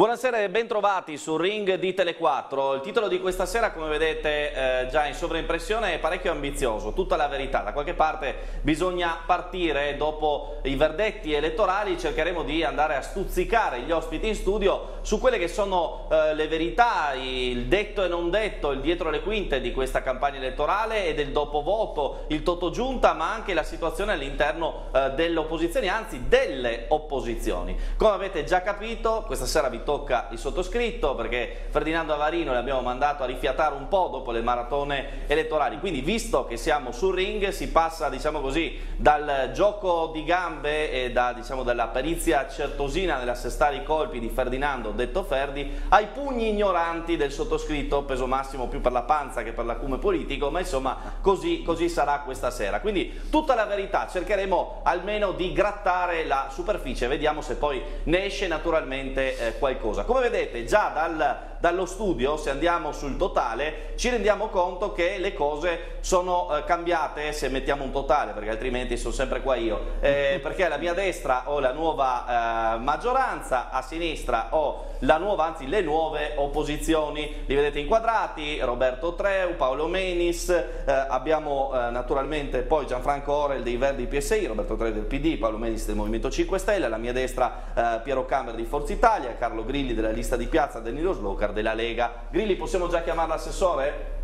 Buonasera e bentrovati sul ring di Tele4. Il titolo di questa sera, come vedete eh, già in sovraimpressione, è parecchio ambizioso, tutta la verità. Da qualche parte bisogna partire dopo i verdetti elettorali, cercheremo di andare a stuzzicare gli ospiti in studio su quelle che sono eh, le verità, il detto e non detto, il dietro le quinte di questa campagna elettorale e del dopo voto, il toto giunta, ma anche la situazione all'interno eh, delle opposizioni, anzi delle opposizioni. Come avete già capito, questa sera vi tocca il sottoscritto perché Ferdinando Avarino l'abbiamo mandato a rifiatare un po' dopo le maratone elettorali, quindi visto che siamo sul ring si passa diciamo così dal gioco di gambe e da, diciamo, dalla perizia certosina nell'assestare i colpi di Ferdinando, detto Ferdi, ai pugni ignoranti del sottoscritto, peso massimo più per la panza che per l'acume politico, ma insomma così, così sarà questa sera. Quindi tutta la verità, cercheremo almeno di grattare la superficie, vediamo se poi ne esce naturalmente eh, qualcosa qualcosa. Come vedete già dal, dallo studio, se andiamo sul totale, ci rendiamo conto che le cose sono eh, cambiate se mettiamo un totale, perché altrimenti sono sempre qua io. Eh, perché alla mia destra ho la nuova eh, maggioranza, a sinistra ho la nuova, anzi le nuove opposizioni, li vedete inquadrati, Roberto Treu, Paolo Menis, eh, abbiamo eh, naturalmente poi Gianfranco Orel dei Verdi PSI, Roberto Treu del PD, Paolo Menis del Movimento 5 Stelle, alla mia destra eh, Piero Camber di Forza Italia, Carlo Grilli della lista di piazza, Danilo Slocar della Lega. Grilli possiamo già chiamarla assessore?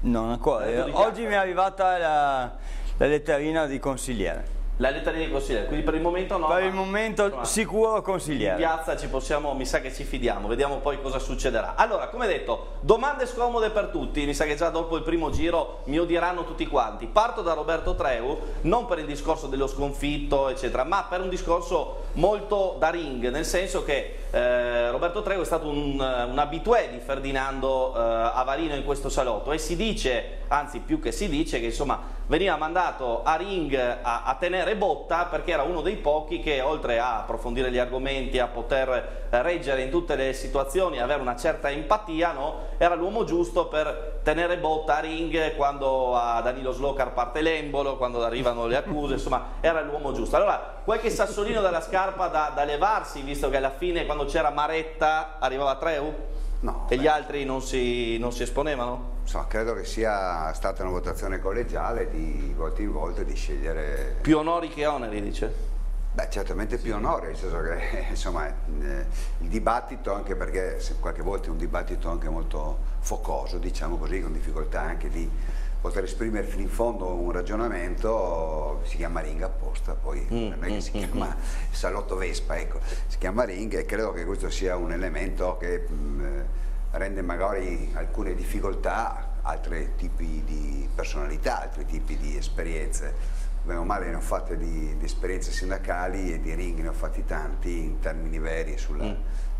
Non ancora, oggi mi è arrivata la, la letterina di consigliere. La letterina di consigliere, quindi per il momento no. Per il momento insomma, sicuro consigliere. In piazza ci possiamo, mi sa che ci fidiamo, vediamo poi cosa succederà. Allora, come detto, domande scomode per tutti, mi sa che già dopo il primo giro mi odieranno tutti quanti. Parto da Roberto Treu, non per il discorso dello sconfitto, eccetera, ma per un discorso molto da ring, nel senso che eh, Roberto Treu è stato un, un abitué di Ferdinando eh, Avarino in questo salotto e si dice, anzi più che si dice, che insomma veniva mandato a ring a, a tenere botta perché era uno dei pochi che oltre a approfondire gli argomenti, a poter reggere in tutte le situazioni, avere una certa empatia, no? era l'uomo giusto per tenere botta a ring quando a Danilo Slocar parte l'embolo, quando arrivano le accuse, insomma era l'uomo giusto. Allora qualche sassolino dalla scarpa da, da levarsi, visto che alla fine quando c'era Maretta arrivava Treu? No, e beh. gli altri non si, non si esponevano? So, credo che sia stata una votazione collegiale di volta in volta di scegliere... Più onori che oneri, dice? Beh, certamente più onori, nel senso che insomma, eh, il dibattito, anche perché qualche volta è un dibattito anche molto focoso, diciamo così, con difficoltà anche di poter esprimere fino in fondo un ragionamento si chiama ring apposta, poi mm, non è che mm, si mm, chiama mm. salotto Vespa, ecco, si chiama ring e credo che questo sia un elemento che mh, mm, rende magari alcune difficoltà altri tipi di personalità, altri tipi di esperienze. Meno male ne ho fatte di, di, esperienze sindacali e di ring ne ho fatti tanti in termini veri sulla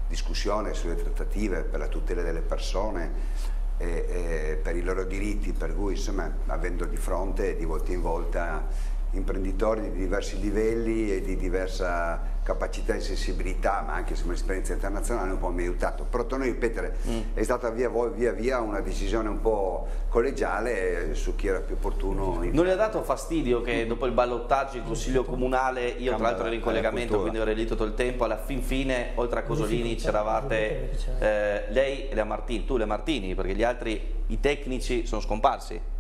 discussione, sulle trattative per la tutela delle persone e, e per i loro diritti, per cui insomma avendo di fronte di volta in volta imprenditori di diversi livelli e di diversa capacità e sensibilità, ma anche insomma, esperienza internazionale un po' mi ha aiutato. Però torno a ripetere, mm. è stata via, via, via una decisione un po' collegiale su chi era più opportuno. Non le ha dato fastidio che dopo il ballottaggio in consiglio comunale, io tra l'altro ero in collegamento, quindi ho relito tutto il tempo, alla fin fine, oltre a Cosolini, c'eravate eh, lei e la Martini, tu e le Martini, perché gli altri, i tecnici, sono scomparsi.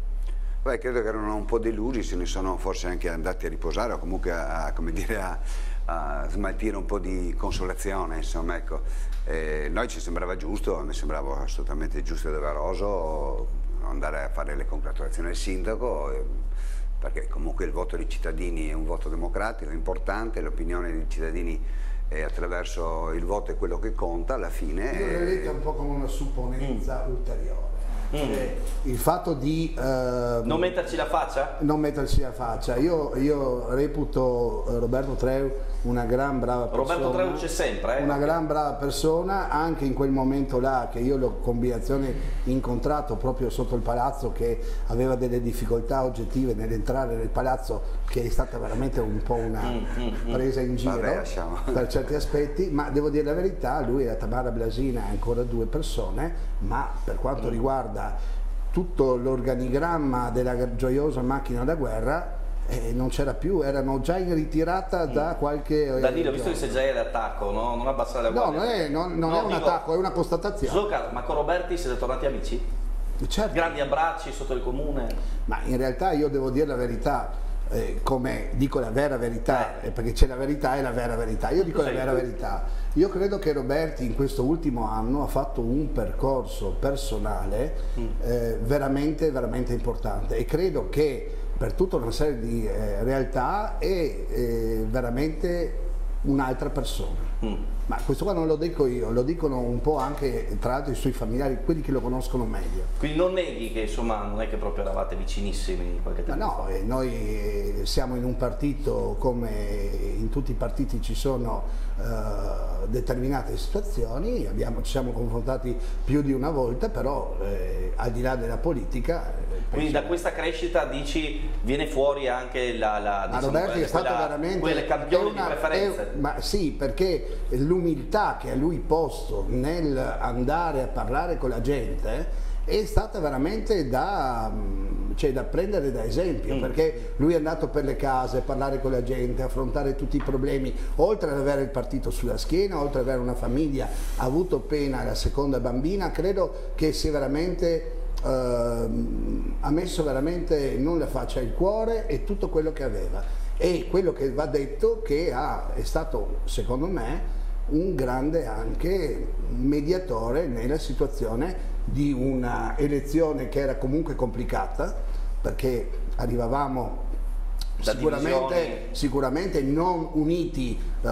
Beh, credo che erano un po' delusi, se ne sono forse anche andati a riposare o comunque a, dire, a, a smaltire un po' di consolazione, insomma, ecco. eh, noi ci sembrava giusto, mi sembrava assolutamente giusto e doveroso andare a fare le congratulazioni al sindaco, eh, perché comunque il voto dei cittadini è un voto democratico, importante, l'opinione dei cittadini è attraverso il voto è quello che conta alla fine. Io la vedo un po' come una supponenza mm. ulteriore Mm. Eh, il fatto di... Eh, non metterci la faccia? Non metterci la faccia. Io, io reputo eh, Roberto Treu una gran brava persona. Roberto Treu c'è sempre. Eh? Una gran brava persona, anche in quel momento là che io l'ho combinazione incontrato proprio sotto il palazzo che aveva delle difficoltà oggettive nell'entrare nel palazzo che è stata veramente un po' una mm, mm, mm. presa in giro Vabbè, per certi aspetti, ma devo dire la verità, lui e la Tamara Blasina e ancora due persone, ma per quanto riguarda tutto l'organigramma della gioiosa macchina da guerra eh, non c'era più, erano già in ritirata da qualche... Eh, Danilo, visto che sei già all'attacco, no? non abbassare la guardia. No, non è, non, non no, è un dico, attacco, è una constatazione. Zucca, ma con Roberti siete tornati amici? Certo. Grandi abbracci sotto il comune? Ma in realtà io devo dire la verità, eh, come dico la vera verità, eh. perché c'è la verità e la vera verità. Io dico la vera verità. Io credo che Roberti in questo ultimo anno ha fatto un percorso personale mm. eh, veramente, veramente importante e credo che per tutta una serie di eh, realtà è eh, veramente un'altra persona. Mm. Ma questo qua non lo dico io, lo dicono un po' anche tra l'altro i suoi familiari, quelli che lo conoscono meglio. Quindi non neghi che insomma non è che proprio eravate vicinissimi qualche tempo Ma no, fa? Eh, noi siamo in un partito come in tutti i partiti ci sono uh, determinate situazioni, abbiamo, ci siamo confrontati più di una volta, però eh, al di là della politica quindi da questa crescita dici viene fuori anche la, la diciamo, Roberti è stato veramente quelle campioni una, di preferenza. È, ma sì, perché l'umiltà che ha lui posto nel andare a parlare con la gente è stata veramente da, cioè, da prendere da esempio mm. perché lui è andato per le case a parlare con la gente, affrontare tutti i problemi, oltre ad avere il partito sulla schiena, oltre ad avere una famiglia, ha avuto appena la seconda bambina, credo che sia veramente Uh, ha messo veramente non la faccia il cuore e tutto quello che aveva e quello che va detto che ha, è stato secondo me un grande anche mediatore nella situazione di una elezione che era comunque complicata perché arrivavamo Sicuramente, sicuramente, non uniti uh,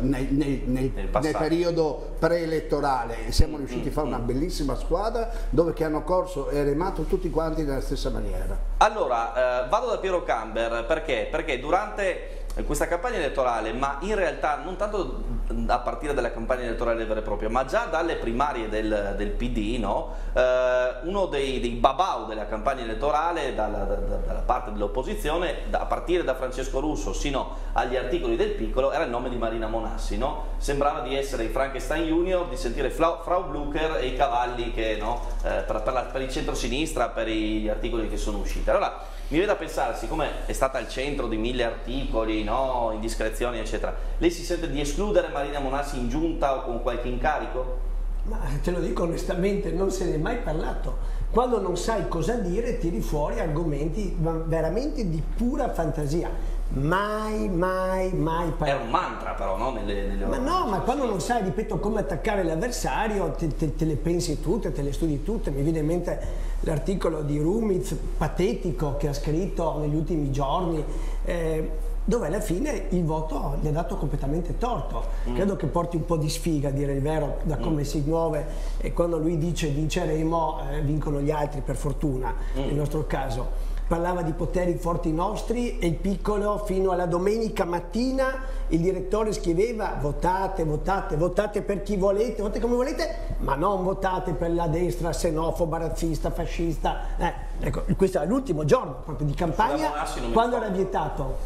nel, nel, nel, nel, periodo preelettorale, siamo riusciti a fare una bellissima squadra dove che hanno corso e remato tutti quanti nella stessa maniera. Allora, eh, vado da Piero Camber perché? Perché durante questa campagna elettorale, ma in realtà non tanto a partire dalla campagna elettorale vera e propria, ma già dalle primarie del, del PD, no? eh, uno dei, dei, babau della campagna elettorale dalla, da, dalla parte dell'opposizione, a partire da Francesco Russo sino agli articoli del piccolo, era il nome di Marina Monassi. No? Sembrava di essere i Frankenstein Junior, di sentire Frau, Frau Blucher e i cavalli che, no? eh, per, per, la, per il centro-sinistra, per gli articoli che sono usciti. Allora, mi viene da pensare, siccome è stata al centro di mille articoli, no, indiscrezioni, eccetera, lei si sente di escludere Marina Monassi in giunta o con qualche incarico? Ma te lo dico onestamente, non se ne è mai parlato. Quando non sai cosa dire, tiri fuori argomenti veramente di pura fantasia mai, mai, mai. È un mantra però, no? Nelle, nelle ma no, ma quando non sai, ripeto, come attaccare l'avversario, te, te, te, le pensi tutte, te le studi tutte. Mi viene in mente l'articolo di Rumiz, patetico, che ha scritto negli ultimi giorni. Eh, dove alla fine il voto gli ha dato completamente torto. Mm. Credo che porti un po' di sfiga, a dire il vero, da come mm. si muove e quando lui dice vinceremo, eh, vincono gli altri per fortuna, mm. nel nostro caso parlava di poteri forti nostri e il piccolo fino alla domenica mattina il direttore scriveva votate, votate, votate per chi volete, votate come volete, ma non votate per la destra xenofoba, razzista, fascista. Eh, ecco, questo è l'ultimo giorno proprio di campagna, quando era vietato.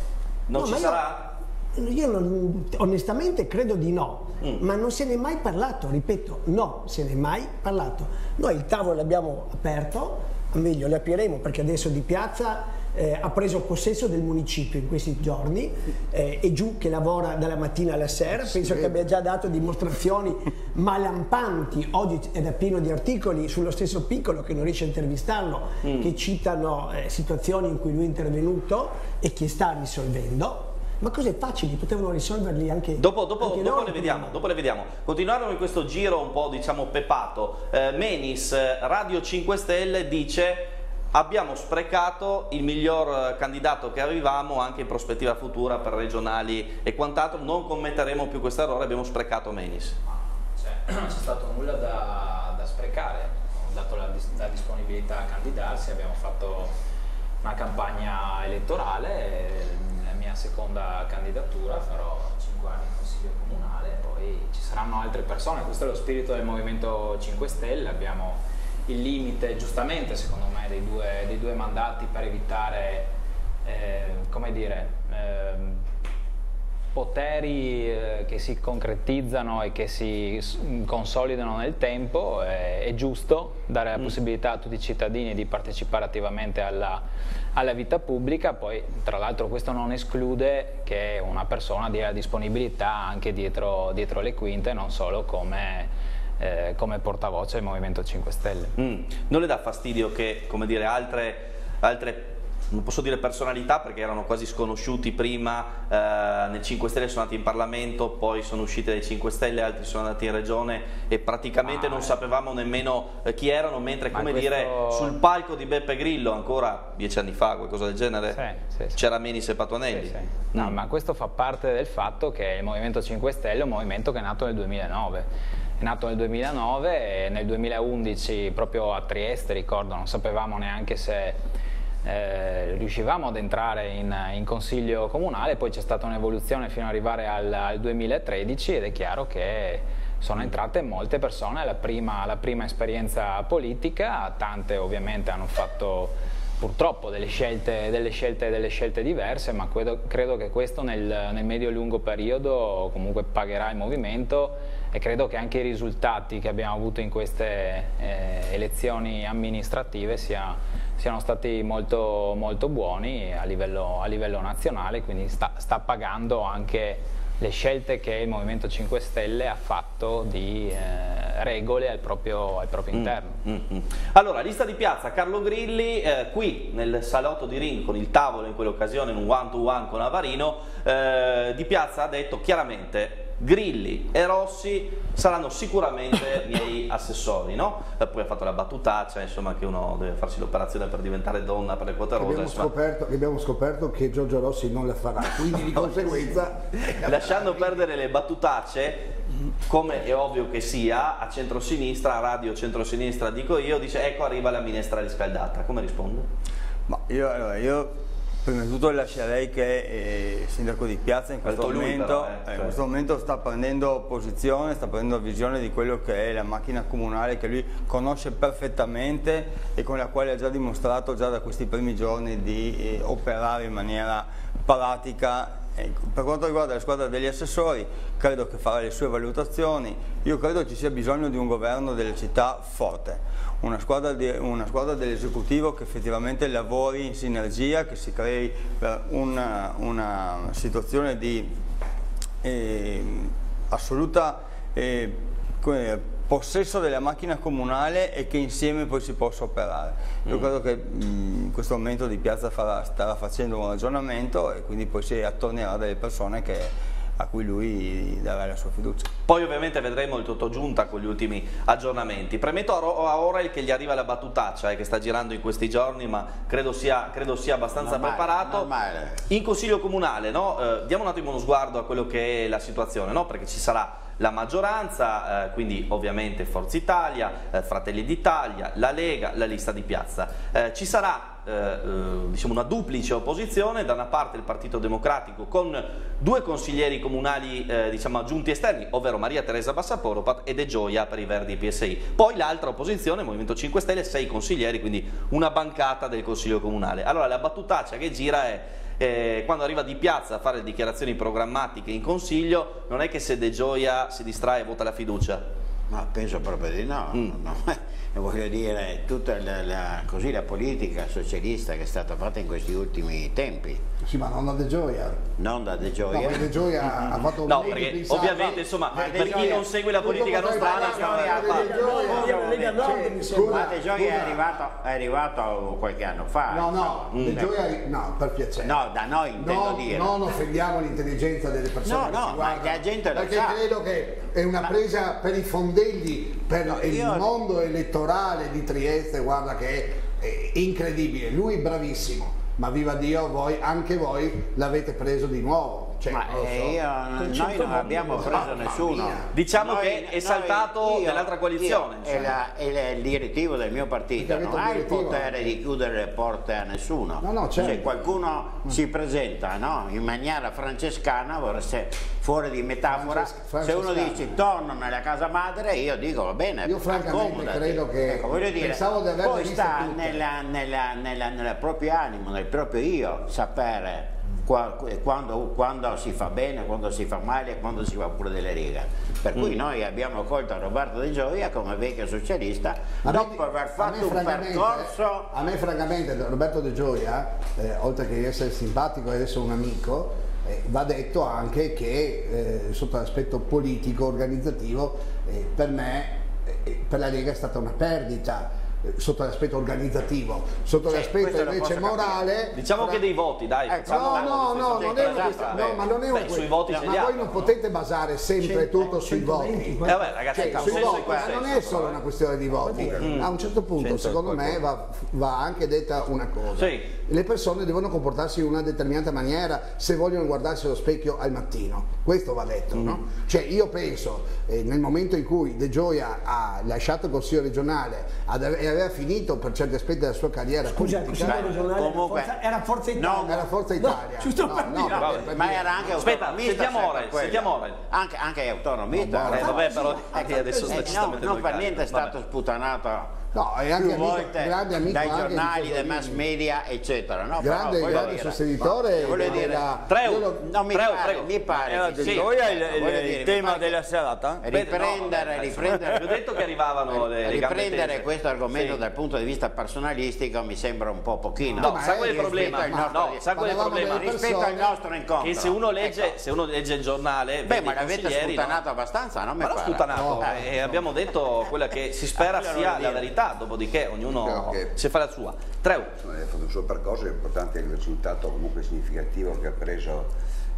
Non no, ci sarà? Io, non, onestamente credo di no, mm. ma non se ne è mai parlato, ripeto, no, se ne è mai parlato. Noi il tavolo l'abbiamo aperto, meglio le apriremo perché adesso di piazza eh, ha preso possesso del municipio in questi giorni, eh, è giù che lavora dalla mattina alla sera, penso che abbia già dato dimostrazioni malampanti, oggi è da pieno di articoli sullo stesso piccolo che non riesce a intervistarlo, mm. che citano eh, situazioni in cui lui è intervenuto e che sta risolvendo ma cose facili, potevano risolverli anche Dopo, dopo, anche dopo, le, vediamo, dopo le vediamo. Continuando in questo giro un po' diciamo pepato, eh, Menis, Radio 5 Stelle, dice abbiamo sprecato il miglior eh, candidato che avevamo anche in prospettiva futura per regionali e quant'altro, non commetteremo più questo errore, abbiamo sprecato Menis. Cioè, non c'è stato nulla da, da sprecare, abbiamo dato la, la disponibilità a candidarsi, abbiamo fatto una campagna elettorale mia seconda candidatura, farò 5 anni in consiglio comunale, poi ci saranno altre persone, questo è lo spirito del Movimento 5 Stelle, abbiamo il limite giustamente secondo me dei due, dei due mandati per evitare, eh, come dire, eh, poteri eh, che si concretizzano e che si consolidano nel tempo, eh, è giusto dare la mm. possibilità a tutti i cittadini di partecipare attivamente alla, alla vita pubblica, poi tra l'altro questo non esclude che una persona dia la disponibilità anche dietro, dietro le quinte, non solo come, eh, come portavoce del Movimento 5 Stelle. Mm. Non le dà fastidio che, dire, altre, altre non posso dire personalità perché erano quasi sconosciuti prima, eh, nel 5 Stelle sono andati in Parlamento, poi sono usciti dai 5 Stelle, altri sono andati in Regione e praticamente ah, non sapevamo nemmeno eh, chi erano, mentre come questo... dire sul palco di Beppe Grillo ancora dieci anni fa, qualcosa del genere, sì, sì, c'era Menis e Patuanelli. Sì, no, mm. ma questo fa parte del fatto che il Movimento 5 Stelle è un movimento che è nato nel 2009 è nato nel 2009 e nel 2011 proprio a Trieste, ricordo, non sapevamo neanche se eh, riuscivamo ad entrare in, in, consiglio comunale, poi c'è stata un'evoluzione fino ad arrivare al, al, 2013 ed è chiaro che sono entrate molte persone alla prima, alla prima esperienza politica, tante ovviamente hanno fatto purtroppo delle scelte, delle scelte, delle scelte diverse, ma credo, credo che questo nel, nel medio-lungo periodo comunque pagherà il movimento e credo che anche i risultati che abbiamo avuto in queste eh, elezioni amministrative sia, siano stati molto, molto buoni a livello, a livello, nazionale, quindi sta, sta pagando anche le scelte che il Movimento 5 Stelle ha fatto di eh, regole al proprio, al proprio mm, interno. Mm, mm, mm. Allora, lista di piazza, Carlo Grilli, eh, qui nel salotto di ring con il tavolo in quell'occasione, in un one to one con Avarino, eh, di piazza ha detto chiaramente Grilli e Rossi saranno sicuramente miei assessori, no? Poi ha fatto la battutaccia, insomma, che uno deve farsi l'operazione per diventare donna per le quote rose. Abbiamo scoperto, abbiamo scoperto che Giorgio Rossi non la farà, quindi di conseguenza... Lasciando perdere le battutacce, come è ovvio che sia, a centrosinistra, a radio centrosinistra dico io, dice ecco arriva la minestra riscaldata. Come rispondo? Ma io, allora, io Prima di tutto lascerei che eh, il sindaco di Piazza in questo, momento, però, eh, cioè. in questo, momento, sta prendendo posizione, sta prendendo visione di quello che è la macchina comunale che lui conosce perfettamente e con la quale ha già dimostrato già da questi primi giorni di eh, operare in maniera pratica Ecco, per quanto riguarda la squadra degli assessori, credo che farà le sue valutazioni, io credo ci sia bisogno di un governo delle città forte, una squadra, squadra dell'esecutivo che effettivamente lavori in sinergia, che si crei una, una situazione di eh, assoluta eh, possesso della macchina comunale e che insieme poi si possa operare. Io mm. credo che mh, in questo momento di Piazza farà, starà facendo un ragionamento e quindi poi si attornerà delle persone che a cui lui darà la sua fiducia. Poi ovviamente vedremo il tutto giunta con gli ultimi aggiornamenti. Premetto a Orel che gli arriva la battutaccia eh, che sta girando in questi giorni, ma credo sia, credo sia abbastanza normale, preparato. Normale. In Consiglio Comunale, no? eh, diamo un attimo uno sguardo a quello che è la situazione, no? perché ci sarà la maggioranza, eh, quindi ovviamente Forza Italia, eh, Fratelli d'Italia, la Lega, la lista di piazza. Eh, ci sarà eh, eh, diciamo una duplice opposizione, da una parte il Partito Democratico con due consiglieri comunali eh, diciamo, aggiunti esterni, ovvero Maria Teresa Bassaporopat e De Gioia per i Verdi PSI. Poi l'altra opposizione, Movimento 5 Stelle, sei consiglieri, quindi una bancata del Consiglio Comunale. Allora la battutaccia che gira è eh, quando arriva di piazza a fare dichiarazioni programmatiche in consiglio, non è che se De Gioia si distrae e vota la fiducia? Ma penso proprio di no. Mm. no. voglio dire, tutta la, la, così, la, politica socialista che è stata fatta in questi ultimi tempi. Sì, ma non da De Gioia. Non da De Gioia. No, De Gioia ha fatto un No, perché ovviamente, insomma, ma per chi non segue la politica nostrana, sta Ma De Gioia è arrivato, è arrivato qualche anno fa. No, no, De Gioia, no, per piacere. No, da noi intendo dire. Non offendiamo l'intelligenza delle persone. No, no, ma la gente lo perché sa. Perché credo che è una presa per i fondelli, per il mondo elettorale elettorale di Trieste, guarda che è incredibile, lui bravissimo, ma viva Dio, voi, anche voi l'avete preso di nuovo cioè, Ma so. Eh, io, noi non abbiamo preso nessuno. Diciamo noi, che è saltato nell'altra coalizione. Io, è, la, è, il direttivo del mio partito, non ha il potere di chiudere le porte a nessuno. No, no, certo. Se qualcuno mm. si presenta no, in maniera francescana, vorreste fuori di metafora, se uno dice torno nella casa madre, io dico va bene. Io francamente credo che ecco, dire, pensavo di aver poi sta nella, nella, nella, nella proprio animo, nel proprio io, sapere quando, quando, si fa bene, quando si fa male, quando si fa pure delle righe. Per cui mm. noi abbiamo accolto Roberto De Gioia come vecchio socialista a dopo me, aver fatto un percorso... A me francamente Roberto De Gioia, eh, oltre che essere simpatico e essere un amico, eh, va detto anche che eh, sotto l'aspetto politico, organizzativo, eh, per me, eh, per la Lega è stata una perdita sotto l'aspetto organizzativo, sotto cioè, l'aspetto invece morale. Capire. Diciamo però... che dei voti, dai. Eh, no, no, no, non è una questione, no, ma non è una questione. Ma voi non potete basare sempre tutto sui voti. Eh, vabbè, ragazzi, cioè, sui voti ma non è solo una questione di voti. Mm. A un certo punto, secondo me, va, va, anche detta una cosa. Sì. Le persone devono comportarsi in una determinata maniera se vogliono guardarsi allo specchio al mattino. Questo va detto, mm. no? Cioè io penso, eh, nel momento in cui De Gioia ha lasciato il Consiglio regionale e aveva finito per certi aspetti della sua carriera Scusa, politica. il regionale comunque, era, Forza, Italia. No, era Forza Italia. No, giusto no, per no, vabbè, per ma era anche Aspetta, sentiamo ora, sentiamo ora. Anche, anche autonomista. Eh, vabbè, però eh, adesso eh, no, non per niente è stato sputanato No, è anche amico, grande amico dai giornali, dai mass media, eccetera. No, grande, però, grande dire, sostenitore. Voglio dire, la, Treu, lo, no, mi, Treu, pare, mi pare. Sì, sì, il, il, il tema della serata? Riprendere, no, riprendere, ho detto che arrivavano le, le riprendere questo argomento sì. dal punto di vista personalistico mi sembra un po' pochino. No, sa problema? No, sa qual è il problema? Rispetto al nostro incontro. Che se uno legge, ecco. se uno legge il giornale, beh, ma l'avete sputtanato abbastanza, non mi pare. sputtanato, eh, abbiamo detto quella che si spera sia la verità, dopodiché ognuno si fa la sua. Treu. Ha fatto un suo percorso, è importante il risultato comunque significativo che ha preso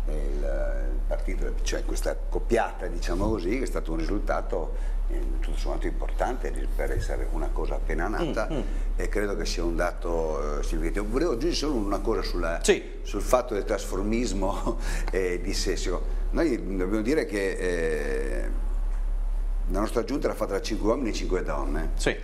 il, il partito, cioè questa coppiata diciamo così, che è stato un risultato eh, tutto sommato importante per essere una cosa appena nata mm, mm. e credo che sia un dato eh, significativo. Volevo aggiungere solo una cosa sulla, sì. sul fatto del trasformismo eh, di Sessio. Noi dobbiamo dire che eh, la nostra giunta era fatta da 5 uomini e 5 donne. Sì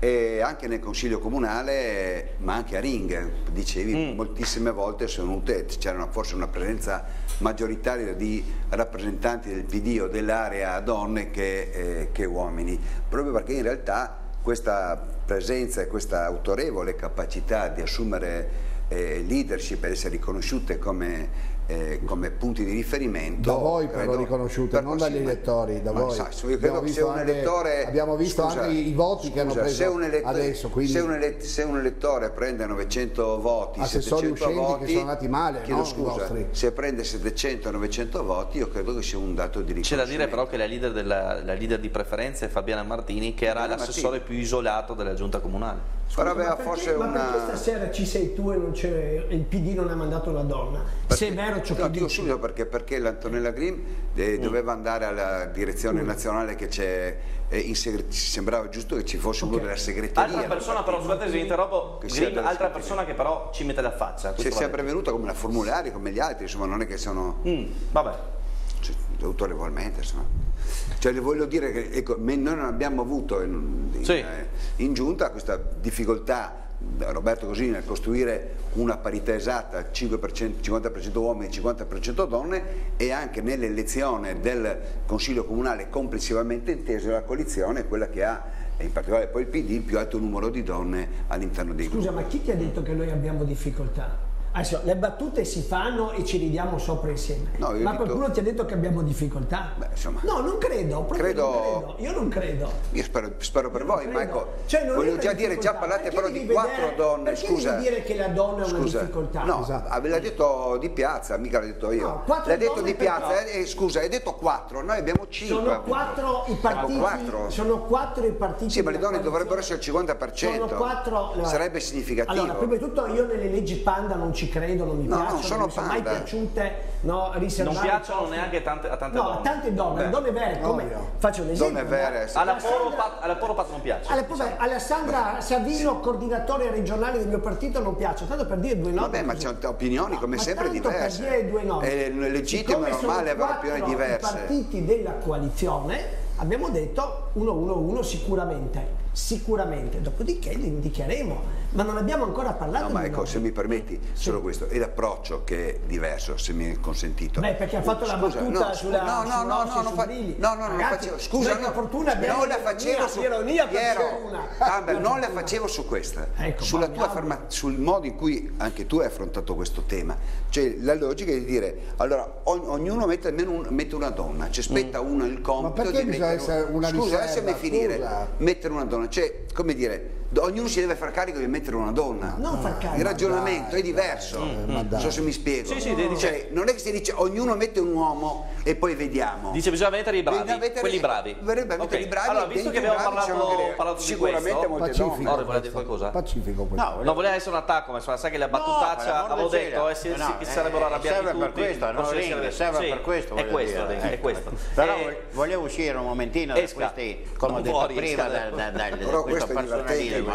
e anche nel consiglio comunale ma anche a Ring dicevi mm. moltissime volte c'era forse una presenza maggioritaria di rappresentanti del PD o dell'area donne che, eh, che, uomini proprio perché in realtà questa presenza e questa autorevole capacità di assumere eh, leadership ed essere riconosciute come eh, come punti di riferimento. Da voi però riconosciute, per non dagli elettori, da voi. Sa, io credo se un elettore, abbiamo visto scusa, anche i voti scusa, che hanno preso se un elettore, adesso. Quindi... Se, un elettore, se, un elettore, prende 900 voti, Assessori 700 voti, che sono andati male, no, scusa, se prende 700-900 voti io credo che sia un dato di riconoscimento. C'è da dire però che la leader, della, la leader di preferenza è Fabiana Martini che era l'assessore più isolato della giunta comunale. Scusa, però aveva ma perché, una... ma perché stasera ci sei tu e non il PD non ha mandato la donna? Perché, Se è vero ciò no, che dico subito perché, perché l'Antonella Grimm eh, mm. doveva andare alla direzione mm. nazionale che c'è eh, in segreteria, sembrava giusto che ci fosse okay. uno della segreteria. Altra persona però, scusate se interrompo, Grimm, altra persona che però ci mette la faccia. Se è sempre venuta come la formulare, come gli altri, insomma non è che sono... Mm, vabbè. Cioè, autorevolmente, insomma. Cioè le voglio dire che ecco, noi non abbiamo avuto in, in, sì. eh, in giunta questa difficoltà Roberto Cosini nel costruire una parità esatta 5%, 50% uomini e 50% donne e anche nell'elezione del Consiglio Comunale complessivamente inteso la coalizione è quella che ha in particolare poi il PD il più alto numero di donne all'interno dei Scusa, gruppi. ma chi ti ha detto che noi abbiamo difficoltà? Adesso, le battute si fanno e ci ridiamo sopra insieme. No, Ma qualcuno ti ha detto che abbiamo difficoltà? Beh, insomma, no, non credo, credo... Non credo. Io non credo. Io spero, spero per voi, ma ecco, cioè, voglio già dire, già parlate però di quattro donne. Perché scusa, devi dire che la donna è una scusa, difficoltà? No, esatto. l'ha detto di piazza, mica l'ha detto io. No, l'ha detto di piazza, eh, scusa, hai detto quattro, noi abbiamo cinque. Sono quattro i partiti. Quattro. Sono quattro i partiti. Sì, ma le donne dovrebbero essere il 50%. Sono quattro. Sarebbe significativo. Allora, prima di tutto io nelle leggi panda non ci credo, non mi piace piacciono, non sono, non sono mai piaciute, no, Non piacciono neanche tante, a tante no, donne. No, a tante donne, Beh. donne vere, come, no, faccio un esempio. Donne vere, sì. alla, Poropat, alla Poropat non piace. Alla, diciamo. Alessandra Savino, sì. coordinatore regionale del mio partito, non piace, tanto per dire due nomi. Vabbè, ma c'è opinioni come ma sempre diverse. per dire due nomi. È legittimo e normale avere opinioni diverse. I partiti della coalizione abbiamo detto 1-1-1 sicuramente sicuramente, dopodiché li indicheremo, ma non abbiamo ancora parlato no, ma ecco, se mi permetti, solo questo, è l'approccio che è diverso, se mi è consentito. Beh, perché ha fatto scusa, la battuta no, sulla no, no, no, no, non fa, no, no, non facevo, scusa, no, fortuna non la facevo su ironia Piero, Amber, non la facevo su questa, ecco, sulla tua afferma, sul modo in cui anche tu hai affrontato questo tema. Cioè, la logica è di dire, allora, ognuno mette almeno un, mette una donna, ci spetta mm. uno il compito di mettere una Scusa, lasciami finire, mettere una donna, cioè, come dire, ognuno si deve far carico di mettere una donna. Non far carico. Il ragionamento dai, è diverso. Mm, non so se mi spiego. Sì, sì, no. cioè, non è che si dice ognuno mette un uomo e poi vediamo. Dice bisogna mettere i bravi, mettere, quelli bravi. Verrebbe okay. mettere i bravi. Allora, visto che abbiamo bravi, parlato, diciamo parlato sicuramente molte Pacifico, donne. volete qualcosa? Pacifico questo. No, non voleva essere un attacco, ma sai che la battutaccia no, avevo detto, eh, si, no, si, sarebbero arrabbiati serve tutti. Per questo, no, ring, serve per questo, è questo, è questo. Però volevo uscire un momentino da questi, come ho detto prima, da questo personalismo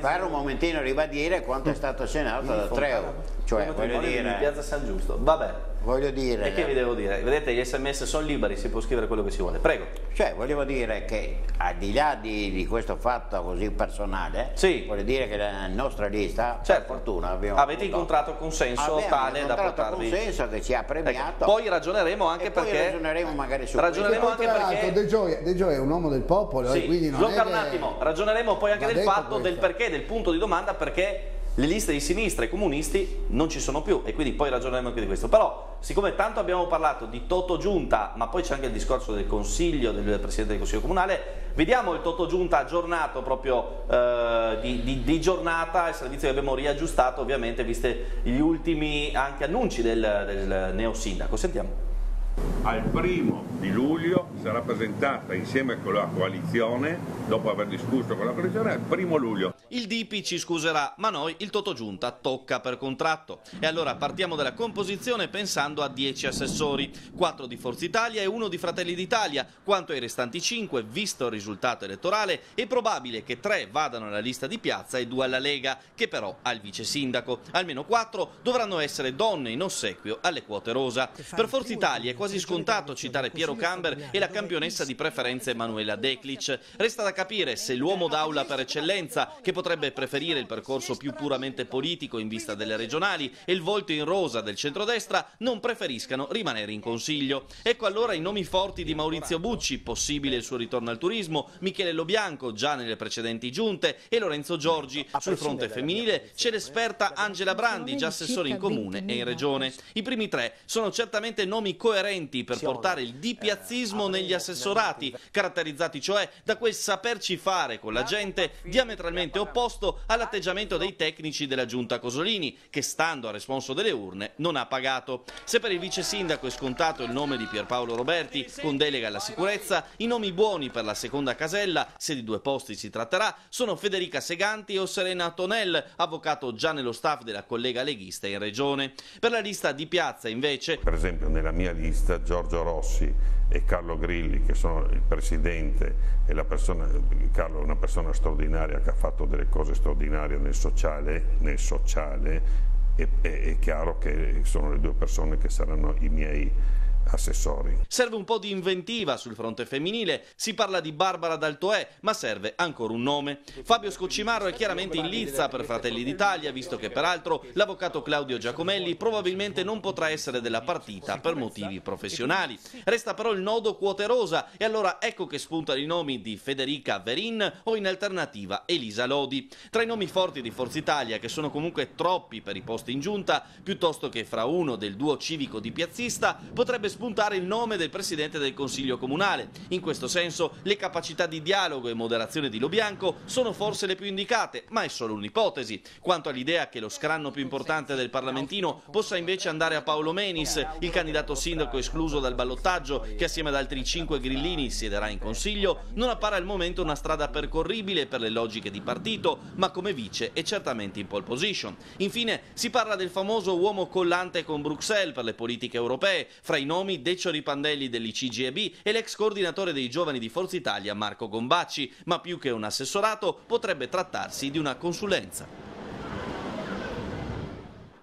per un momentino ribadire quanto è stato senato da Treo. Cioè, voglio dire... Di Piazza San Giusto. Vabbè. Voglio dire... E che vi devo dire? Vedete, gli sms sono liberi, si può scrivere quello che si vuole. Prego. Cioè, volevo dire che al di là di, di questo fatto così personale, sì. voglio dire che la nostra lista, certo. per fortuna, abbiamo Avete avuto... incontrato consenso abbiamo tale da portarvi... consenso che ci ha premiato. Ecco. Poi ragioneremo anche e perché... Poi ragioneremo magari su ragioneremo anche perché... De Gioia, De Gioia è un uomo del popolo, sì. quindi non Blocca è un attimo, ragioneremo poi anche del fatto questo. del perché, del punto di domanda perché le liste di sinistra e comunisti non ci sono più e quindi poi ragioneremo anche di questo. Però, siccome tanto abbiamo parlato di Toto Giunta, ma poi c'è anche il discorso del Consiglio, del Presidente del Consiglio Comunale, vediamo il Toto Giunta aggiornato proprio eh, di, di, di, giornata, il servizio che abbiamo riaggiustato ovviamente, viste gli ultimi anche annunci del, del neo sindaco. Sentiamo. Al primo di luglio sarà presentata insieme con la coalizione, dopo aver discusso con la coalizione, al primo luglio. Il DP ci scuserà, ma noi il Toto Giunta tocca per contratto. E allora partiamo dalla composizione pensando a 10 assessori, 4 di Forza Italia e 1 di Fratelli d'Italia. Quanto ai restanti 5, visto il risultato elettorale, è probabile che 3 vadano alla lista di piazza e 2 alla Lega, che però ha il vice sindaco. Almeno 4 dovranno essere donne in ossequio alle quote rosa. Per Forza Italia è quasi scontato citare Piero Camber e la campionessa di preferenza Emanuela Declic. Resta da capire se l'uomo d'aula per eccellenza, che potrebbe preferire il percorso più puramente politico in vista delle regionali e il volto in rosa del centrodestra, non preferiscano rimanere in consiglio. Ecco allora i nomi forti di Maurizio Bucci, possibile il suo ritorno al turismo, Michele Lobianco, già nelle precedenti giunte, e Lorenzo Giorgi. Sul fronte femminile c'è l'esperta Angela Brandi, già assessore in comune e in regione. I primi tre sono certamente nomi coerenti strumenti per portare il dipiazzismo eh, negli assessorati, caratterizzati cioè da quel saperci fare con la gente diametralmente opposto all'atteggiamento dei tecnici della giunta Cosolini, che stando a responso delle urne non ha pagato. Se per il vice sindaco è scontato il nome di Pierpaolo Roberti, con delega alla sicurezza, i nomi buoni per la seconda casella, se di due posti si tratterà, sono Federica Seganti o Serena Tonel, avvocato già nello staff della collega leghista in regione. Per la lista di piazza invece... Per esempio nella mia lista Giorgio Rossi e Carlo Grilli che sono il presidente e persona, Carlo è una persona straordinaria che ha fatto delle cose straordinarie nel sociale, nel sociale e, è, è chiaro che sono le due persone che saranno i miei assessori. Serve un po' di inventiva sul fronte femminile, si parla di Barbara Daltoè, ma serve ancora un nome. Fabio Scoccimarro è chiaramente in lizza per Fratelli d'Italia, visto che peraltro l'avvocato Claudio Giacomelli probabilmente non potrà essere della partita per motivi professionali. Resta però il nodo quote rosa e allora ecco che spuntano i nomi di Federica Verin o in alternativa Elisa Lodi. Tra i nomi forti di Forza Italia, che sono comunque troppi per i posti in giunta, piuttosto che fra uno del duo civico di piazzista, potrebbe spuntare il nome del Presidente del Consiglio Comunale. In questo senso le capacità di dialogo e moderazione di Lobianco sono forse le più indicate, ma è solo un'ipotesi. Quanto all'idea che lo scranno più importante del Parlamentino possa invece andare a Paolo Menis, il candidato sindaco escluso dal ballottaggio, che assieme ad altri cinque grillini siederà in Consiglio, non appare al momento una strada percorribile per le logiche di partito, ma come vice è certamente in pole position. Infine si parla del famoso uomo collante con Bruxelles per le politiche europee, fra i nomi nomi Decio Ripandelli dell'ICGEB e l'ex coordinatore dei giovani di Forza Italia Marco Gombacci, ma più che un assessorato potrebbe trattarsi di una consulenza.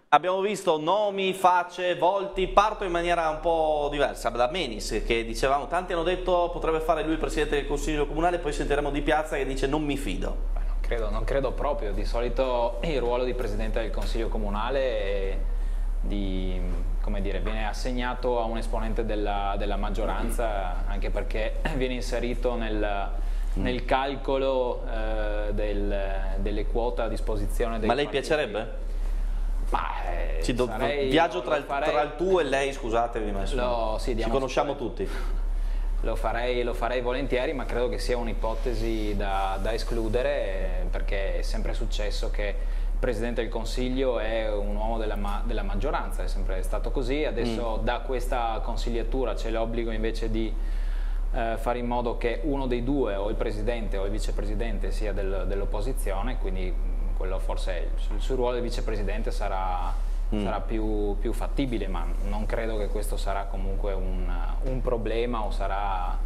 Abbiamo visto nomi, facce, volti, parto in maniera un po' diversa da Menis che dicevamo, tanti hanno detto potrebbe fare lui il Presidente del Consiglio Comunale, poi sentiremo Di Piazza che dice non mi fido. non, credo, non credo proprio, di solito il ruolo di Presidente del Consiglio Comunale è di, dire, viene assegnato a un esponente della, della maggioranza anche perché viene inserito nel, nel calcolo eh, del, delle quote a disposizione dei Ma lei partiti. piacerebbe? Ma, eh, Ci do, sarei, viaggio tra il, farei, tra il, tu e lei, scusatevi, ma lo, sì, ci conosciamo tutti. Lo farei, lo farei, volentieri, ma credo che sia un'ipotesi da, da, escludere perché è sempre successo che Presidente del Consiglio è un uomo della, della maggioranza, è sempre stato così, adesso mm. da questa consigliatura c'è l'obbligo invece di eh, fare in modo che uno dei due, o il Presidente o il Vicepresidente, sia del, dell'opposizione, quindi quello forse il suo ruolo di vicepresidente sarà, mm. sarà più, più, fattibile, ma non credo che questo sarà comunque un, un problema o sarà,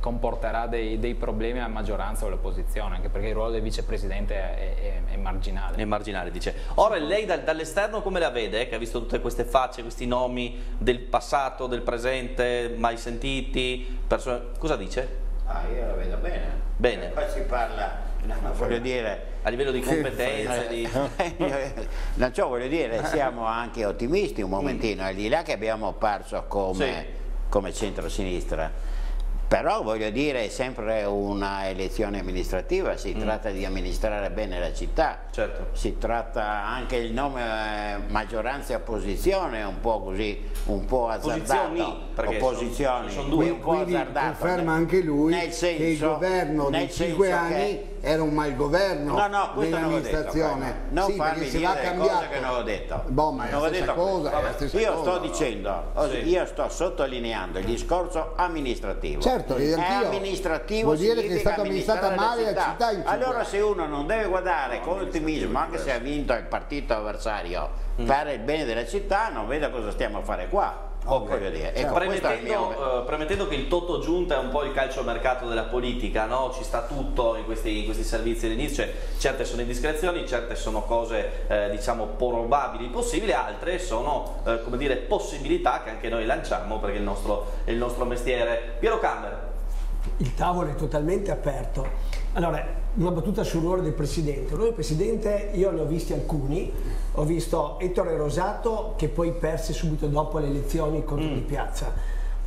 comporterà dei, dei, problemi alla maggioranza o all'opposizione, anche perché il ruolo del vicepresidente è, è, è marginale. È marginale, dice. Ora lei da, dall'esterno come la vede, che ha visto tutte queste facce, questi nomi del passato, del presente, mai sentiti, cosa dice? Ah, io la vedo bene. Bene. Poi si parla No, voglio dire, a livello di competenze, di... non so, voglio dire, siamo anche ottimisti un momentino, mm. al di là che abbiamo perso come, sì. come centro-sinistra però voglio dire è sempre una elezione amministrativa, si mm. tratta di amministrare bene la città, certo. si tratta anche il nome eh, maggioranza e opposizione un po' così, un po' azzardato, opposizioni, sono, sono due, un po' azzardato. conferma anche lui senso, che il governo nei cinque anni era un malgoverno no, no, dell'amministrazione. Non sì, farmi dire cambiato. che non ho detto. Boh, ma non ho detto cosa, io cosa, sto dicendo, sì. io sto sottolineando il discorso amministrativo. Certo, è amministrativo vuol dire che è stata amministrata male la città. città allora se uno non deve guardare con ottimismo, anche se ha vinto il partito avversario, mm. fare il bene della città, non vede cosa stiamo a fare qua. Okay. Dire. Ecco, premettendo, mio... uh, premettendo, che il Toto Giunta è un po' il calciomercato della politica, no? ci sta tutto in questi, in questi servizi all'inizio, cioè, certe sono indiscrezioni, certe sono cose eh, diciamo probabili, possibili, altre sono eh, come dire, possibilità che anche noi lanciamo perché è il nostro, è il nostro mestiere. Piero Camber. Il tavolo è totalmente aperto. Allora, una battuta sul ruolo del Presidente. Del Presidente io ne ho visti alcuni, ho visto Ettore Rosato che poi perse subito dopo le elezioni contro mm. Di Piazza,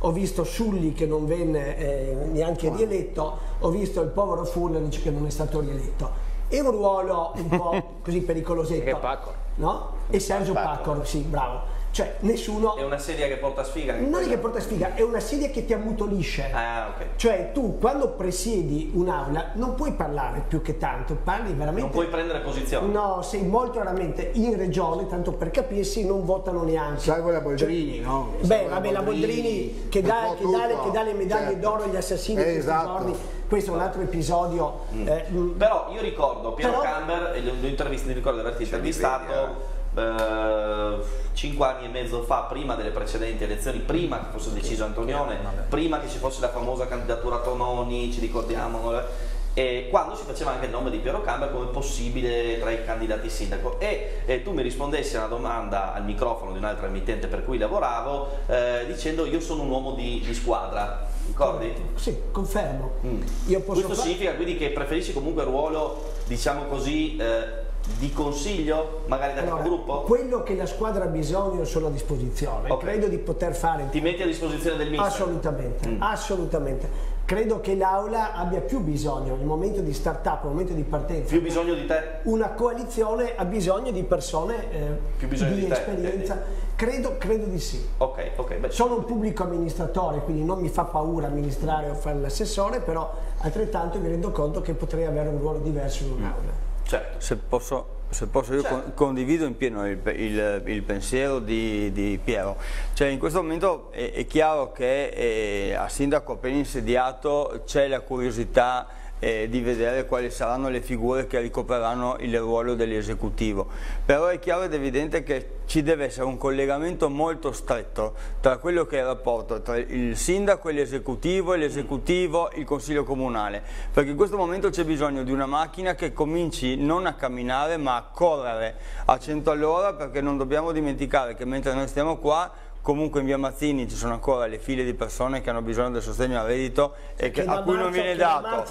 ho visto Sulli che non venne eh, neanche rieletto, ho visto il povero Furlanic che non è stato rieletto. È un ruolo un po' così pericolosetto. Che Pacor. No? E Sergio Pacor, sì, bravo cioè nessuno... È una sedia che porta sfiga? Non è che porta sfiga, è una sedia che ti ammutolisce. Ah, ok. Cioè tu quando presiedi un'aula non puoi parlare più che tanto, parli veramente... Non puoi prendere posizione? No, sei molto raramente in regione, tanto per capirsi, non votano neanche. Salvo la Boldrini, cioè, no? Beh, vabbè, la Boldrini che dà, che, dà, che dà, le medaglie certo. d'oro agli assassini eh, esatto. questo è un altro episodio. Mm. Eh, mm. Però io ricordo Piero Però... Camber, interviste, mi ricordo di averti intervistato eh, cinque anni e mezzo fa, prima delle precedenti elezioni, prima che fosse deciso Antonione, prima che ci fosse la famosa candidatura Tononi, ci ricordiamo, e quando si faceva anche il nome di Piero Camber come possibile tra i candidati sindaco e, e tu mi rispondessi a una domanda al microfono di un'altra emittente per cui lavoravo eh, dicendo io sono un uomo di, di squadra ricordi? Sì, confermo. Mm. Questo significa quindi che preferisci comunque il ruolo, diciamo così, eh, di consiglio magari da allora, gruppo? Quello che la squadra ha bisogno sono a disposizione, okay. credo di poter fare... Ti metti a disposizione del mister? Assolutamente, mm. assolutamente. Credo che l'Aula abbia più bisogno, nel momento di start-up, nel momento di partenza. Più bisogno di te? Una coalizione ha bisogno di persone eh, più bisogno di, di esperienza. Te, credo, credo, di sì. Ok, ok. Beh, Sono un pubblico amministratore, quindi non mi fa paura amministrare o fare l'assessore, però altrettanto mi rendo conto che potrei avere un ruolo diverso in un'aula. Certo. Se posso, se posso io certo. condivido in pieno il, il, il pensiero di, di, Piero. Cioè in questo momento è, è chiaro che eh, a sindaco appena insediato c'è la curiosità eh, di vedere quali saranno le figure che ricopreranno il ruolo dell'esecutivo. Però è chiaro ed evidente che ci deve essere un collegamento molto stretto tra quello che è il rapporto tra il sindaco e l'esecutivo e l'esecutivo il consiglio comunale, perché in questo momento c'è bisogno di una macchina che cominci non a camminare ma a correre a 100 all'ora perché non dobbiamo dimenticare che mentre noi stiamo qua comunque in via Mazzini ci sono ancora le file di persone che hanno bisogno del sostegno al reddito e che, a cui non viene dato.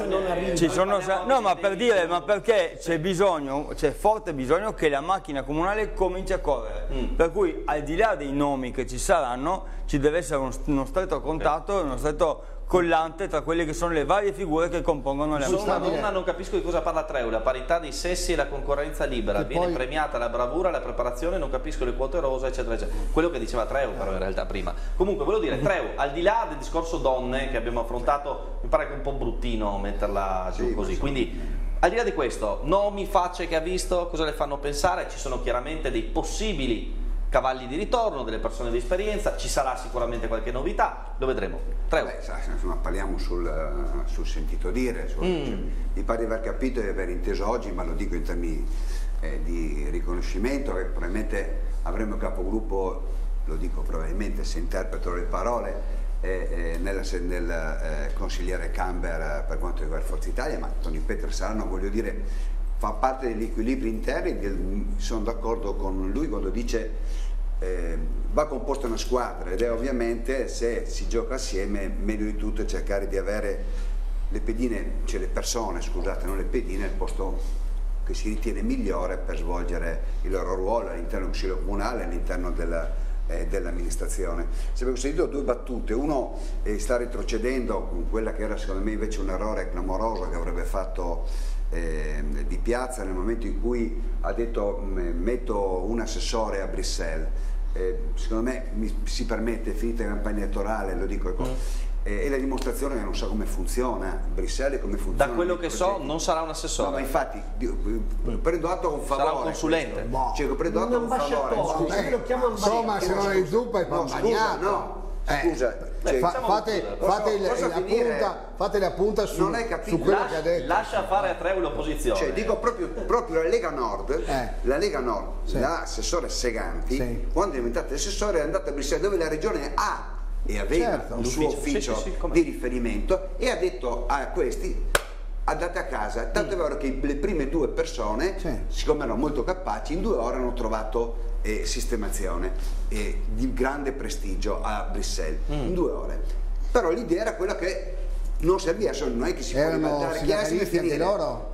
Ci sono, no, ma per dire, ma perché c'è bisogno, c'è forte bisogno che la macchina comunale cominci a correre. Mm. Per cui al di là dei nomi che ci saranno, ci deve essere uno, uno stretto contatto, uno stretto collante tra quelle che sono le varie figure che compongono la Sono una donna, non capisco di cosa parla Treu, la parità dei sessi e la concorrenza libera, che viene poi... premiata la bravura, la preparazione, non capisco le quote rosa, eccetera, eccetera. Quello che diceva Treu però in realtà prima. Comunque, volevo dire, Treu, al di là del discorso donne che abbiamo affrontato, mi pare che è un po' bruttino metterla sì, così, quindi al di là di questo, nomi, facce che ha visto, cosa le fanno pensare? Ci sono chiaramente dei possibili cavalli di ritorno, delle persone di esperienza, ci sarà sicuramente qualche novità, lo vedremo. Beh, insomma, parliamo sul, eh, sul, sentito dire, sul, mm. cioè, mi pare di aver capito e di aver inteso oggi, ma lo dico in termini eh, di riconoscimento, che probabilmente avremo il capogruppo, lo dico probabilmente se interpreto le parole, eh, eh, nel, nel eh, consigliere Camber per quanto riguarda Forza Italia, ma Tony Peter saranno, voglio dire, fa parte degli equilibri interni, del, sono d'accordo con lui quando dice eh, va composta una squadra ed è ovviamente se si gioca assieme meglio di tutto è cercare di avere le pedine, cioè le persone, scusate, non le pedine, al posto che si ritiene migliore per svolgere il loro ruolo all'interno del Consiglio Comunale, all'interno della, eh, dell'amministrazione. Se avevo sentito due battute, uno sta retrocedendo con quella che era secondo me invece un errore clamoroso che avrebbe fatto eh, di piazza nel momento in cui ha detto metto un assessore a Bruxelles. Eh, secondo me mi, si permette, finita la campagna elettorale, lo dico, mm. eh, è la dimostrazione che non sa come funziona Bruxelles e come funziona. Da quello che so non sarà un assessore. No, ma infatti prendo atto con favore. Sarà un consulente. Boh. Cioè, prendo atto con favore. Scusa, lo chiamano Insomma, se non è in zuppa è no, scusa, no. Eh, scusa, cioè, fa, fate, fate, il, la punta, fate, la punta, su, su quello lascia, che ha detto. Lascia fare a Treu l'opposizione. Cioè, dico proprio, proprio, la Lega Nord, eh. la Lega Nord, sì. l'assessore Seganti, sì. quando è diventato assessore è andato a Bruxelles dove la regione ha e aveva certo, un suo ufficio sì, di riferimento e ha detto a questi andate a casa, tanto è vero che le prime due persone, siccome erano molto capaci, in due ore hanno trovato e sistemazione e di grande prestigio a Bruxelles mm. in due ore. Però l'idea era quella che non serviva, non è che si può ricambiare, loro?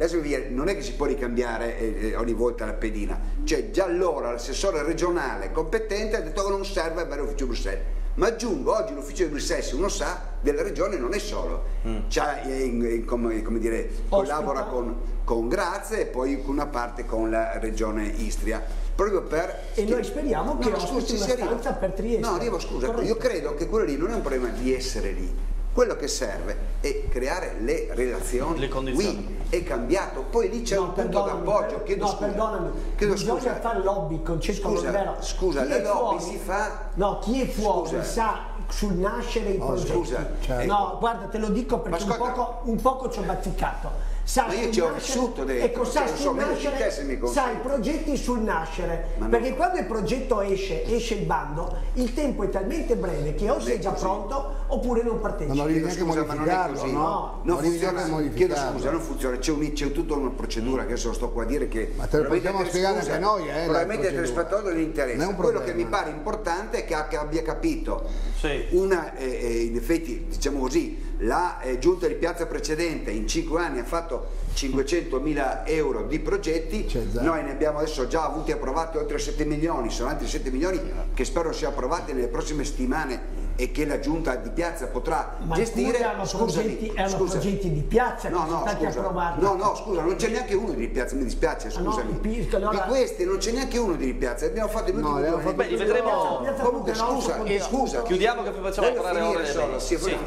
non è che si può ricambiare eh, eh, ogni volta la pedina, cioè già allora l'assessore regionale competente ha detto che non serve avere l'ufficio Bruxelles ma aggiungo oggi l'ufficio di Bruxelles uno sa della regione non è solo. Mm. in, come, come dire, collabora con, con Grazia e poi una parte con la regione Istria. Proprio per e noi speriamo che no, ospiti una stanza per Trieste. No arrivo scusa Corretto. io credo che quello lì non è un problema di essere lì quello che serve è creare le relazioni. Le condizioni. Qui è cambiato, poi lì c'è no, un punto d'appoggio. Chiedo no, scusa. perdonami. Chiedo Bisogna scusa. fare lobby con Cesco Scusa, scusa la lobby fuori, si fa. No, chi è fuori scusa. sa sul nascere i oh, progetti. Scusa, certo. No, guarda, te lo dico perché un poco, un poco ci ho bazzicato sa ma io ci ho vissuto dentro ecco, sa sul nascere, sa i progetti sul nascere ma perché no. quando il progetto esce esce il bando il tempo è talmente breve che o sei già pronto oppure non partecipi. Ma non devi neanche modificarlo no? no, non funziona chiedo scusa non funziona c'è, un, c'è tutta una procedura che adesso sto qua a dire che ma te lo possiamo spiegare anche noi eh, probabilmente il telespettatore non interessa. Quello che mi pare importante è che abbia capito. Sì. una eh, eh, in effetti diciamo così la eh, giunta di piazza precedente in 5 anni ha fatto 500 mila euro di progetti, noi ne abbiamo adesso già avuti approvati oltre 7 milioni, sono altri 7 milioni che spero siano approvati nelle prossime settimane e che la giunta di piazza potrà Ma gestire. Erano, scusami, progetti, erano progetti di piazza che no, sono stati scusa. approvati. No, no, scusa, non c'è neanche uno di piazza, mi dispiace, scusami. Ah, no, allora... Di questi non c'è neanche uno di piazza, abbiamo fatto i no, due fatto... Beh, vedremo. Comunque, scusa, scusa. Chiudiamo che poi facciamo parlare ore. Solo, sì, sì.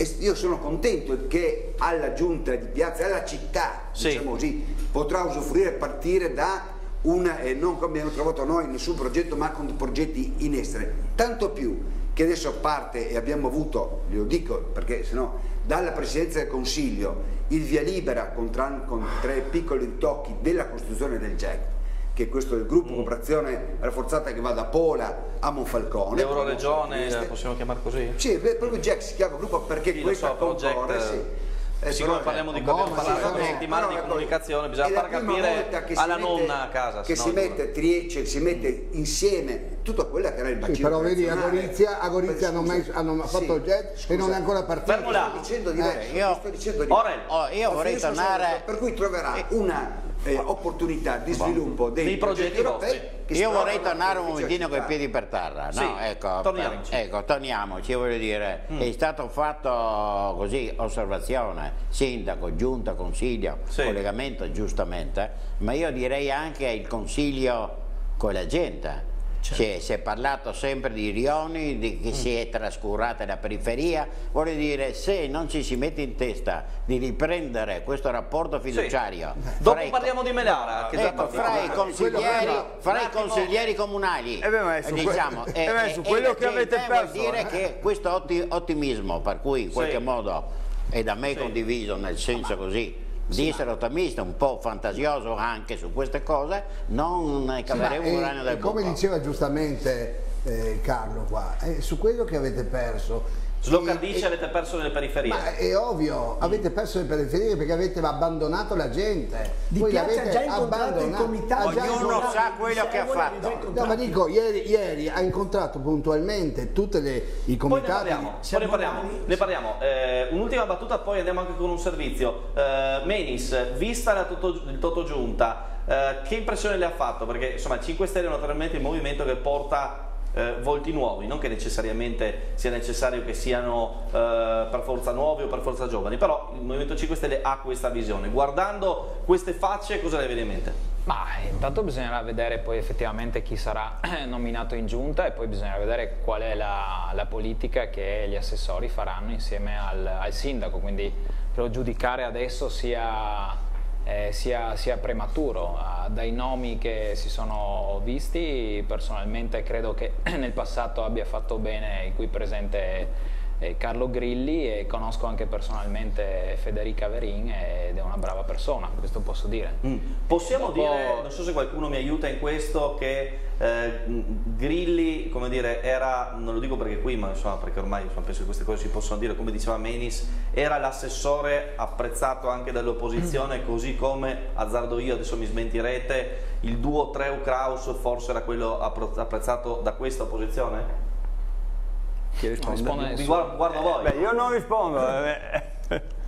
E io sono contento che alla giunta di piazza, alla città, sì. diciamo così, potrà usufruire a partire da una, eh, non come abbiamo trovato noi nessun progetto, ma con progetti in essere. Tanto più che adesso parte e abbiamo avuto, lo dico perché sennò dalla Presidenza del Consiglio il via libera con, con tre piccoli ritocchi della Costituzione del GEC che è questo del gruppo mm. cooperazione rafforzata che va da Pola a Monfalcone. L'Euroregione, possiamo chiamare così? Sì, proprio GEC si chiama gruppo perché sì, questa so, concorre, sì eh, Siccome parliamo di abbiamo parlato di settimana di comunicazione, bisogna far capire alla mette, nonna a casa. Che si mette, cioè, si mette, insieme tutta quella che era il bacino. Sì, però vedi, a Gorizia, a Gorizia hanno, mai, hanno fatto il jet scusa, e non è ancora partito. Fermo là. Sto dicendo diverso. Eh, io, sto dicendo diverso. Oh, io vorrei tornare. Per cui troverà eh. una eh, opportunità di sviluppo dei, dei progetti, europei. Io vorrei tornare un momentino con i piedi per terra. No? Sì, ecco, torniamoci. ecco, torniamoci, voglio dire, mm. è stato fatto così, osservazione, sindaco, giunta, consiglio, sì. collegamento giustamente, ma io direi anche il consiglio con la gente Certo. Cioè, si è parlato sempre di rioni, di che mm. si è trascurata la periferia, vuole dire se non ci si mette in testa di riprendere questo rapporto fiduciario. Sì. Dopo parliamo di Melara. Che ecco, fra i consiglieri, fra i consiglieri comunali, eh beh, su diciamo, que- eh, eh, su quello che avete perso. Vuol dire che questo ottimismo, per cui in qualche sì. modo è da me sì. condiviso nel senso così, di essere ottimista, un po' fantasioso anche su queste cose, non caveremo sì, un ragno del Come diceva giustamente eh, Carlo qua, è su quello che avete perso Slocardice avete perso nelle periferie. Ma è ovvio, avete perso le periferie perché avete abbandonato la gente. Di Voi l'avete già incontrato il comitato. Ognuno sa quello che ha fatto. No, ma dico, ieri, ieri ha incontrato puntualmente tutti i comitati. Poi ne parliamo, poi ne parliamo. Ne parliamo. Eh, Un'ultima battuta, poi andiamo anche con un servizio. Eh, Menis, vista la toto, il Toto Giunta, eh, che impressione le ha fatto? Perché insomma 5 Stelle è naturalmente il movimento che porta eh, volti nuovi, non che necessariamente sia necessario che siano eh, per forza nuovi o per forza giovani, però il Movimento 5 Stelle ha questa visione. Guardando queste facce cosa le vede in mente? Ma intanto bisognerà vedere poi effettivamente chi sarà nominato in giunta e poi bisognerà vedere qual è la, la politica che gli assessori faranno insieme al, al sindaco, quindi per giudicare adesso sia eh, sia, sia, prematuro. Ah, dai nomi che si sono visti, personalmente credo che nel passato abbia fatto bene qui presente Carlo Grilli e conosco anche personalmente Federica Verin ed è una brava persona, questo posso dire. Mm. Possiamo Dopo... dire, non so se qualcuno mi aiuta in questo, che eh, Grilli, come dire, era, non lo dico perché qui, ma insomma perché ormai insomma, penso che queste cose si possono dire, come diceva Menis, era l'assessore apprezzato anche dall'opposizione, mm. così come, azzardo io, adesso mi smentirete, il duo Treu Kraus forse era quello apprezzato da questa opposizione? Chi risponde? Su... Guardo, guardo voi. Beh, io non rispondo. Eh.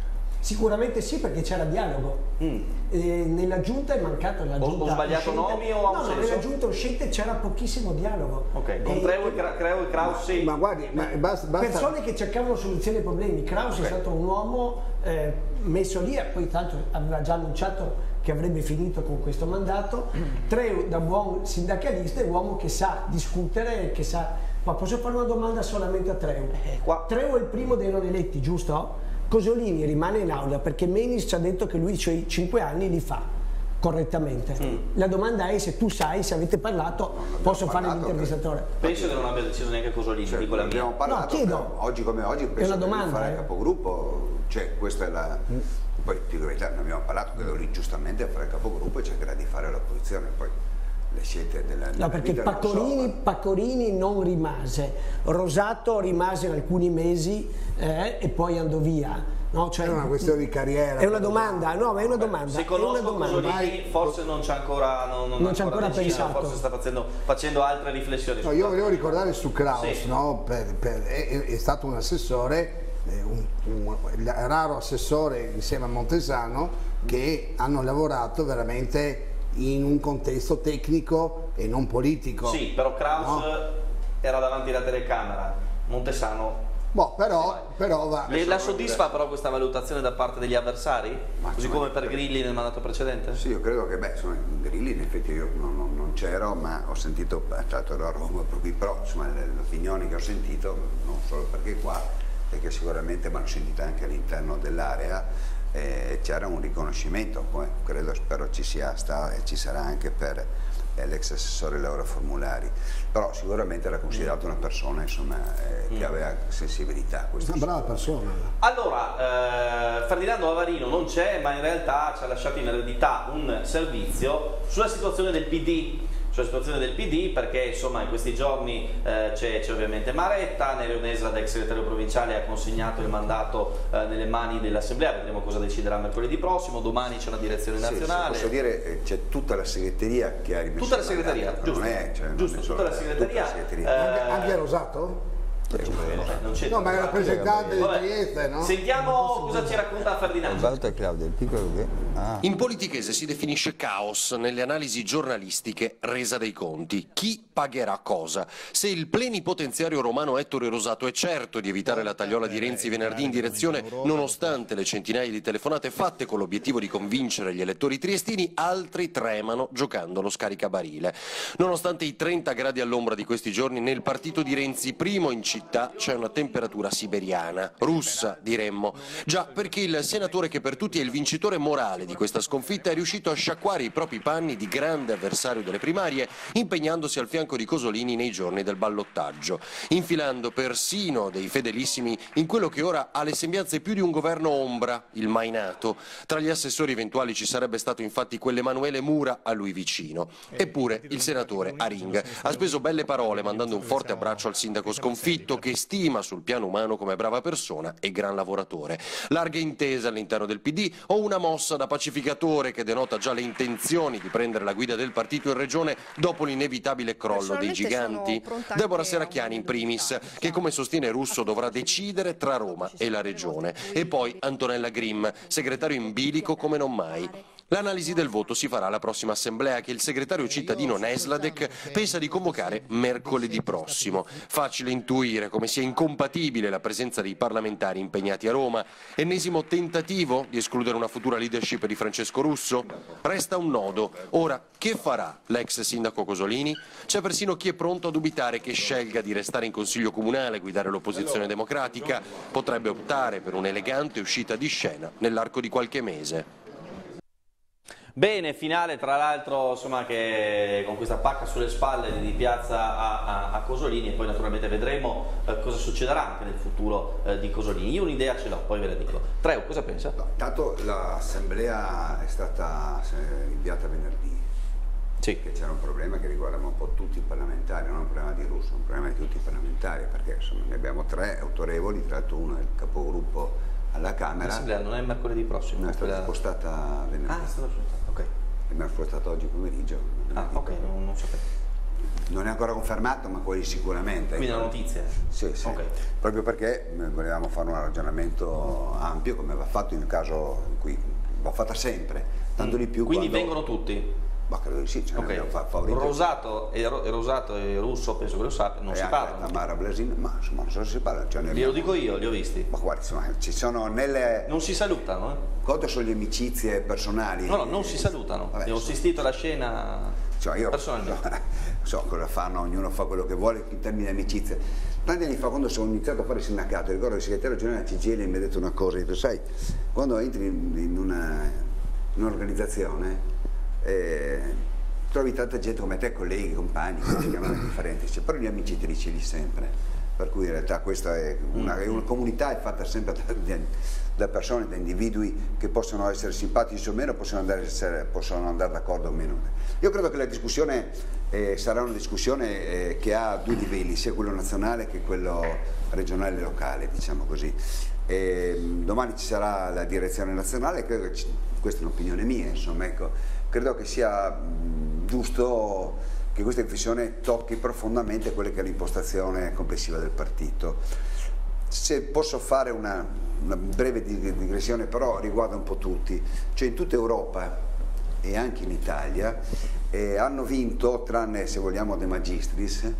Sicuramente sì perché c'era dialogo. Mm. Eh, nella giunta è mancato la giunta. Ho, sbagliato uscente. nomi o ha no, no, nella giunta uscente c'era pochissimo dialogo. Ok, con Creu e, Creu e Kraus sì. Ma guardi, ma basta, basta. persone che cercavano soluzioni ai problemi. Kraus okay. è stato un uomo eh, messo lì, poi tanto aveva già annunciato che avrebbe finito con questo mandato. Treu da buon sindacalista è un uomo che sa discutere, che sa ma posso fare una domanda solamente a Treu? Eh, Treu è il primo dei non eletti, giusto? Cosolini rimane in aula perché Menis ci ha detto che lui i suoi 5 anni li fa correttamente. Mm. La domanda è se tu sai, se avete parlato, no, posso fare l'intervistatore. Penso che non abbia deciso neanche Cosolini, cioè, dico la mia. Abbiamo parlato, no, chiedo. oggi come oggi penso è una domanda, fare eh? capogruppo, cioè questa è la... Mm. Poi dico la verità, ne abbiamo parlato, credo lì giustamente a fare capogruppo e cercherà di fare l'opposizione. Poi le scelte della, No, perché Paccorini, so, Paccorini, non rimase, Rosato rimase alcuni mesi eh, e poi andò via. No, cioè, è una questione di carriera. È una domanda, no, ma è una domanda. Se conosco Cosolini forse non c'è ancora, non, non non ancora, ancora pensato. forse sta facendo, facendo altre riflessioni. No, io volevo ricordare su Kraus, sì. no? per, per, è, è, stato un assessore, un, un, un raro assessore insieme a Montesano, che hanno lavorato veramente in un contesto tecnico e non politico. Sì, però Kraus no? era davanti alla telecamera, Montesano Boh, però, però va. Le, la soddisfa però questa valutazione da parte degli avversari? Ma Così come per Grilli nel mandato precedente? Sì, io credo che, beh, insomma, Grilli in effetti io non, non, non c'ero, ma ho sentito, tra l'altro ero a Roma, proprio, però insomma le, le, opinioni che ho sentito, non solo perché qua, perché sicuramente mi hanno sentito anche all'interno dell'area, eh, c'era un riconoscimento, come credo spero ci sia stato e ci sarà anche per, è l'ex assessore Laura Formulari, però sicuramente era considerato una persona insomma, eh, che mm. aveva sensibilità. Una brava persona. Allora, eh, Ferdinando Avarino non c'è, ma in realtà ci ha lasciato in eredità un servizio sulla situazione del PD sulla situazione del PD perché insomma in questi giorni eh, c'è, ovviamente Maretta, Nerio Nesla da ex segretario provinciale ha consegnato il mandato eh, nelle mani dell'Assemblea, vedremo cosa deciderà mercoledì prossimo, domani c'è una direzione nazionale. Sì, posso dire eh, c'è tutta la segreteria che ha rimesso Tutta la segreteria, giusto, è, cioè, giusto tutta, la segreteria. Tutta la segreteria. Eh, anche, anche Rosato? No, ma è rappresentante di Trieste, no? Sentiamo cosa ci racconta Ferdinando. Ah. In politichese si definisce caos nelle analisi giornalistiche resa dei conti. Chi pagherà cosa? Se il plenipotenziario romano Ettore Rosato è certo di evitare la tagliola di Renzi venerdì in direzione, nonostante le centinaia di telefonate fatte con l'obiettivo di convincere gli elettori triestini, altri tremano giocando lo scaricabarile. Nonostante i 30 gradi all'ombra di questi giorni, nel partito di Renzi, primo in città, città c'è una temperatura siberiana, russa diremmo. Già perché il senatore che per tutti è il vincitore morale di questa sconfitta è riuscito a sciacquare i propri panni di grande avversario delle primarie, impegnandosi al fianco di Cosolini nei giorni del ballottaggio, infilando persino dei fedelissimi in quello che ora ha le sembianze più di un governo ombra, il mai nato. Tra gli assessori eventuali ci sarebbe stato infatti quell'Emanuele Mura a lui vicino. Eppure il senatore Aring ha speso belle parole mandando un forte abbraccio al sindaco sconfitto detto che stima sul piano umano come brava persona e gran lavoratore. Larghe intese all'interno del PD o una mossa da pacificatore che denota già le intenzioni di prendere la guida del partito in regione dopo l'inevitabile crollo dei giganti? Deborah Seracchiani in primis, che come sostiene Russo dovrà decidere tra Roma e la regione. E poi Antonella Grimm, segretario in bilico come non mai. L'analisi del voto si farà alla prossima assemblea che il segretario cittadino Nesladek pensa di convocare mercoledì prossimo. Facile intuire come sia incompatibile la presenza dei parlamentari impegnati a Roma. Ennesimo tentativo di escludere una futura leadership di Francesco Russo? Resta un nodo. Ora, che farà l'ex sindaco Cosolini? C'è persino chi è pronto a dubitare che scelga di restare in consiglio comunale, guidare l'opposizione democratica. Potrebbe optare per un'elegante uscita di scena nell'arco di qualche mese. Bene, finale tra l'altro con questa pacca sulle spalle di Piazza a, a, a Cosolini e poi naturalmente vedremo eh, cosa succederà anche nel futuro eh, di Cosolini. Io un'idea ce l'ho, poi ve la dico. Treo, cosa pensa? No, intanto l'assemblea è stata rinviata venerdì. Sì. Che c'era un problema che riguardava un po' tutti i parlamentari, non un problema di Russo, un problema di tutti i parlamentari, perché insomma, ne abbiamo tre autorevoli, tra l'altro uno è il capogruppo alla Camera. L'assemblea non è mercoledì prossimo? No, è stata spostata venerdì. Ah, è stata spostata mi ha portato oggi pomeriggio. Ah, ok, non, non sapevo. Non è ancora confermato, ma quelli sicuramente. Quindi la notizia? Sì, sì. Okay. Proprio perché eh, volevamo fare un ragionamento ampio, come va fatto in un caso in cui va fatta sempre, tanto mm. di più Quindi quando... vengono tutti? Ma credo di sì, ce okay. fa Rosato e, Rosato e Russo penso che lo sappia, non e si parlano. Tamara Blasin, ma insomma non so se si parla. Glielo dico io, li ho visti. Ma guarda, insomma, ci sono nelle... Non si salutano, eh? Conto sono le amicizie personali. No, no, non si salutano. Vabbè, ho assistito alla scena cioè io, personalmente. Non so cosa fanno, ognuno fa quello che vuole in termini di amicizia. Tanti anni fa, quando sono iniziato a fare il sindacato, ricordo che il segretario generale CGL mi ha detto una cosa, ha detto, sai, quando entri in un'organizzazione... Eh, trovi tanta gente come te, colleghi, compagni, che si chiamano differenti, cioè, però gli amici te li celi sempre, per cui in realtà questa è una, è una comunità, è fatta sempre da, da, persone, da individui che possono essere simpatici o meno, possono andare, essere, possono andare d'accordo o meno. Io credo che la discussione eh, sarà una discussione eh, che ha due livelli, sia quello nazionale che quello regionale e locale, diciamo così. E, domani ci sarà la direzione nazionale, credo che ci, questa è un'opinione mia, insomma, ecco, credo che sia mh, giusto che questa riflessione tocchi profondamente quella che è l'impostazione complessiva del partito. Se posso fare una, una breve digressione, però riguarda un po' tutti, cioè in tutta Europa e anche in Italia eh, hanno vinto, tranne se vogliamo De Magistris,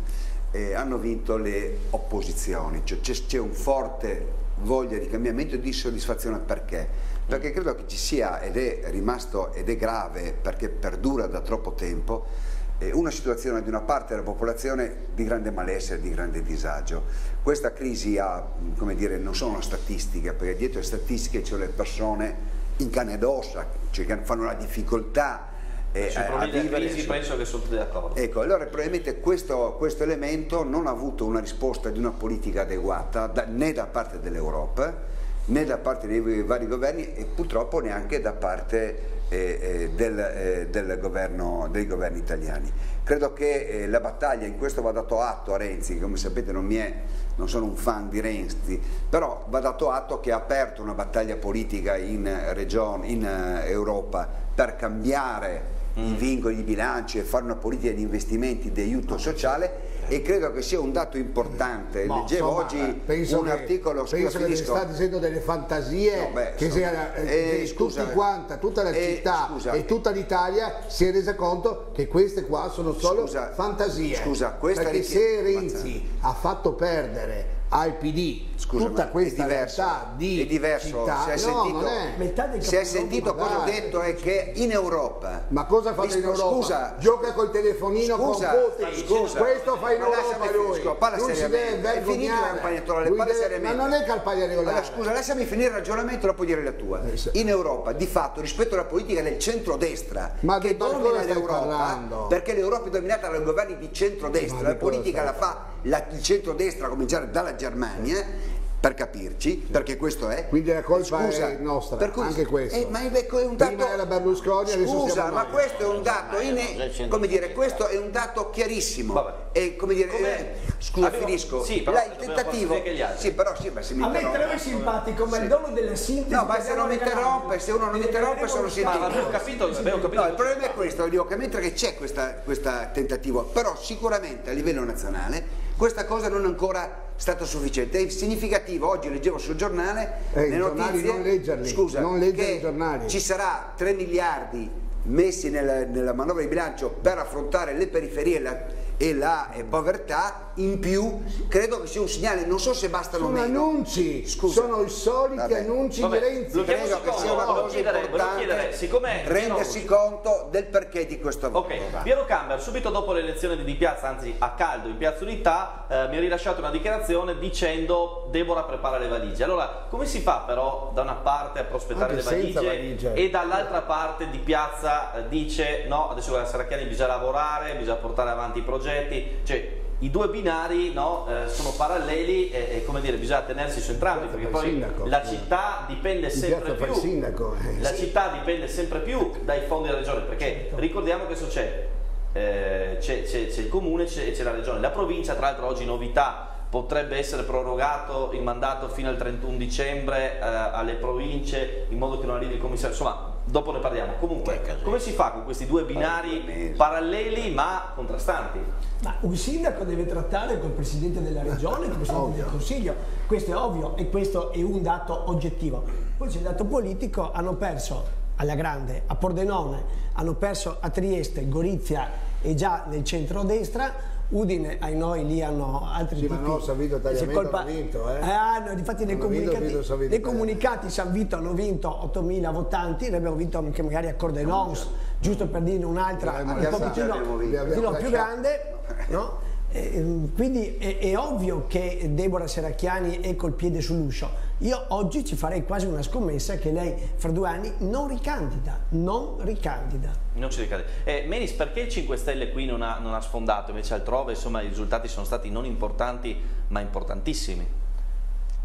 eh, hanno vinto le opposizioni, cioè c'è un forte voglia di cambiamento e di soddisfazione perché? Perché credo che ci sia, ed è rimasto ed è grave perché perdura da troppo tempo, eh, una situazione di una parte della popolazione di grande malessere, di grande disagio. Questa crisi ha, come dire, non sono statistiche, perché dietro le statistiche c'è le persone in canne ed ossa, cioè che fanno la difficoltà eh, a vivere crisi penso che sono tutti d'accordo. Ecco, allora probabilmente questo, questo, elemento non ha avuto una risposta di una politica adeguata da, né da parte dell'Europa né da parte dei vari governi e purtroppo neanche da parte eh, eh del, eh, del governo, dei governi italiani. Credo che eh, la battaglia, in questo va dato atto a Renzi, come sapete non, è, non sono un fan di Renzi, però va dato atto che ha aperto una battaglia politica in, region, in uh, Europa per cambiare mm. i vincoli di bilancio e fare una politica di investimenti di aiuto sociale e credo che sia un dato importante. No, Leggevo insomma, oggi un che, articolo penso che sta dicendo delle fantasie no, beh, che, sia, eh, eh, scusa, quanta, tutta la eh, città scusa, e tutta l'Italia si è resa conto che queste qua sono solo scusa, fantasie. Scusa, perché se Renzi ha fatto perdere al PD Scusa, tutta questa realtà di è diverso. città. Si è sentito, no, si è sentito cosa ho detto è che in Europa ma cosa fa in Europa? Scusa, gioca col telefonino scusa, con Putin scusa, questo fa in Europa lui. Scusa, parla lui si deve vergognare. deve, ma non è campagna regolare. Allora, scusa lasciami finire il ragionamento e dopo dire la tua. Eh, in Europa di fatto rispetto alla politica del centrodestra ma che domina l'Europa perché l'Europa è dominata dai governi di centrodestra la politica la fa il centrodestra a cominciare dalla Germania per capirci, perché questo è. Quindi la colpa scusa, è nostra, per cui, anche questo. Eh, ma è un dato, Prima era Berlusconi, Scusa, ma questo è un dato, in, come dire, questo è un dato chiarissimo. Vabbè. E come dire, come, eh, scusa, abbiamo, finisco. Sì, però, il tentativo. Sì, però sì, ma se mi A me è simpatico, ma sì. il dono della sintesi. No, ma se non mi interrompe, se uno non mi interrompe sono sentito. Ma avevo capito, avevo capito. No, il problema è questo, dico che mentre c'è questo tentativo, però sicuramente a livello nazionale questa cosa non è ancora stata sufficiente. È significativo, oggi leggevo sul giornale eh, le notizie, non leggerli, scusa, non leggere i giornali. ci sarà 3 miliardi messi nella, nella manovra di bilancio per affrontare le periferie la, e la eh, povertà in più credo che sia un segnale non so se bastano sono meno. annunci Scusa. sono i soliti Vabbè. annunci Vabbè. di Renzi credo che sia una cosa chiedere, importante. chiedere, rendersi conto del perché di questo voto. Ok Piero Camber subito dopo l'elezione di Di Piazza anzi a caldo in Piazza Unità eh, mi ha rilasciato una dichiarazione dicendo Deborah prepara le valigie allora come si fa però da una parte a prospettare Anche le valigie, valigie, e dall'altra parte Di Piazza eh, dice no adesso con la Serracchiani bisogna lavorare bisogna portare avanti i progetti cioè i due binari no, eh, sono paralleli e, e, come dire, bisogna tenersi su entrambi perché poi sindaco, la città dipende sempre più. sindaco, eh. la città dipende sempre più dai fondi della regione perché certo. ricordiamo che succede eh, c'è, il comune e c'è la regione. La provincia tra l'altro oggi novità potrebbe essere prorogato il mandato fino al 31 dicembre eh, alle province in modo che non arrivi il commissario. Insomma dopo ne parliamo. Comunque, come si fa con questi due binari paralleli ma contrastanti? Ma un sindaco deve trattare col Presidente della Regione, col Presidente del Consiglio, questo è ovvio e questo è un dato oggettivo. Poi c'è il dato politico, hanno perso alla grande a Pordenone, hanno perso a Trieste, Gorizia e già nel centro-destra, Udine ai noi lì hanno altri sì, tipi. ma no, San Vito Tagliamento colpa... hanno vinto, eh? Ah, no, infatti nei comunicati, vinto, nei comunicati San Vito hanno vinto 8.000 votanti, noi abbiamo vinto anche magari a Cordenons, giusto per dire un'altra, un po' più grande, no? Ehm, quindi è, è, ovvio che Deborah Seracchiani è col piede sull'uscio. Io oggi ci farei quasi una scommessa che lei fra due anni non ricandida, non ricandida. Non ci ricandida. Eh, Menis, perché il 5 Stelle qui non ha, non ha sfondato? Invece altrove insomma, i risultati sono stati non importanti ma importantissimi.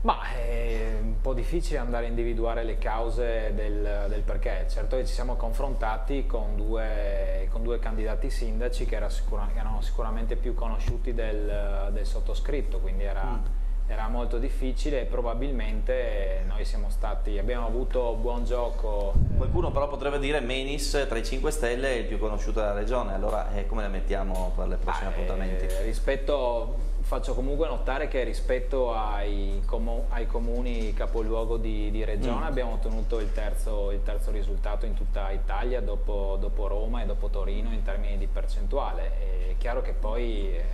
Ma è un po' difficile andare a individuare le cause del, del perché. Certo che ci siamo confrontati con due, con due candidati sindaci che, era sicura, che, erano sicuramente più conosciuti del, del sottoscritto, quindi era, mm. era, molto difficile e probabilmente noi siamo stati, abbiamo avuto buon gioco. Qualcuno però potrebbe dire Menis tra i 5 Stelle è il più conosciuto della regione, allora eh, come la mettiamo per le prossime ah, appuntamenti? Eh, rispetto faccio comunque notare che rispetto ai, comu ai comuni capoluogo di, di regione mm. abbiamo ottenuto il terzo, il terzo, risultato in tutta Italia dopo, dopo, Roma e dopo Torino in termini di percentuale. È chiaro che poi eh,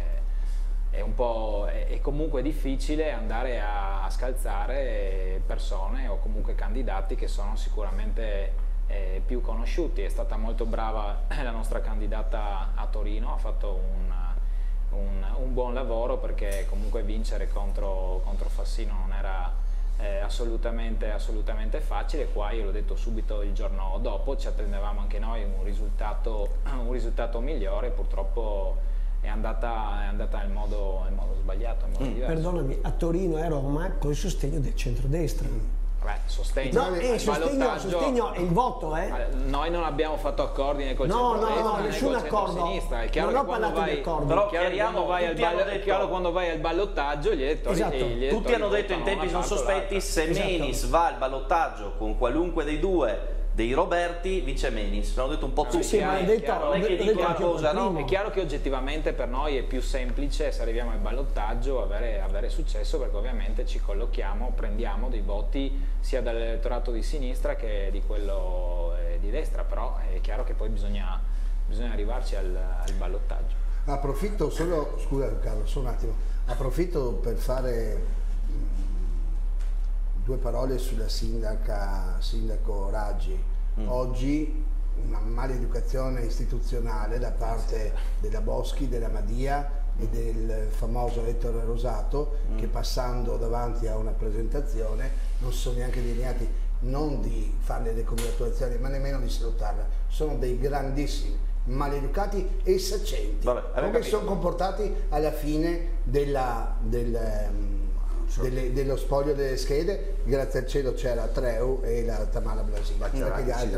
è, è, è comunque difficile andare a, a, scalzare persone o comunque candidati che sono sicuramente eh, più conosciuti. È stata molto brava la nostra candidata a Torino, ha fatto un un, un, buon lavoro perché comunque vincere contro, contro Fassino non era, eh, assolutamente, assolutamente facile, qua io l'ho detto subito il giorno dopo, ci attendevamo anche noi un risultato, un risultato migliore, purtroppo è andata, è andata nel, modo, nel, modo, sbagliato. Nel modo mm. Perdonami, a Torino e Roma con il sostegno del centrodestra. Mm. Beh, sostegno, no, eh, sostegno, sostegno è il voto, eh? Noi non abbiamo fatto accordi né col no, no, no, nessun accordo. È chiaro non ho parlato vai, di accordo. Però chiariamo, vai al ballo, detto, chiaro quando vai al ballottaggio gli elettori, esatto. gli elettori Tutti hanno detto in tempi non sospetti se esatto. Menis va al ballottaggio con qualunque dei due dei Roberti vice Menis. L'hanno detto un po' tutti. Sì, ma è detto, non è che dico una cosa, no? È chiaro che oggettivamente per noi è più semplice se arriviamo al ballottaggio avere, avere successo perché ovviamente ci collochiamo, prendiamo dei voti sia dall'elettorato di sinistra che di quello eh, di destra, però è chiaro che poi bisogna, bisogna arrivarci al, al ballottaggio. Approfitto solo, scusa Carlo, solo un attimo, approfitto per fare due parole sulla sindaca, sindaco Raggi. Mm. Oggi una maleducazione istituzionale da parte della Boschi, della Madia e del famoso Ettore Rosato mm. che passando davanti a una presentazione non sono neanche degnati non di farle le congratulazioni ma nemmeno di salutarla. Sono dei grandissimi maleducati e saccenti Vabbè, come si sono comportati alla fine della, del, delle, dello spoglio delle schede, grazie al cielo c'era Treu e la Tamara Blasini.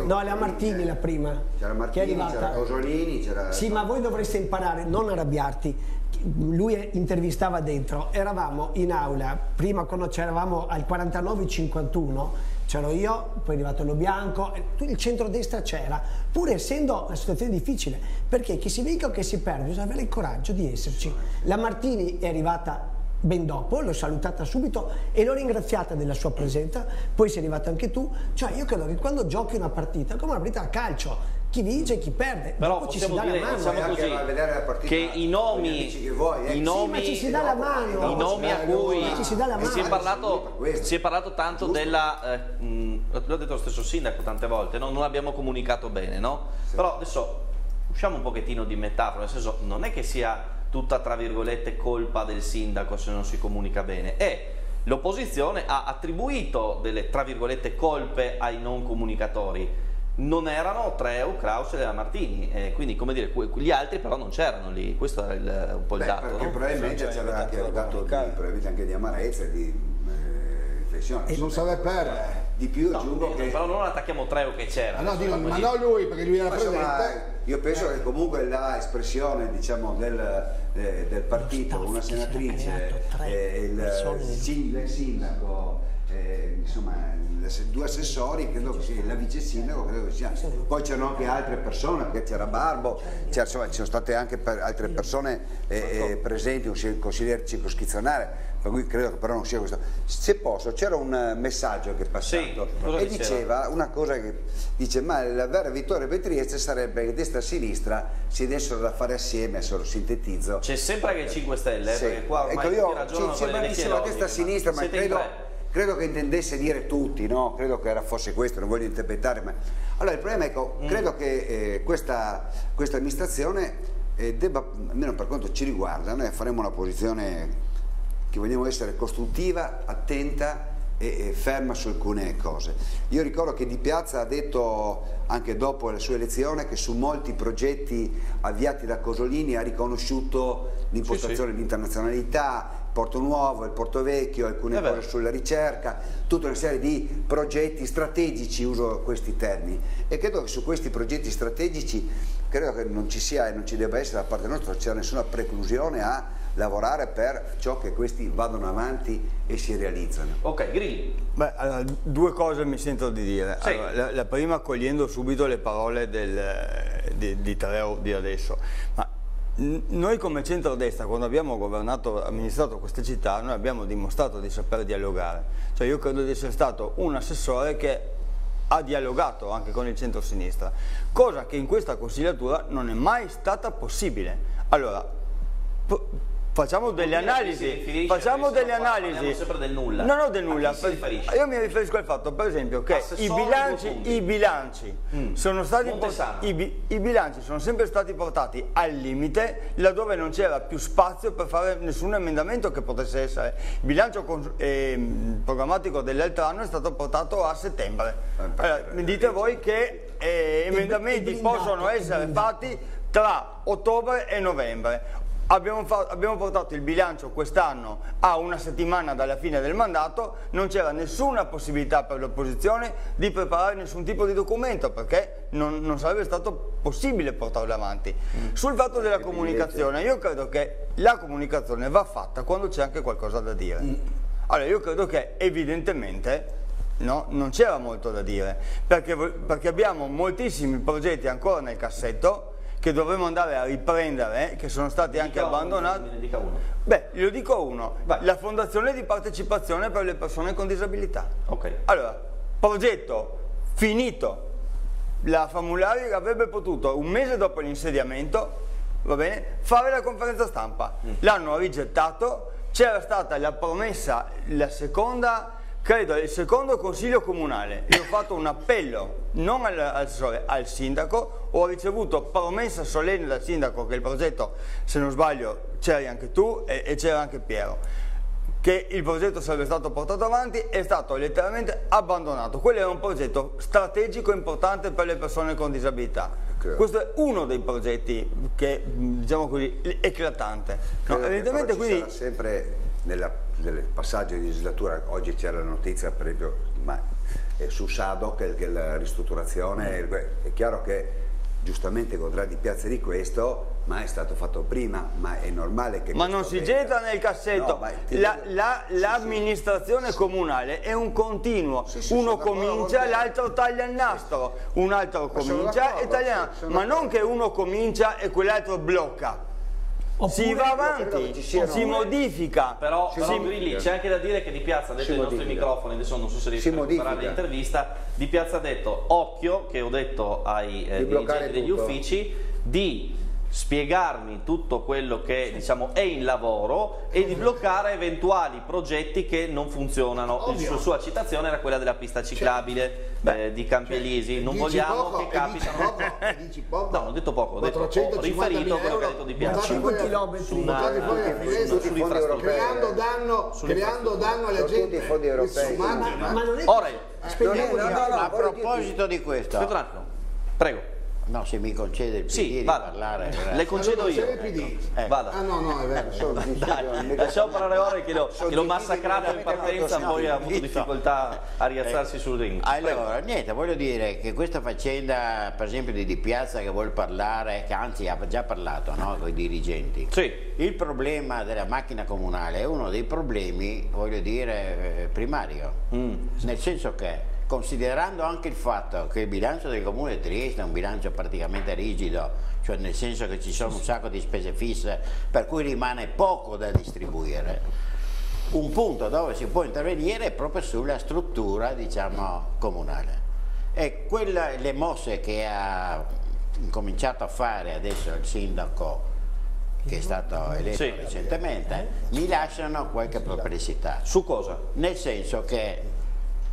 No, la Martini la prima. C'era Martini, c'era Cosolini, c'era... Sì, ma voi dovreste imparare, non arrabbiarti. Lui intervistava dentro, eravamo in aula, prima quando c'eravamo al 49-51, c'ero io, poi è arrivato Lo Bianco, il centrodestra c'era, pur essendo una situazione difficile, perché chi si vinca o che si perde bisogna avere il coraggio di esserci. La Martini è arrivata ben dopo, l'ho salutata subito e l'ho ringraziata della sua presenza, poi sei arrivato anche tu, cioè io credo che quando giochi una partita, come una partita a calcio, chi vince e chi perde, però dopo ci si dà dire, la mano. Diciamo così, che i nomi, che vuoi, eh. i nomi, sì, ci si dà la mano, i nomi a cui ci si, dà la mano. si, è, parlato, si è parlato tanto Giusto. della, eh, mh, l'ha detto lo stesso sindaco tante volte, no? non abbiamo comunicato bene, no? Sì. Però adesso usciamo un pochettino di metafora, nel senso non è che sia tutta tra virgolette colpa del sindaco se non si comunica bene e l'opposizione ha attribuito delle tra virgolette colpe ai non comunicatori non erano Treu, Kraus e Lea Martini, eh, quindi come dire, gli altri però non c'erano lì, questo era il, un po' il Beh, dato. Perché no? probabilmente cioè, c'era anche un dato di, probabilmente anche di amarezza e di eh, riflessione. E non sa perdere. Di più no, aggiungo che... Però non attacchiamo Treu che c'era. Ah, no, dico, ma non lui, perché lui era ma presente. Insomma, io penso che comunque l'espressione diciamo, del, eh, del, partito, una senatrice, eh, il, il sindaco, eh, insomma due assessori, credo che sia la vice sindaco, credo che sia. Poi c'erano anche altre persone, perché c'era Barbo, sono state anche per altre persone eh, eh presenti, un consigliere circoscrizionale, per cui credo che però non sia questo. Se posso, c'era un messaggio che è passato sì, e diceva una cosa che dice ma la vera vittoria per Trieste sarebbe che destra e sinistra si dessero da fare assieme, adesso lo sintetizzo. C'è sempre che 5 Stelle, eh, sì. perché qua ormai ecco, io, ragionano ci, ci, diceva destra e sinistra, ma credo credo che intendesse dire tutti, no? credo che era fosse questo, non voglio interpretare, ma... Allora il problema è che mm. credo che eh, questa, questa, amministrazione eh, debba, almeno per quanto ci riguarda, noi faremo una posizione che vogliamo essere costruttiva, attenta e, e ferma su alcune cose. Io ricordo che Di Piazza ha detto anche dopo la sua elezione che su molti progetti avviati da Cosolini ha riconosciuto l'impostazione sì, sì. di internazionalità, Porto Nuovo, il Porto Vecchio, alcune cose sulla ricerca, tutta una serie di progetti strategici, uso questi termini e credo che su questi progetti strategici credo che non ci sia e non ci debba essere da parte nostra, non c'è nessuna preclusione a lavorare per ciò che questi vadano avanti e si realizzano. Ok, Grilli. Beh, allora, due cose mi sento di dire. Sì. Allora, la, la, prima cogliendo subito le parole del, di, di Treo di adesso. Ma noi come centrodestra, quando abbiamo governato, amministrato queste città, noi abbiamo dimostrato di saper dialogare. Cioè io credo di essere stato un assessore che ha dialogato anche con il centro-sinistra, cosa che in questa consigliatura non è mai stata possibile. Allora, facciamo delle analisi, facciamo delle analisi. sempre del nulla. No, no, del nulla. Io mi riferisco al fatto, per esempio, che i bilanci, i bilanci, mm. sono stati i, i, bilanci sono sempre stati portati al limite laddove non c'era più spazio per fare nessun emendamento che potesse essere. Il bilancio con, eh, programmatico dell'altro anno è stato portato a settembre. Allora, mi dite voi che eh, emendamenti possono essere fatti tra ottobre e novembre. Abbiamo, fatto, abbiamo, portato il bilancio quest'anno a una settimana dalla fine del mandato, non c'era nessuna possibilità per l'opposizione di preparare nessun tipo di documento perché non, non sarebbe stato possibile portarlo avanti. Mm. Sul fatto della comunicazione, io credo che la comunicazione va fatta quando c'è anche qualcosa da dire. Mm. Allora io credo che evidentemente No, non c'era molto da dire, perché, perché abbiamo moltissimi progetti ancora nel cassetto che dovremmo andare a riprendere, che sono stati anche abbandonati. Me ne dica uno. Beh, glielo dico uno. Vai. La Fondazione di Partecipazione per le persone con disabilità. Ok. Allora, progetto finito. La Famulari avrebbe potuto, un mese dopo l'insediamento, va bene, fare la conferenza stampa. Mm. L'hanno rigettato, c'era stata la promessa, la seconda credo il secondo consiglio comunale, io ho fatto un appello non all'assessore, al sindaco, ho ricevuto promessa solenne dal sindaco che il progetto, se non sbaglio, c'eri anche tu e, e c'era anche Piero, che il progetto sarebbe stato portato avanti, è stato letteralmente abbandonato. Quello era un progetto strategico importante per le persone con disabilità. Credo. Questo è uno dei progetti che, diciamo così, eclatante. No, evidentemente quindi... sempre nella del passaggio di legislatura, oggi c'era la notizia per esempio ma, eh, su Sado che, la ristrutturazione, mm. è chiaro che giustamente godrà di piazza di questo, ma è stato fatto prima, ma è normale che... Ma non si getta nel cassetto, no, l'amministrazione la, la, comunale è un continuo, sì, sì, uno comincia, l'altro taglia il nastro, un altro comincia e taglia il nastro, ma non che uno comincia e quell'altro blocca. Oppure, si va avanti, si modifica. Però, però si Grilli, c'è anche da dire che Di Piazza ha detto ai nostri microfoni, adesso non so se riesco a recuperare l'intervista, Di Piazza ha detto occhio, che ho detto ai eh, dirigenti degli uffici, di spiegarmi tutto quello che diciamo, è in lavoro e di bloccare eventuali progetti che non funzionano. La sua citazione era quella della pista ciclabile eh, di Campielisi. Non vogliamo poco, che capitano. Dici poco, No, non ho detto poco, ho, detto, ho riferito a quello che ha detto Di Piazza. 5 km su una, creando danno, creando danno alla gente. fondi europei. Ma, ma, ma non è... Ora, a proposito di questo. Aspetta un attimo, prego. No, se mi concede il PD sì, di parlare. Le concedo io. Il PD. Eh. Vada. Ah no, no, è vero. Dai, lasciamo parlare ora che l'ho massacrato in partenza, poi ha avuto difficoltà a rialzarsi eh. sul ring. Allora, niente, voglio dire che questa faccenda, per esempio di Di Piazza che vuole parlare, che anzi ha già parlato no, con i dirigenti. Sì. Il problema della macchina comunale è uno dei problemi, voglio dire, eh, primario. Mm. Nel senso che considerando anche il fatto che il bilancio del comune di Trieste è un bilancio praticamente rigido, cioè nel senso che ci sono un sacco di spese fisse per cui rimane poco da distribuire, un punto dove si può intervenire è proprio sulla struttura diciamo, comunale. E quella, le mosse che ha cominciato a fare adesso il sindaco che è stato eletto sì. recentemente, mi lasciano qualche perplessità. Su cosa? Nel senso che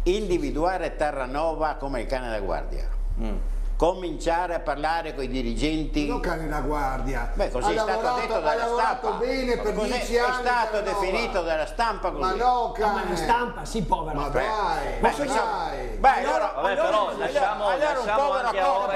individuare Terranova come il cane da guardia. Mm cominciare a parlare con i dirigenti. Non cane la guardia. Beh, così ha è stato lavorato, detto dalla stampa. bene per così dieci anni. È stato definito dalla stampa così. Ma no, cane. Ma la stampa, sì, povera. Ma dai, ma dai. dai. Beh, allora, Vabbè, allora, lasciamo, allora lasciamo anche ora.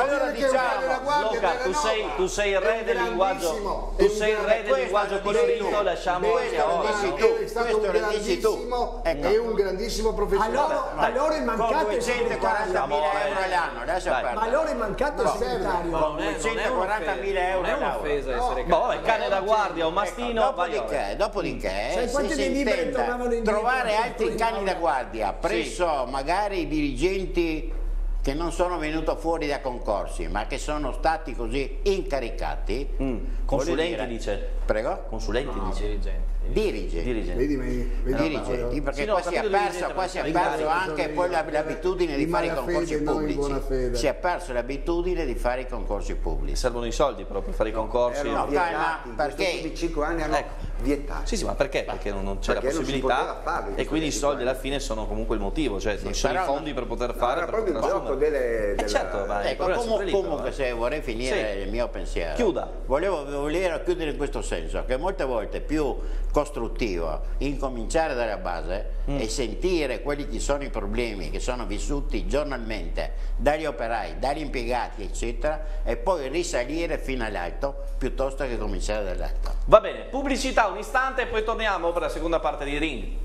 Allora diciamo, Luca, tu sei, tu sei il re del linguaggio, tu sei il re del linguaggio colorito, lasciamo ora. È stato un grandissimo, ecco. è un grandissimo professionista. Allora è mancato 240.000 euro all'anno, lascia perdere. Ma allora è mancato il segretario. Con 240.000 euro Non è un'offesa essere cane. cane da guardia o mastino. Dopodiché, dopodiché se si intenta trovare altri cani da guardia presso magari i dirigenti che non sono venuti fuori da concorsi, ma che sono stati così incaricati. Mm. Consulenti dire, dice? Prego? Consulenti no, dice? Dirigenti. Dirigenti. Dirigenti. Perché sì, no, qua si è persa, qua si è perso anche poi l'abitudine di fare i concorsi pubblici. Si è perso l'abitudine di fare i concorsi pubblici. Servono i soldi però per fare i concorsi. No, ma perché? 5 anni hanno ecco. Vietato. Sì, sì, ma perché? Perché non, c'è la possibilità farlo, e quindi i soldi alla fine sono comunque il motivo, cioè sì, non ci sono i fondi per poter fare. No, proprio il gioco delle, eh certo, ma ecco, comunque, comunque eh. se vorrei finire il mio pensiero. Chiuda. Volevo, volevo chiudere in questo senso, che molte volte più costruttivo incominciare dalla base mm. e sentire quelli che sono i problemi che sono vissuti giornalmente dagli operai, dagli impiegati eccetera e poi risalire fino all'alto piuttosto che cominciare dall'alto. Va bene, pubblicità un istante e poi torniamo per la seconda parte di Ring.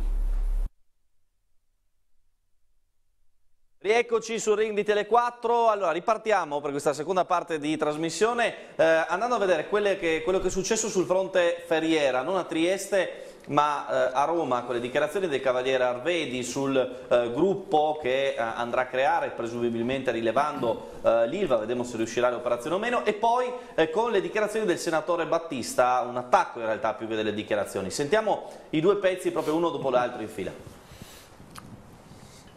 Rieccoci sul ring di Tele4, allora ripartiamo per questa seconda parte di trasmissione eh, andando a vedere che, quello che è successo sul fronte Ferriera, non a Trieste ma eh, a Roma con le dichiarazioni del Cavaliere Arvedi sul eh, gruppo che eh, andrà a creare, presumibilmente rilevando eh, l'Ilva, vedremo se riuscirà l'operazione o meno, e poi eh, con le dichiarazioni del senatore Battista, un attacco in realtà più che delle dichiarazioni. Sentiamo i due pezzi proprio uno dopo l'altro in fila.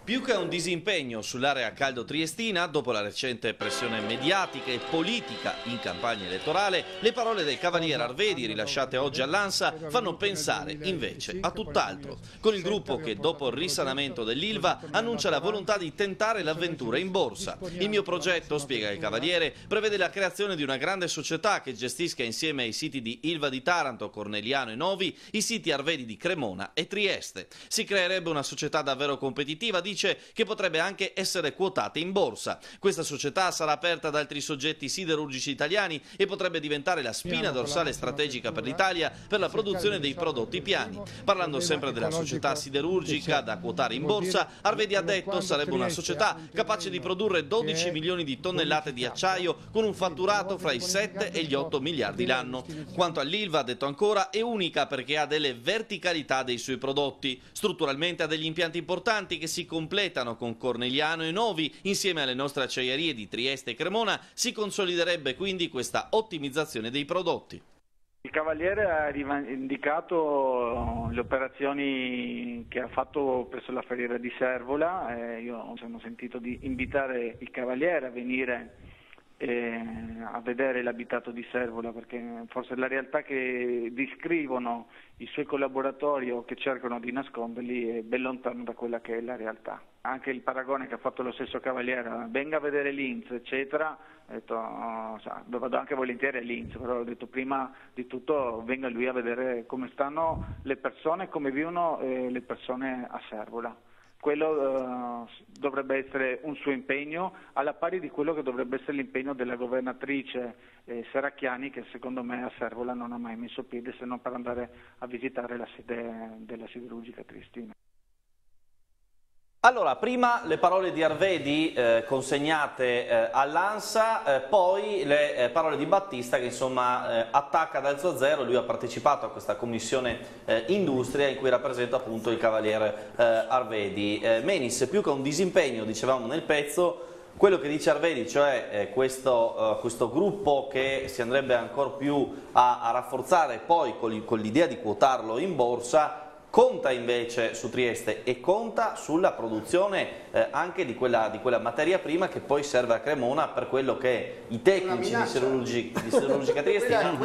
Più che un disimpegno sull'area caldo triestina, dopo la recente pressione mediatica e politica in campagna elettorale, le parole del Cavaliere Arvedi rilasciate oggi all'Ansa fanno pensare invece a tutt'altro, con il gruppo che dopo il risanamento dell'Ilva annuncia la volontà di tentare l'avventura in borsa. Il mio progetto, spiega il Cavaliere, prevede la creazione di una grande società che gestisca insieme ai siti di Ilva di Taranto, Corneliano e Novi i siti Arvedi di Cremona e Trieste. Si creerebbe una società davvero competitiva, dice dice che potrebbe anche essere quotata in borsa. Questa società sarà aperta ad altri soggetti siderurgici italiani e potrebbe diventare la spina dorsale strategica per l'Italia per la produzione dei prodotti piani. Parlando sempre della società siderurgica da quotare in borsa, Arvedi ha detto sarebbe una società capace di produrre 12 milioni di tonnellate di acciaio con un fatturato fra i 7 e gli 8 miliardi l'anno. Quanto all'Ilva, ha detto ancora, è unica perché ha delle verticalità dei suoi prodotti. Strutturalmente ha degli impianti importanti che si completano completano con Corneliano e Novi, insieme alle nostre acciaierie di Trieste e Cremona, si consoliderebbe quindi questa ottimizzazione dei prodotti. Il Cavaliere ha indicato le operazioni che ha fatto presso la Ferriera di Servola, eh, io mi sono sentito di invitare il Cavaliere a venire a vedere l'abitato di Servola perché forse la realtà che descrivono i suoi collaboratori o che cercano di nasconderli è ben lontano da quella che è la realtà. Anche il paragone che ha fatto lo stesso Cavaliere, venga a vedere l'Inz, eccetera, ho detto, oh, sa, vado anche volentieri all'Inz, però ho detto prima di tutto venga lui a vedere come stanno le persone, come vivono eh, le persone a Servola quello uh, dovrebbe essere un suo impegno, alla pari di quello che dovrebbe essere l'impegno della governatrice eh, Seracchiani, che secondo me a Servola non ha mai messo piede se non per andare a visitare la sede della siderurgica Triestina. Allora, prima le parole di Arvedi eh, consegnate eh, all'ANSA, eh, poi le eh, parole di Battista che insomma eh, attacca ad alzo zero, lui ha partecipato a questa commissione eh, industria in cui rappresenta appunto il cavaliere Arvedi. Menis, più che un disimpegno, dicevamo nel pezzo, quello che dice Arvedi, cioè questo, questo, gruppo che si andrebbe ancora più a, a rafforzare poi con l'idea di quotarlo in borsa, conta invece su Trieste e conta sulla produzione eh, anche di quella, di quella, materia prima che poi serve a Cremona per quello che i tecnici di siderurgica, di siderurgica triestina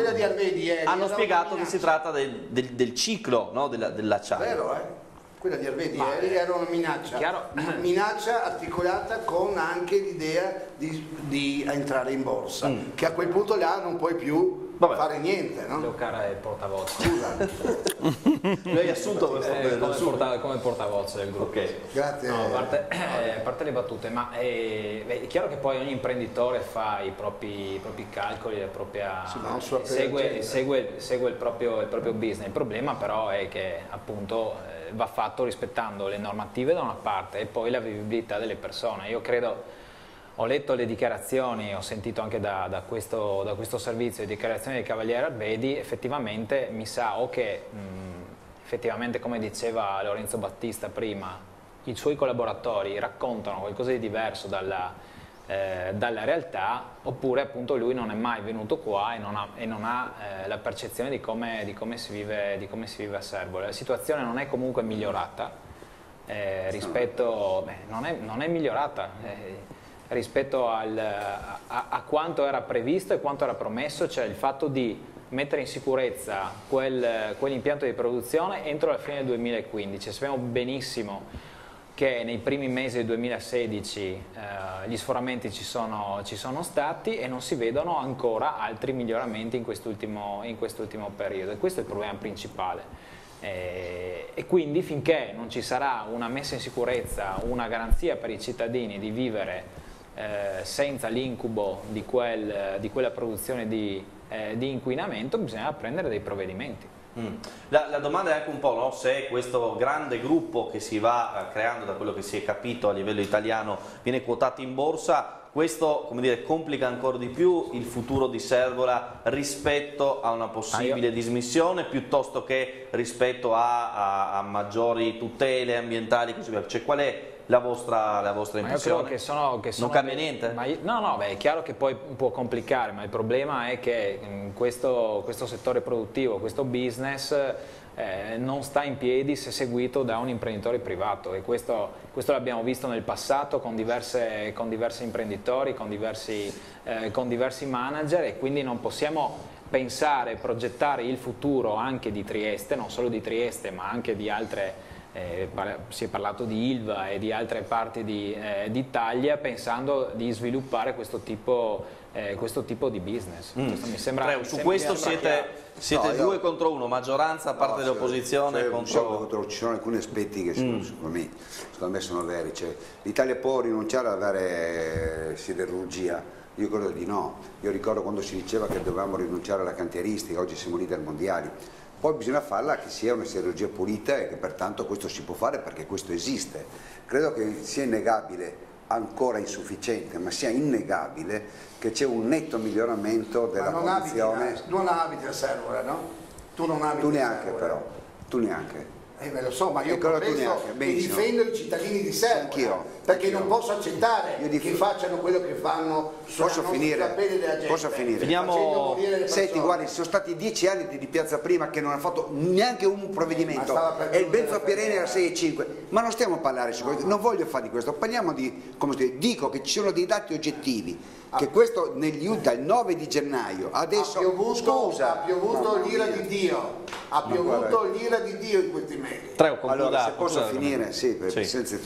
hanno spiegato che si tratta del, del, del ciclo no, dell'acciaio. Vero, eh? Quella di Arvedi Ma, era una minaccia, chiaro. minaccia articolata con anche l'idea di, di, entrare in borsa, mm. che a quel punto là non puoi più Vabbè. fare niente, no? Leocara è il portavoce. Scusa. Lei hai assunto questo eh, come, porta, come portavoce del gruppo. Ok, grazie. No, a, parte, eh, a, parte, le battute, ma è, eh, è, chiaro che poi ogni imprenditore fa i propri, i propri calcoli, la propria, sì, segue, segue, segue il, proprio, il, proprio, business. Il problema però è che appunto eh, va fatto rispettando le normative da una parte e poi la vivibilità delle persone. Io credo ho letto le dichiarazioni, ho sentito anche da, da, questo, da questo, servizio le dichiarazioni del Cavaliere Arbedi, effettivamente mi sa o che mh, effettivamente come diceva Lorenzo Battista prima i suoi collaboratori raccontano qualcosa di diverso dalla, eh, dalla realtà oppure appunto lui non è mai venuto qua e non ha, e non ha eh, la percezione di come, di, come vive, di come, si vive, a Servole. La situazione non è comunque migliorata eh, rispetto, beh, non, è, non, è, migliorata eh, rispetto al, a, a, quanto era previsto e quanto era promesso, cioè il fatto di mettere in sicurezza quel, quell'impianto di produzione entro la fine del 2015. Sappiamo benissimo che nei primi mesi del 2016 eh, gli sforamenti ci sono, ci sono, stati e non si vedono ancora altri miglioramenti in quest'ultimo, in quest'ultimo periodo e questo è il problema principale. Eh, e quindi finché non ci sarà una messa in sicurezza, una garanzia per i cittadini di vivere eh, senza l'incubo di, quel, di, quella produzione di, eh, di inquinamento, bisogna prendere dei provvedimenti. Mm. La, la, domanda è anche un po' no? se questo grande gruppo che si va eh, creando da quello che si è capito a livello italiano viene quotato in borsa, questo dire, complica ancora di più il futuro di Servola rispetto a una possibile ah, dismissione piuttosto che rispetto a, a, a maggiori tutele ambientali così via. Cioè, qual è la vostra, la vostra impressione? Che sono, che sono non cambia niente? Io, no, no, beh, è chiaro che poi può complicare, ma il problema è che questo, questo settore produttivo, questo business eh, non sta in piedi se seguito da un imprenditore privato e questo, questo l'abbiamo visto nel passato con, diverse, con diversi imprenditori, con diversi, eh, con diversi manager e quindi non possiamo pensare, progettare il futuro anche di Trieste, non solo di Trieste ma anche di altre eh, si è parlato di Ilva e di altre parti d'Italia eh, pensando di sviluppare questo tipo, eh, questo tipo di business. Mm. Questo mi sembra, Prego, su questo siete, siete no, due contro uno, maggioranza a parte no, dell'opposizione cioè, contro... contro... Ci sono alcuni aspetti che mm. secondo, me, secondo, me, sono veri. Cioè, L'Italia può rinunciare ad avere eh, siderurgia, io credo di no. Io ricordo quando si diceva che dovevamo rinunciare alla cantieristica, oggi siamo leader mondiali poi bisogna farla che sia una siderurgia pulita e che pertanto questo si può fare perché questo esiste. Credo che sia innegabile, ancora insufficiente, ma sia innegabile che c'è un netto miglioramento della ma non condizione. Abiti, non abiti a Servola, no? Tu non abiti Tu neanche però, tu neanche. Eh, me lo so, ma io penso che difendo i cittadini di Servola, perché non posso accettare che facciano quello che fanno posso finire, posso finire. Finiamo... Senti, guardi, sono stati dieci anni di Piazza Prima che non ha fatto neanche un provvedimento. E il Benzo Pirene era 6,5 ma non stiamo a parlare su questo, non voglio fare di questo, parliamo di, come dico che ci sono dei dati oggettivi. Che questo negli dal 9 di gennaio adesso ha piovuto, scusa, ha piovuto l'ira di Dio. Ha piovuto l'ira di Dio in questi mesi Prego, allora se posso finire sì, senza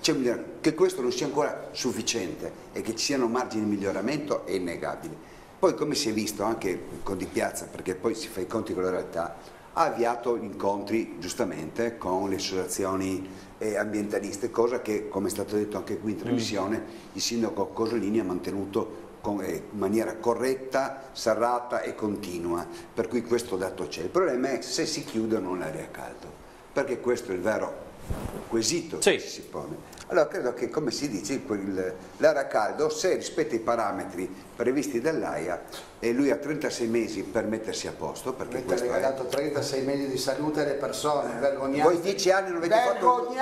cioè, che questo non sia ancora sufficiente e che ci siano margini di miglioramento è innegabile. Poi come si è visto anche con Di Piazza perché poi si fa i conti con la realtà ha avviato incontri giustamente con le associazioni eh, ambientaliste, cosa che come è stato detto anche qui in trasmissione mm. il sindaco Cosolini ha mantenuto con, eh, in maniera corretta, serrata e continua, per cui questo dato c'è. Il problema è se si chiude o non l'area caldo, perché questo è il vero quesito sì. che si pone. Allora credo che come si dice l'area a caldo se rispetta i parametri previsti dall'AIA e lui ha 36 mesi per mettersi a posto perché avete regalato è... 36 mesi di salute alle persone vergognate voi 10 anni non avete fatto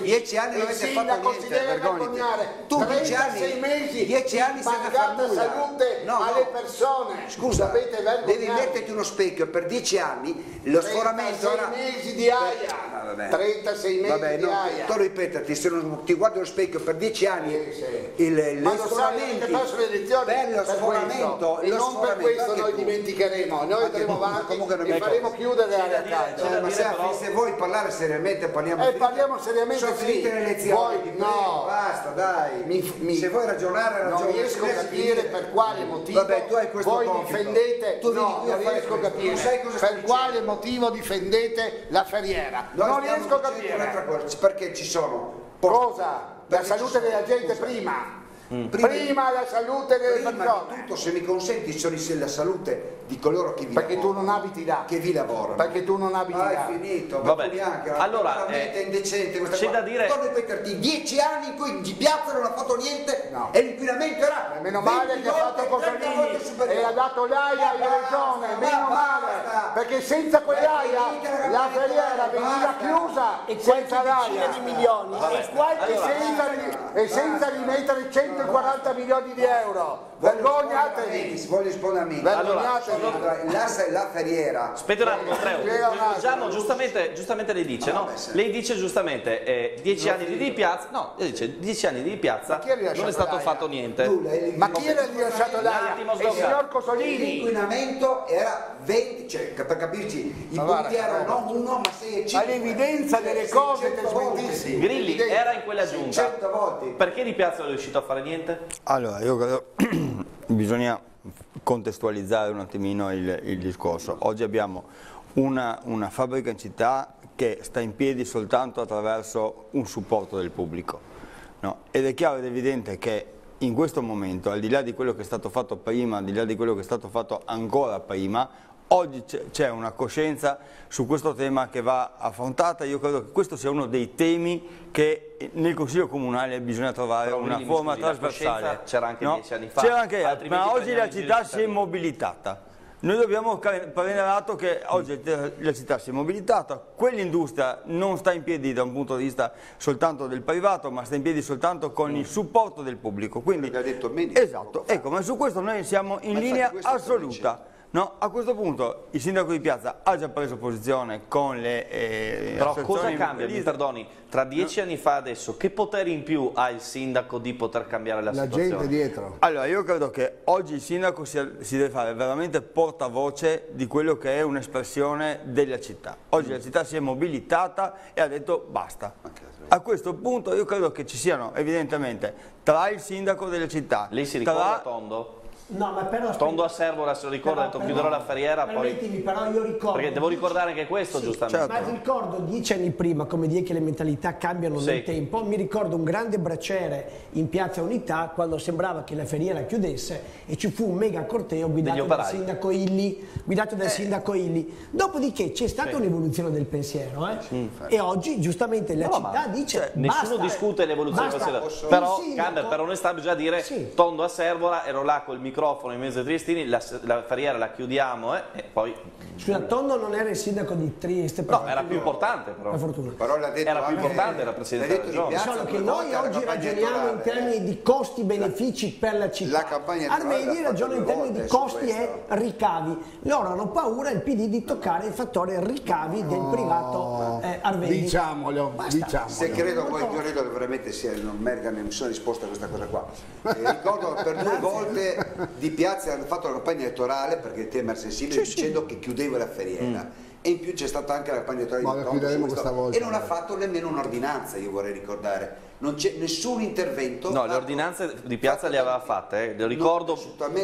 10 anni non avete fatto niente vergognate tu 10 anni mesi 10 anni senza far nulla. salute no, alle persone. Scusa devi metterti uno specchio per 10 anni lo sforamento 36 mesi di AIA. Ah, 36 mesi vabbè, di AIA. tu ripeterti se non ti guardi allo specchio per 10 anni sì, sì. il, ma lo sai che bello sforamento e non per questo noi dimenticheremo, noi andremo avanti e faremo chiudere l'area calda. Ma se vuoi parlare seriamente parliamo eh, parliamo seriamente sono finite le elezioni no. basta dai. Se vuoi ragionare non riesco a capire per quale motivo voi difendete no non riesco a capire per quale motivo difendete la ferriera non riesco a capire. perché ci sono cosa? la salute della gente prima Mm. Prima, prima, la salute delle prima persone. di tutto, se mi consenti, sono la salute di coloro che vi Perché lavorano. tu non abiti là. Che vi lavorano. Perché tu non abiti ah, là. è finito. Vabbè. Bianche, allora, è indecente questa c'è da dire... Torno a ripeterti, dieci anni in cui di piazza non ha fatto niente no. e l'inquinamento era... Meno male che ha fatto Cosolini e ha dato l'aia in regione, meno male. perché senza quell'aria la feriera veniva chiusa e senza l'aria. di milioni. Vabbè. E, senza, rimettere 140 milioni di euro. Vergognatevi! Vuoi rispondere a me? Vergognatevi! Allora, la, la feriera. Aspetta un attimo, Treo. giustamente, giustamente lei dice, no? Lei dice giustamente eh, 10 anni di, di piazza, no, lei dice 10 anni di piazza non è stato fatto niente. Ma chi era rilasciato l'aria? Il signor Cosolini. L'inquinamento era 20, cioè per capirci, i punti erano non uno ma 6 e 5. All'evidenza delle cose che smentissi. Grilli era in quella giunta. Perché di piazza non è riuscito a fare niente? Allora, io credo bisogna contestualizzare un attimino il, il discorso. Oggi abbiamo una, una, fabbrica in città che sta in piedi soltanto attraverso un supporto del pubblico. No? Ed è chiaro ed evidente che in questo momento, al di là di quello che è stato fatto prima, al di là di quello che è stato fatto ancora prima, oggi c'è una coscienza su questo tema che va affrontata, io credo che questo sia uno dei temi che nel Consiglio Comunale bisogna trovare Però una forma scusi, trasversale. C'era anche no? dieci anni fa. C'era anche, ma oggi la città si è mobilitata. Noi dobbiamo prendere atto che oggi la città si è mobilitata, quell'industria non sta in piedi da un punto di vista soltanto del privato, ma sta in piedi soltanto con il supporto del pubblico. Quindi, esatto, ecco, ma su questo noi siamo in ma linea assoluta. No, a questo punto il sindaco di piazza ha già preso posizione con le eh, Però cosa cambia, mi perdoni, tra dieci no. anni fa adesso, che poteri in più ha il sindaco di poter cambiare la, la situazione? La gente dietro. Allora, io credo che oggi il sindaco si, si deve fare veramente portavoce di quello che è un'espressione della città. Oggi mm. la città si è mobilitata e ha detto basta. A questo punto io credo che ci siano evidentemente tra il sindaco della città... Lei si ricorda tra... Tondo? No, ma però Tondo a Servola se lo ricorda, ha detto chiuderò la ferriera poi... però io ricordo... Perché devo ricordare anche questo sì, giustamente. Certo. Ma ricordo dieci anni prima, come dire che le mentalità cambiano sì. nel tempo, mi ricordo un grande bracciere in Piazza Unità quando sembrava che la ferriera chiudesse e ci fu un mega corteo guidato dal sindaco Illi, guidato dal eh. sindaco Illi. Dopodiché c'è stata sì. un'evoluzione del pensiero eh? sì, e oggi giustamente la no, città dice cioè, Nessuno discute l'evoluzione del pensiero, però Camber per onestà bisogna dire Tondo a Servola, ero là col microfono microfono in mezzo ai triestini, la, la ferriera la chiudiamo eh, e poi... Scusa, Tondo non era il sindaco di Trieste? No, era più importante però. però era più importante, era presidente della regione. Solo che noi oggi ragioniamo in termini di costi-benefici per la città. La campagna Armedi ragiona in termini di costi e ricavi. Loro hanno paura, il PD, di toccare il fattore ricavi del privato eh, Armedi. Diciamolo, diciamolo. Se credo poi, io credo che veramente sia, non merita nessuna risposta a questa cosa qua. Eh, ricordo per due volte di Piazza hanno fatto la campagna elettorale perché il tema era sensibile sì, dicendo sì. che chiudeva la feriera. Mm e in più c'è stata anche la campagna elettorale di Tom e non ha fatto nemmeno un'ordinanza io vorrei ricordare non c'è nessun intervento. No, le ordinanze di Piazza le aveva fatte, eh. ricordo,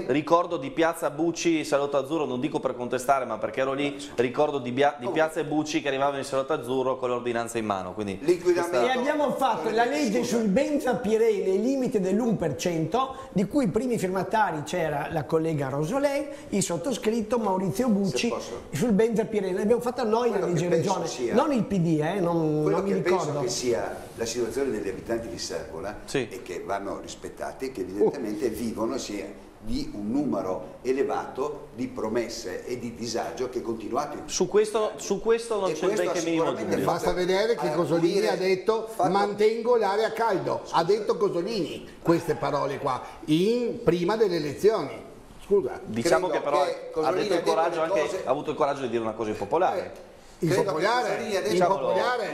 ricordo, di Piazza Bucci, Salotto Azzurro, non dico per contestare ma perché ero lì, ricordo di, di Piazza e Bucci che arrivavano in Salotto Azzurro con l'ordinanza in mano. Quindi questa... E abbiamo fatto la legge sul benzapirene, il limite dell'1%, di cui i primi firmatari c'era la collega Rosolei, il sottoscritto Maurizio Bucci, sul benzapirene. L'abbiamo fatta noi la legge regione, sia, non il PD, eh, non, non mi ricordo. Penso che sia la situazione degli abitanti di Servola sì. e che vanno rispettati e che evidentemente uh. vivono sia di un numero elevato di promesse e di disagio che è continuato. Su questo, su questo non c'è benché minimo dubbio. Basta vedere che Cosolini ha detto fatto... mantengo l'area caldo, ha detto Cosolini queste parole qua, in, prima delle elezioni. Scusa. Diciamo che però che ha, detto il coraggio, anche, cose... ha avuto il coraggio di dire una cosa impopolare. Eh impopolare, impopolare,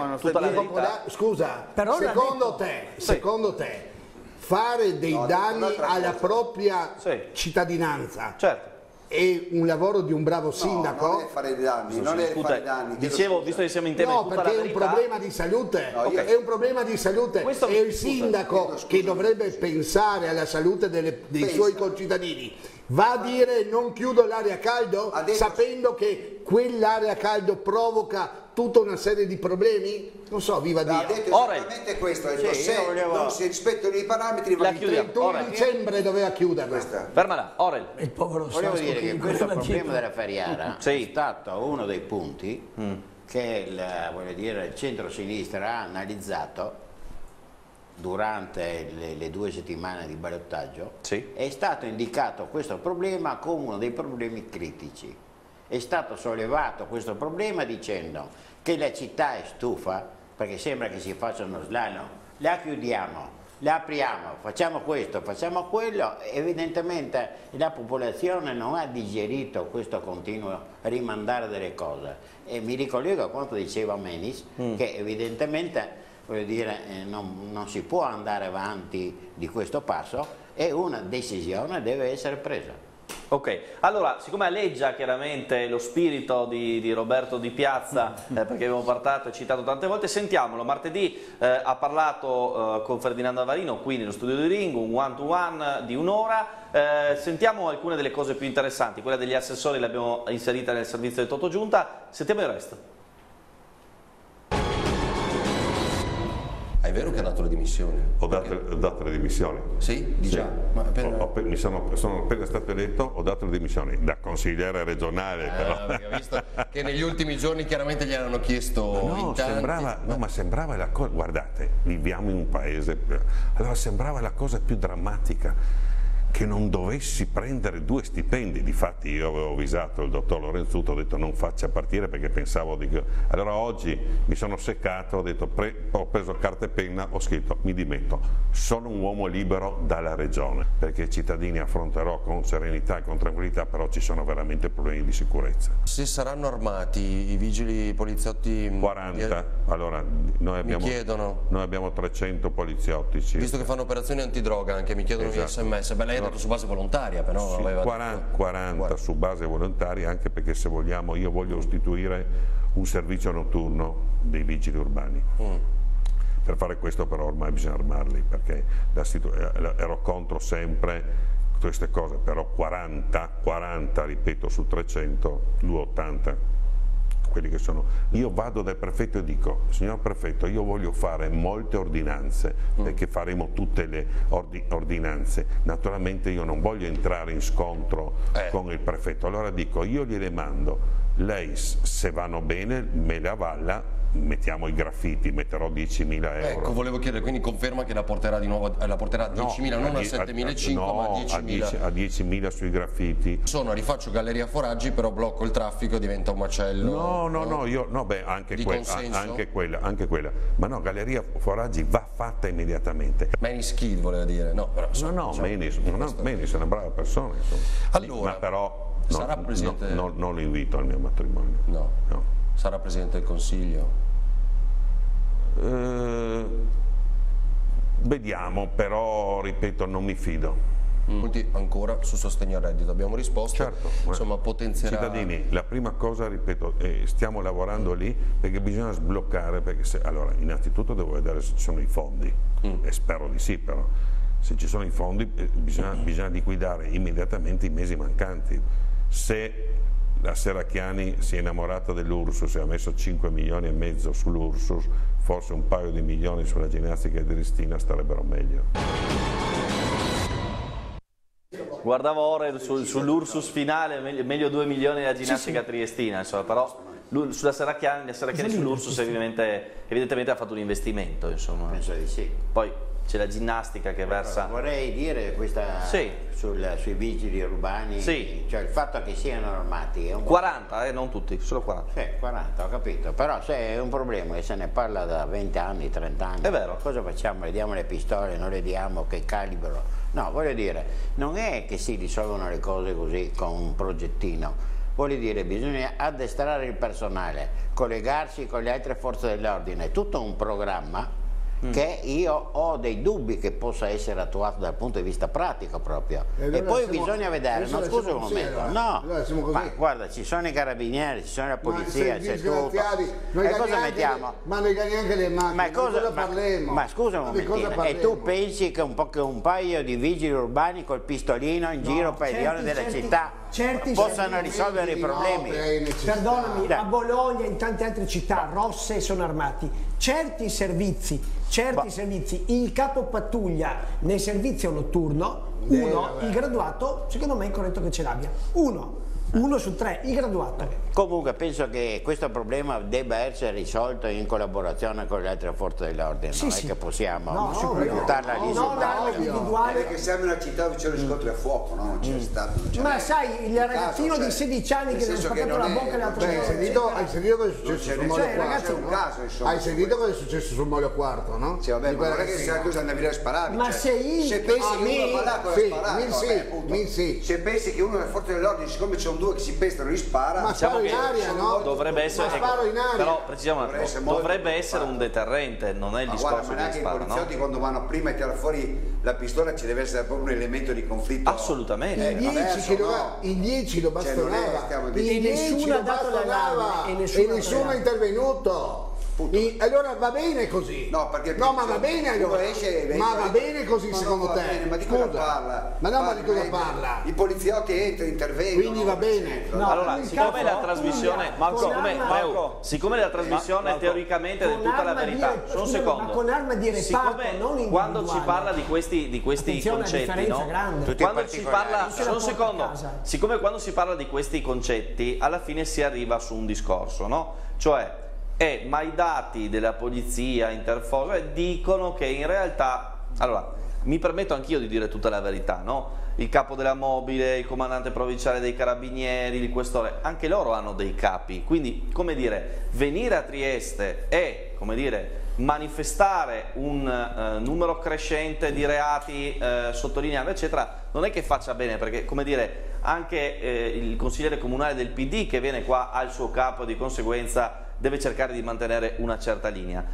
impopolare, scusa, Però secondo te, sì. secondo te, fare dei no, danni alla propria sì. cittadinanza certo è un lavoro di un bravo sindaco? No, non è fare danni, non è fare danni. Dicevo, visto che siamo in tema No, perché è un problema di salute, no, okay. è un problema di salute. Questo è il sindaco che dovrebbe pensare alla salute delle, dei Pensa. suoi concittadini Va a dire non chiudo l'area caldo sapendo che quell'area caldo provoca tutta una serie di problemi? Non so, viva Dio. Ha detto esattamente questo, detto, sì, se volevo... non si rispettano i parametri la il 31 Orel. dicembre doveva chiuderla. Fermala, Orel. Il povero Volevo dire che questo problema della Ferriara sì. è stato uno dei punti mm. che il, dire, il centro-sinistra ha analizzato durante le, le, due settimane di ballottaggio sì. è stato indicato questo problema come uno dei problemi critici è stato sollevato questo problema dicendo che la città è stufa, perché sembra che si faccia uno slalom, la chiudiamo, la apriamo, facciamo questo, facciamo quello, evidentemente la popolazione non ha digerito questo continuo rimandare delle cose. E mi ricollego a quanto diceva Menis, mm. che evidentemente dire, eh, non, non si può andare avanti di questo passo e una decisione deve essere presa. Ok, allora siccome alleggia chiaramente lo spirito di, di Roberto Di Piazza, eh, perché abbiamo parlato e citato tante volte, sentiamolo, martedì eh, ha parlato eh, con Ferdinando Avarino qui nello studio di Ring, un one to one di un'ora, eh, sentiamo alcune delle cose più interessanti, quella degli assessori l'abbiamo inserita nel servizio del Toto Giunta, sentiamo il resto. È vero che ha dato le dimissioni? Ho dato, ho dato le dimissioni. Sì? Di già? Ma appena... ho, ho, mi sono, sono, appena stato eletto, ho dato le dimissioni da consigliere regionale. Eh, però. Ho visto che negli ultimi giorni chiaramente gli hanno chiesto no, sembrava, no, ma sembrava la cosa, guardate, viviamo in un paese, allora sembrava la cosa più drammatica che non dovessi prendere due stipendi, difatti io avevo avvisato il dottor Lorenzuto, ho detto non faccia partire perché pensavo di... Allora oggi mi sono seccato, ho, detto, pre... ho preso carta e penna, ho scritto mi dimetto, sono un uomo libero dalla regione, perché i cittadini affronterò con serenità e con tranquillità, però ci sono veramente problemi di sicurezza. Se saranno armati i vigili i poliziotti... 40, allora noi abbiamo, noi abbiamo 300 poliziotti. Circa. Visto che fanno operazioni antidroga anche, mi chiedono esatto. sms, beh lei dato su base volontaria però 40, 40, 40 su base volontaria anche perché se vogliamo io voglio istituire un servizio notturno dei vigili urbani mm. per fare questo però ormai bisogna armarli perché eh, ero contro sempre queste cose però 40, 40 ripeto su 300 280 quelli che sono. Io vado dal prefetto e dico, signor prefetto, io voglio fare molte ordinanze, mm. perché faremo tutte le ordi ordinanze. Naturalmente io non voglio entrare in scontro eh. con il prefetto, allora dico, io gliele mando, lei se vanno bene me le avalla, mettiamo i graffiti, metterò 10.000 euro. Ecco, volevo chiedere, quindi conferma che la porterà di nuovo la porterà a 10.000, no, non a, a 7.500 no, ma a 10.000. A 10.000 sui graffiti. Sono, rifaccio Galleria Foraggi, però blocco il traffico, diventa un macello. No, no, no, io, no beh, anche, que anche, quella, anche quella. Ma no, Galleria Foraggi va fatta immediatamente. Menis Kid voleva dire, no, però, insomma, no, no, diciamo, Menis, no, Menis è una brava persona, insomma. Allora, ma però sarà presidente... No, no, non lo invito al mio matrimonio. No. no. Sarà presidente del Consiglio? Eh, vediamo, però ripeto non mi fido. Molti mm. ancora su sostegno al reddito, abbiamo risposto, certo, insomma potenzierà... Cittadini, la prima cosa, ripeto, eh, stiamo lavorando lì perché bisogna sbloccare, perché se, allora innanzitutto devo vedere se ci sono i fondi, mm. e spero di sì però, se ci sono i fondi eh, bisogna, bisogna liquidare immediatamente i mesi mancanti, se la Serracchiani si è innamorata dell'Ursus e ha messo 5 milioni e mezzo sull'Ursus, forse un paio di milioni sulla ginnastica di Ristina starebbero meglio. Guardavo ora sull'Ursus finale, meglio 2 milioni la ginnastica sì, sì. triestina, insomma, però sulla Serracchiani, la Serracchiani sull'Ursus evidentemente, evidentemente, ha fatto un investimento. Insomma. Penso di sì. Poi c'è la ginnastica che versa... Vorrei dire questa, sì. sul, sui vigili urbani, sì. cioè il fatto che siano armati... È un 40, eh, non tutti, solo 40. Sì, 40, ho capito, però se è un problema e se ne parla da 20 anni, 30 anni, è vero. cosa facciamo? Le diamo le pistole, non le diamo che calibro? No, voglio dire, non è che si risolvono le cose così con un progettino, voglio dire bisogna addestrare il personale, collegarsi con le altre forze dell'ordine, tutto un programma Mm. che io ho dei dubbi che possa essere attuato dal punto di vista pratico proprio. E, e poi siamo, bisogna vedere, no scusa un momento, allora. no, allora ma guarda ci sono i carabinieri, ci sono la polizia, c'è tutto. E cosa mettiamo? Ma non neanche le macchine, ma cosa, cosa parliamo? Ma, scusa un momento, e tu pensi che un, po che un paio di vigili urbani col pistolino in no, giro per le zone della città certi possano risolvere i problemi? Perdonami, a Bologna e in tante altre città rosse sono armati, certi servizi certi servizi, il capo pattuglia nel servizio notturno, uno, il graduato, secondo me è corretto che ce l'abbia. Uno, Uno su tre, il graduato. Comunque penso che questo problema debba essere risolto in collaborazione con le altre forze dell'ordine, sì, non sì. è che possiamo no, buttarla no, lì no, no, individuale. Perché siamo in una città dove c'è lo scontri a fuoco, no? Non c'è mm. stato. Non Ma sai, il ragazzino di 16 anni che gli ha spaccato la bocca l'altro giorno. Hai sentito cosa è successo sul Mollo Quarto? Hai sentito cosa è successo sul Mollo Quarto, no? Sì, vabbè, ma non è che sia cosa andavi a sparare. Ma se io... Se pensi che uno va là con la sparare, se pensi che uno delle forze dell'ordine, siccome ci sono due che si pestano, gli spara... Ma diciamo in aria, no? Dovrebbe essere... Però, precisiamo dovrebbe essere un deterrente, non è il discorso che spara, no? i poliziotti quando vanno prima e tirano fuori la pistola ci deve essere proprio un elemento di conflitto. Assolutamente. In 10 lo, in 10 lo bastonava. Cioè, in 10 lo bastonava e nessuno è intervenuto. I, allora va bene così. No, perché no ma va bene allora. Esce, ma va bene così no, secondo te? Bene, ma di cosa parla? Ma no, ma di cosa parla? I poliziotti entrano, intervengono. Quindi va bene. No, allora, siccome la trasmissione, Marco, siccome, Marco, siccome la trasmissione Marco, teoricamente è tutta la verità, solo un secondo. con arma di reparto, non quando ci parla di questi, di questi concetti, no? Quando ci parla, un secondo, siccome quando si parla di questi concetti, alla fine si arriva su un discorso, no? Cioè e ma i dati della polizia, Interfor, dicono che in realtà, allora, mi permetto anch'io di dire tutta la verità, no? il capo della mobile, il comandante provinciale dei carabinieri, il questore, anche loro hanno dei capi, quindi come dire, venire a Trieste e come dire, manifestare un uh, numero crescente di reati uh, sottolineando eccetera non è che faccia bene perché come dire anche eh, il consigliere comunale del PD che viene qua ha il suo capo e di conseguenza deve cercare di mantenere una certa linea.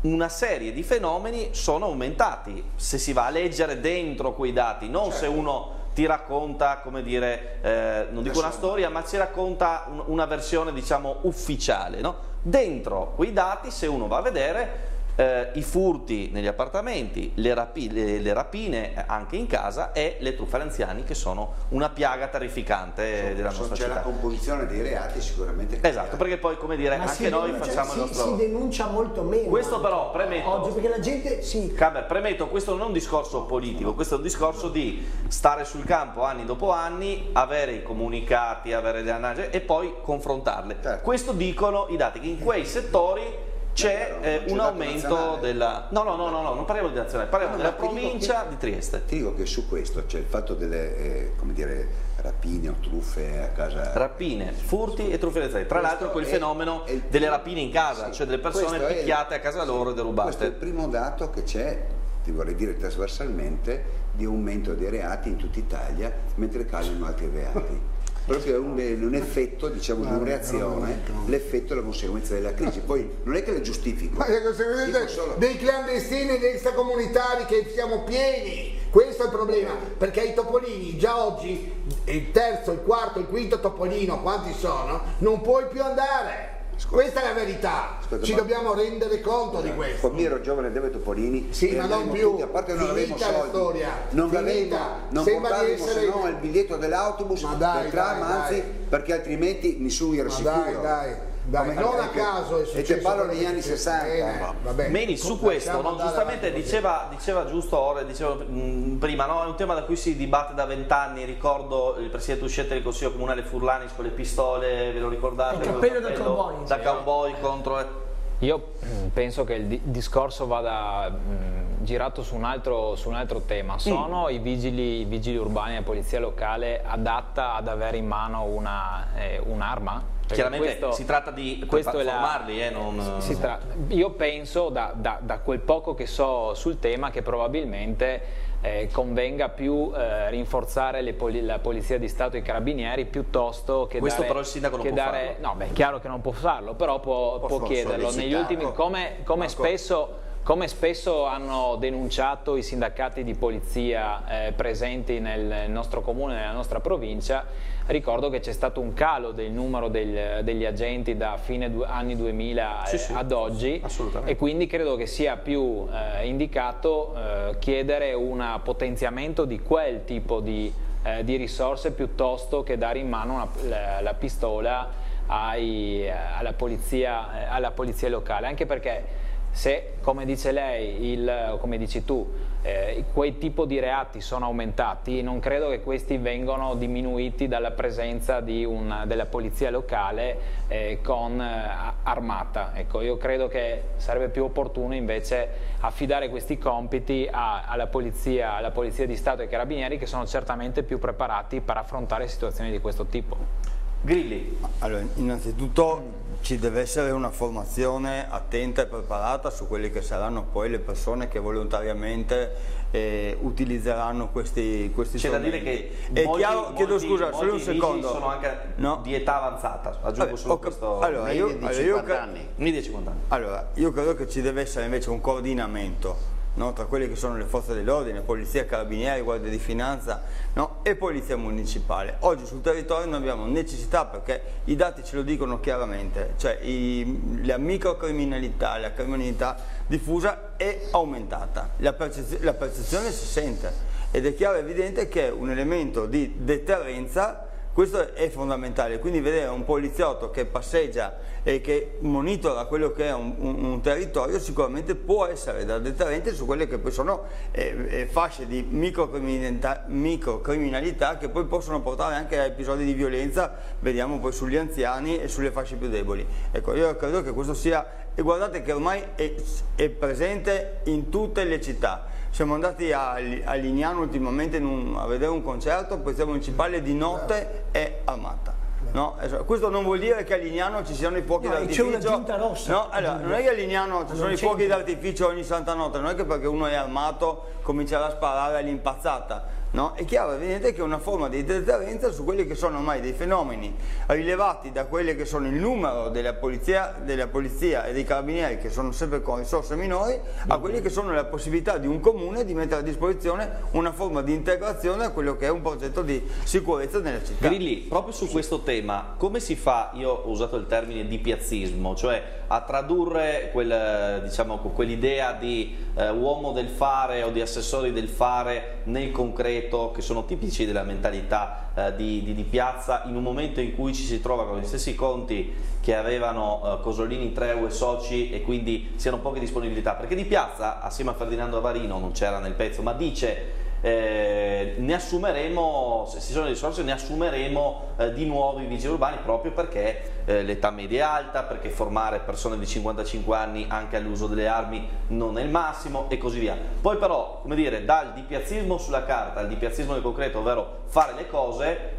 Una serie di fenomeni sono aumentati se si va a leggere dentro quei dati, non certo. se uno ti racconta, come dire, eh, non dico una storia, ma ci racconta un, una versione diciamo ufficiale. No? Dentro quei dati, se uno va a vedere, eh, i furti negli appartamenti, le, rapi le, le, rapine anche in casa e le truffe agli anziani che sono una piaga terrificante so, della nostra città. C'è la composizione dei reati sicuramente. Esatto, perché poi come dire, Ma anche noi denuncia, facciamo si, il nostro Si denuncia molto meno. Questo però premetto. Oggi perché la gente sì. Caber, premetto, questo non è un discorso politico, questo è un discorso di stare sul campo anni dopo anni, avere i comunicati, avere le analisi e poi confrontarle. Certo. Questo dicono i dati che in quei settori c'è eh, un aumento della... No, no, no, no, no, non parliamo di nazionale, parliamo della provincia di Trieste. Ti dico che su questo c'è il fatto delle, eh, come dire, rapine o truffe a casa. Rapine, furti e truffe alle Tra l'altro quel fenomeno è delle rapine in casa, sì, cioè delle persone picchiate il, a casa loro e derubate. Questo è il primo dato che c'è, ti vorrei dire trasversalmente, di aumento dei reati in tutta Italia, mentre calano altri reati proprio è un, un effetto, diciamo, di una reazione, l'effetto e la conseguenza della crisi. Poi non è che le giustifico. Ma le conseguenze solo... dei clandestini, dei extracomunitari che siamo pieni. Questo è il problema, perché i topolini già oggi, il terzo, il quarto, il quinto topolino, quanti sono, non puoi più andare. Questa è la verità, Ascolta, ci dobbiamo rendere conto di questo. Quando ero giovane Deve Topolini, sì, ma non più, tutti, a parte non avevamo soldi, storia. non avevamo, non portavamo essere... se no il biglietto dell'autobus, del tram, anzi, perché altrimenti nessuno era ma sicuro. Dai, dai. Dai, non a caso è successo. E te parlo negli anni 60. Bene, Meni, su questo, no, giustamente diceva, diceva, giusto Ore, diceva mh, mm, prima, no, è un tema da cui si dibatte da vent'anni, ricordo il presidente uscente del Consiglio Comunale Furlanis con le pistole, ve lo ricordate? Il cappello da cowboy. Da cowboy contro... Io mm, penso che il discorso vada mh, mm, girato su un, altro, su un, altro, tema. Sono mm. i, vigili, i, vigili, urbani e la polizia locale adatta ad avere in mano un'arma? Eh, un Chiaramente questo, si tratta di formarli, eh, non... io penso, da, da, da, quel poco che so sul tema, che probabilmente eh, convenga più eh, rinforzare poli la Polizia di Stato e i Carabinieri piuttosto che Questo dare... però il sindaco non può dare, farlo. No, beh, è chiaro che non può farlo, però può, può chiederlo. Negli ultimi, come, come spesso come spesso hanno denunciato i sindacati di polizia eh, presenti nel nostro comune, nella nostra provincia, ricordo che c'è stato un calo del numero del, degli agenti da fine du anni 2000 sì, sì, ad oggi. E quindi credo che sia più eh, indicato eh, chiedere un potenziamento di quel tipo di, eh, di, risorse piuttosto che dare in mano una, la, la, pistola ai, alla, polizia, eh, alla polizia locale, anche perché se come dice lei, il, come dici tu, eh, quei tipo di reati sono aumentati, non credo che questi vengano diminuiti dalla presenza una, della polizia locale eh, con eh, armata. Ecco, io credo che sarebbe più opportuno invece affidare questi compiti a, alla, polizia, alla Polizia di Stato e ai Carabinieri che sono certamente più preparati per affrontare situazioni di questo tipo. Grilli. Allora, innanzitutto ci deve essere una formazione attenta e preparata su quelle che saranno poi le persone che volontariamente eh, utilizzeranno questi, questi C'è da dire che è molti, chiaro, chiedo scusa, solo un secondo. sono anche no? di età avanzata, aggiungo solo okay. questo. Allora, io, allora, io, allora, io credo che ci deve essere invece un coordinamento no? tra quelle che sono le forze dell'ordine, polizia, carabinieri, guardia di finanza no? e polizia municipale. Oggi sul territorio noi abbiamo necessità perché i dati ce lo dicono chiaramente, cioè i, la microcriminalità, la criminalità diffusa è aumentata, la, percez la percezione si sente ed è chiaro e evidente che un elemento di deterrenza questo è fondamentale, quindi vedere un poliziotto che passeggia e che monitora quello che è un, un, un territorio sicuramente può essere da deterrente su quelle che poi sono eh, eh, fasce di microcriminalità, che poi possono portare anche a episodi di violenza, vediamo poi sugli anziani e sulle fasce più deboli. Ecco, io credo che questo sia, e guardate che ormai è, è presente in tutte le città siamo andati a, a Lignano ultimamente un, a vedere un concerto, Polizia Municipale di notte è armata. No? Questo non vuol dire che a Lignano ci siano i fuochi no, d'artificio. C'è una giunta rossa. No, allora, non è che a Lignano ci sono i fuochi d'artificio ogni santa notte, non è che perché uno è armato comincerà a sparare all'impazzata No? È chiaro, evidente che è una forma di deterrenza su quelli che sono ormai dei fenomeni rilevati da quelli che sono il numero della polizia, della polizia e dei carabinieri che sono sempre con risorse minori a quelli che sono la possibilità di un comune di mettere a disposizione una forma di integrazione a quello che è un progetto di sicurezza nella città. Grilli, proprio su questo tema, come si fa, io ho usato il termine di piazzismo, cioè a tradurre quel, diciamo, quell'idea di eh, uomo del fare o di assessori del fare nel concreto che sono tipici della mentalità eh, di, di, di, piazza in un momento in cui ci si trova con gli stessi conti che avevano eh, Cosolini, Treu e Soci e quindi siano poche disponibilità. Perché di piazza assieme a Ferdinando Avarino non c'era nel pezzo ma dice eh, ne assumeremo, se ci sono le risorse, ne assumeremo eh, di nuovo i vigili urbani proprio perché eh, l'età media è alta, perché formare persone di 55 anni anche all'uso delle armi non è il massimo e così via. Poi però, come dire, dal dipiazzismo sulla carta al dipiazzismo nel concreto, ovvero fare le cose,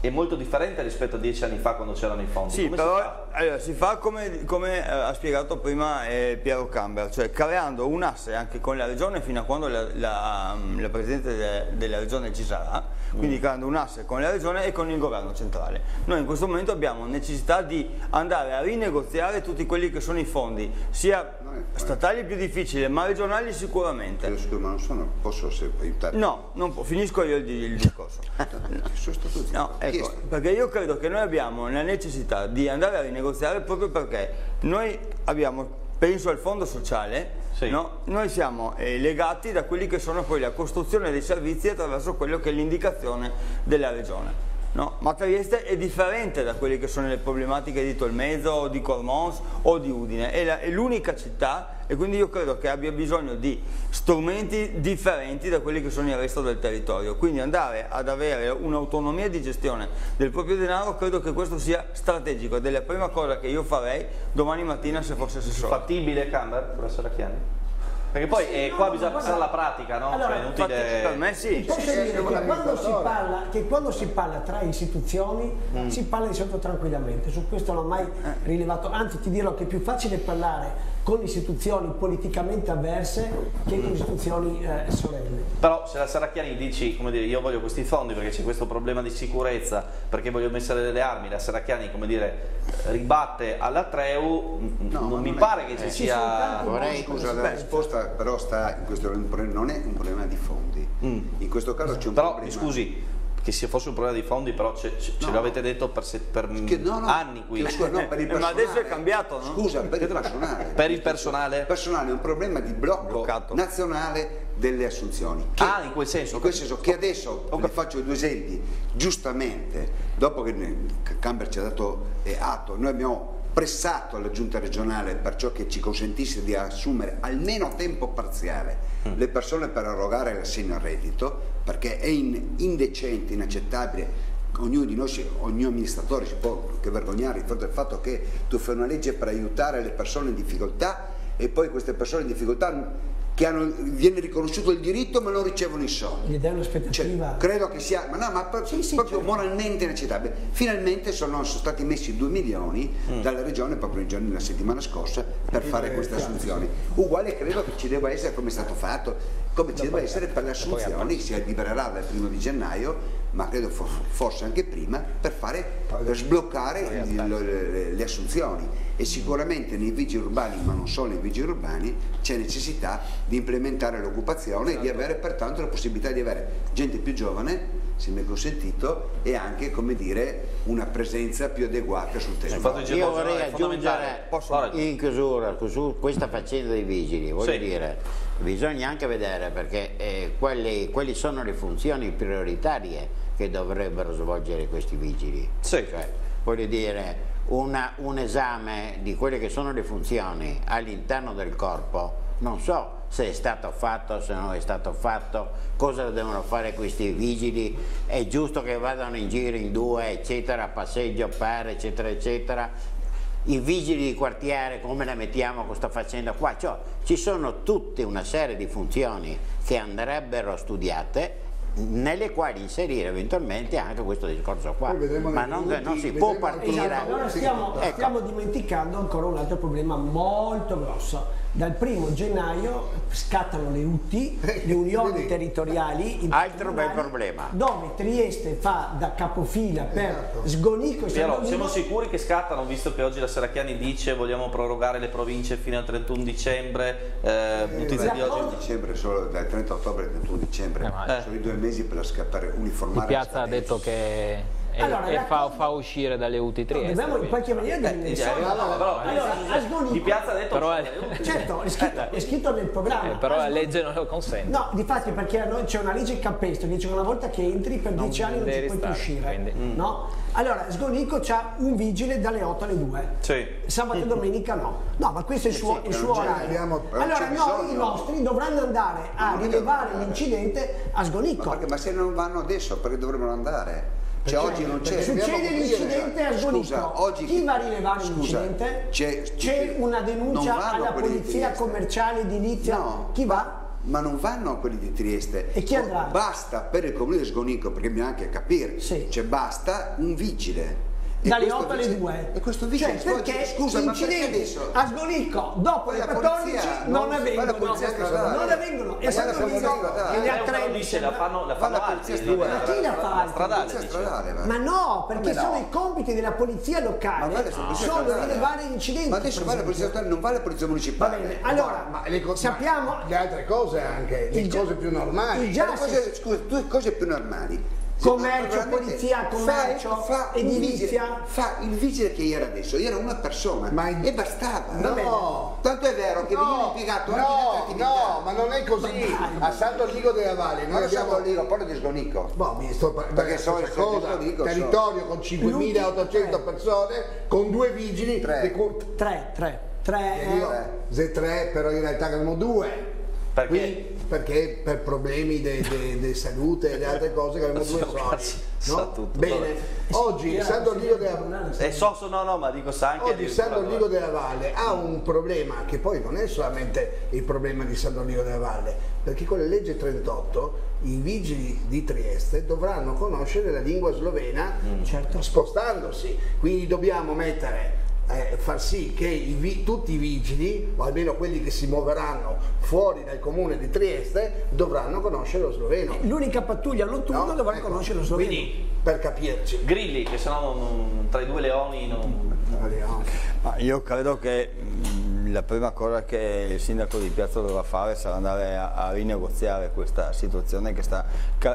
è molto differente rispetto a dieci anni fa quando c'erano i fondi. Sì, come però si fa, allora, si fa come, come eh, ha spiegato prima eh, Piero Camber, cioè creando un asse anche con la regione fino a quando la, la, la Presidente de, della regione ci sarà, quindi mm. creando un asse con la regione e con il governo centrale. Noi in questo momento abbiamo necessità di andare a rinegoziare tutti quelli che sono i fondi, sia statali più difficili, ma regionali sicuramente. Io ma non sono, posso aiutare? No, non può, finisco io il, il discorso. no, ecco, perché io credo che noi abbiamo la necessità di andare a rinegoziare proprio perché noi abbiamo, penso al fondo sociale, sì. no? noi siamo eh, legati da quelli che sono poi la costruzione dei servizi attraverso quello che è l'indicazione della regione. No? Ma Trieste è differente da quelle che sono le problematiche di Tolmezzo o di Cormons o di Udine, è l'unica città e quindi io credo che abbia bisogno di strumenti differenti da quelli che sono il resto del territorio, quindi andare ad avere un'autonomia di gestione del proprio denaro credo che questo sia strategico ed è la prima cosa che io farei domani mattina se fosse assessore. Fattibile Camber, professor Acchiani? Perché poi sì, eh, no, qua bisogna passare alla pratica, no? Allora, cioè, inutile... Per me sì. Posso dire che quando, si parla, che quando si parla tra istituzioni mm. si parla di solito tranquillamente, su questo non ho mai eh. rilevato, anzi ti dirò che è più facile parlare con istituzioni politicamente avverse che con istituzioni eh, sorelle. Però se la Serracchiani dici, come dire, io voglio questi fondi perché c'è questo problema di sicurezza, perché voglio mettere delle armi, la Serracchiani, come dire, ribatte alla Treu, no, non mi pare che ci eh, sia... Vorrei, scusa, la risposta però sta in questo non è un problema di fondi. Mm. In questo caso c'è un però, problema... scusi, che sia fosse un problema di fondi, però ce, ce, no. ce l'avete detto per, se, per che, no, no, anni qui. Scusa, no, per il Ma adesso è cambiato, no? Scusa, per il personale. per il personale? Il personale è un problema di blocco Bloccato. nazionale delle assunzioni. Che, ah, in quel senso? In quel senso che adesso, okay. faccio due esempi, giustamente, dopo che Camber ci ha dato eh, atto, noi abbiamo pressato la giunta regionale perciò che ci consentisse di assumere almeno a tempo parziale mm. le persone per erogare l'assegno al reddito, perché è in, indecente, inaccettabile ognuno di noi, ogni amministratore si può anche vergognare di fronte al fatto che tu fai una legge per aiutare le persone in difficoltà e poi queste persone in difficoltà che hanno, viene riconosciuto il diritto ma non ricevono i soldi. Gli dai un'aspettativa. Cioè, credo che sia, ma no, ma sì, sì, proprio certo. moralmente inaccettabile. Finalmente sono, sono, stati messi 2 milioni mm. dalla regione proprio nei giorni della settimana scorsa per e fare queste assunzioni. Uguale credo che ci debba essere come è stato fatto, come ci debba essere per le assunzioni, si libererà dal primo di gennaio ma credo forse anche prima, per, fare, per sbloccare le, le, assunzioni. E sicuramente nei vigili urbani, ma non solo nei vigili urbani, c'è necessità di implementare l'occupazione e di avere pertanto la possibilità di avere gente più giovane se mi è consentito, e anche come dire, una presenza più adeguata sul territorio. Io vorrei aggiungere in chiusura su questa faccenda dei vigili, voglio sì. dire, bisogna anche vedere perché eh, quelli, quelli sono le funzioni prioritarie che dovrebbero svolgere questi vigili. Sì. Cioè, voglio dire, una, un esame di quelle che sono le funzioni all'interno del corpo, non so se è stato fatto, se non è stato fatto, cosa devono fare questi vigili, è giusto che vadano in giro in due, eccetera, passeggio per, eccetera, eccetera. I vigili di quartiere, come la mettiamo questa faccenda qua? Cioè, ci sono tutta una serie di funzioni che andrebbero studiate nelle quali inserire eventualmente anche questo discorso qua, ma non, punti, non, si può partire... Esatto, allora stiamo, ecco. stiamo dimenticando ancora un altro problema molto grosso dal primo gennaio scattano le UTI, eh, le unioni territoriali. Altro bel problema. Dove Trieste fa da capofila per esatto. Sgonico e Piero, siamo sicuri che scattano, visto che oggi la Seracchiani dice vogliamo prorogare le province fino al 31 dicembre, eh, notizia di oggi. dicembre, solo dal 30 ottobre al 31 dicembre, eh, sono i due mesi per, per uniformare. Di Piazza ha detto che allora, e fa, fa, uscire dalle UTI Trieste. Dobbiamo in qualche maniera dare eh, allora, però, allora, Asgoni, di piazza ha detto però è, certo, è scritto, è scritto nel programma. Eh, però Asgoni, la legge non lo consente. No, difatti perché c'è una legge capestro che dice che una volta che entri per 10 anni non ci puoi più uscire. Mm. No? Allora, Sgonico ha un vigile dalle 8 alle 2. Sì. Sabato e domenica no. No, ma questo è il suo, sì, il suo orario. Allora noi, i nostri, dovranno andare a rilevare l'incidente a Sgonico. Ma, ma se non vanno adesso, perché dovrebbero andare? Cioè, oggi non c'è. Succede l'incidente a Sgonico. Oggi chi va a rilevare l'incidente? C'è, una denuncia alla polizia commerciale edilizia? No. Chi va? ma non vanno a quelli di Trieste. E chi andrà? Basta per il comune di Sgonico, perché bisogna anche capire, sì. cioè basta un vigile dalle 8 alle 2. E questo cioè, perché scusa, incidenti a Sgonicco dopo le 14 non avvengono. Non avvengono. E San ne ha 13. La fanno, la fanno altri. Ma chi la fa? Ma no, perché sono i compiti della polizia locale. Sono rilevare incidenti. Ma adesso va la polizia locale, non va la polizia municipale. Va bene, allora sappiamo le altre cose anche, le cose più normali. Scusa, tu cose più normali commercio, polizia, commercio, fa, fa edilizia. fa il vigile che era adesso, era una persona ma e bastava. No. Tanto è vero che no. veniva impiegato no, anche in No, ma non è così. A Santo Ligo della Valle noi abbiamo Santo Ligo, parlo di Sgonico. Boh, mi sto perché sono cosa, Ligo, territorio so. con 5.800 persone, con due vigili. Tre. Tre, tre. Tre. Eh. Tre, però in realtà erano due. Perché? Qui, perché per problemi di salute e le altre cose che abbiamo due soldi. No? Tutto, Bene, oggi Sandro Ligo della eh, so, so, no, no, ma dico sa anche oggi Sandro Ligo della Valle ha un problema che poi non è solamente il problema di Sandro Ligo della Valle, perché con la legge 38 i vigili di Trieste dovranno conoscere la lingua slovena mm. certo. spostandosi, quindi dobbiamo mettere eh, far sì che i, tutti i vigili, o almeno quelli che si muoveranno fuori dal comune di Trieste, dovranno conoscere lo sloveno. L'unica pattuglia notturna no? dovrà ecco. conoscere lo sloveno. Quindi, per capirci. Grilli, che sono tra i due leoni... Non... Ma io credo che la prima cosa che il sindaco di Piazza dovrà fare sarà andare a, a rinegoziare questa situazione che sta,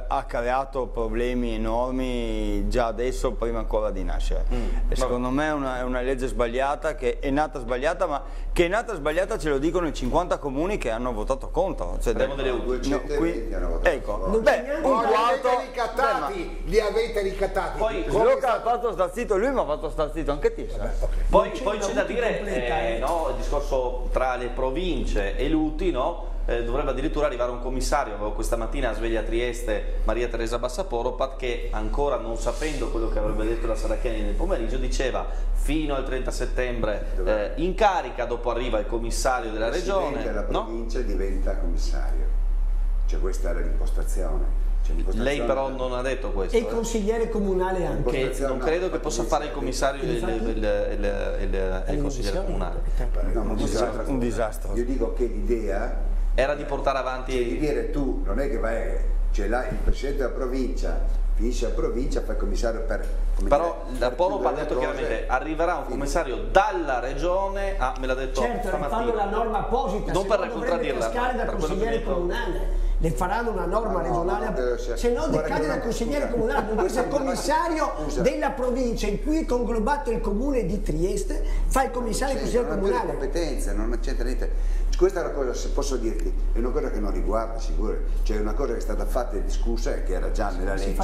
ha creato problemi enormi già adesso, prima ancora di nascere. Mm, secondo me è una, è una, legge sbagliata, che è nata sbagliata ma che è nata sbagliata ce lo dicono i 50 comuni che hanno votato contro. Cioè, delle no, qui, ecco, non beh, un quarto, li avete ricattati, beh, li avete ricattati. Poi Luca ha fatto star zitto, lui mi ha fatto star zitto anche te. Vabbè, okay. Poi, poi c'è da dire eh, no, il discorso tra le province e l'UTI, no? eh, dovrebbe addirittura arrivare un commissario, avevo questa mattina a sveglia a Trieste Maria Teresa Bassaporopat che ancora non sapendo quello che avrebbe detto la Saracchiani nel pomeriggio diceva fino al 30 settembre eh, in carica, dopo arriva il commissario della regione. della provincia no? diventa commissario, cioè questa era l'impostazione. Cioè, Lei però non ha detto questo. E il eh. consigliere comunale anche. Che non credo che possa fare il commissario e il, consigliere comunale. No, un, disastro. un disastro. Io dico che l'idea era di portare avanti... Cioè, di dire tu, non è che vai, cioè là, il presidente della provincia finisce la provincia, fa il commissario per... Però dire, la Polo ha detto chiaramente, arriverà un commissario dalla regione, ah, me l'ha detto certo, stamattina. Certo, fanno la norma apposita, non per contraddirla. da consigliere comunale le faranno una norma no, regionale, no, se no decade da consigliere comunale, non può essere commissario scusa. della provincia in cui è conglobato il comune di Trieste, fa il commissario sì, consigliere comunale. Non ha competenze, non c'entra niente. Questa è una cosa, se posso dirti, è una cosa che non riguarda sicuro, cioè è una cosa che è stata fatta e discussa e che era già nella legge,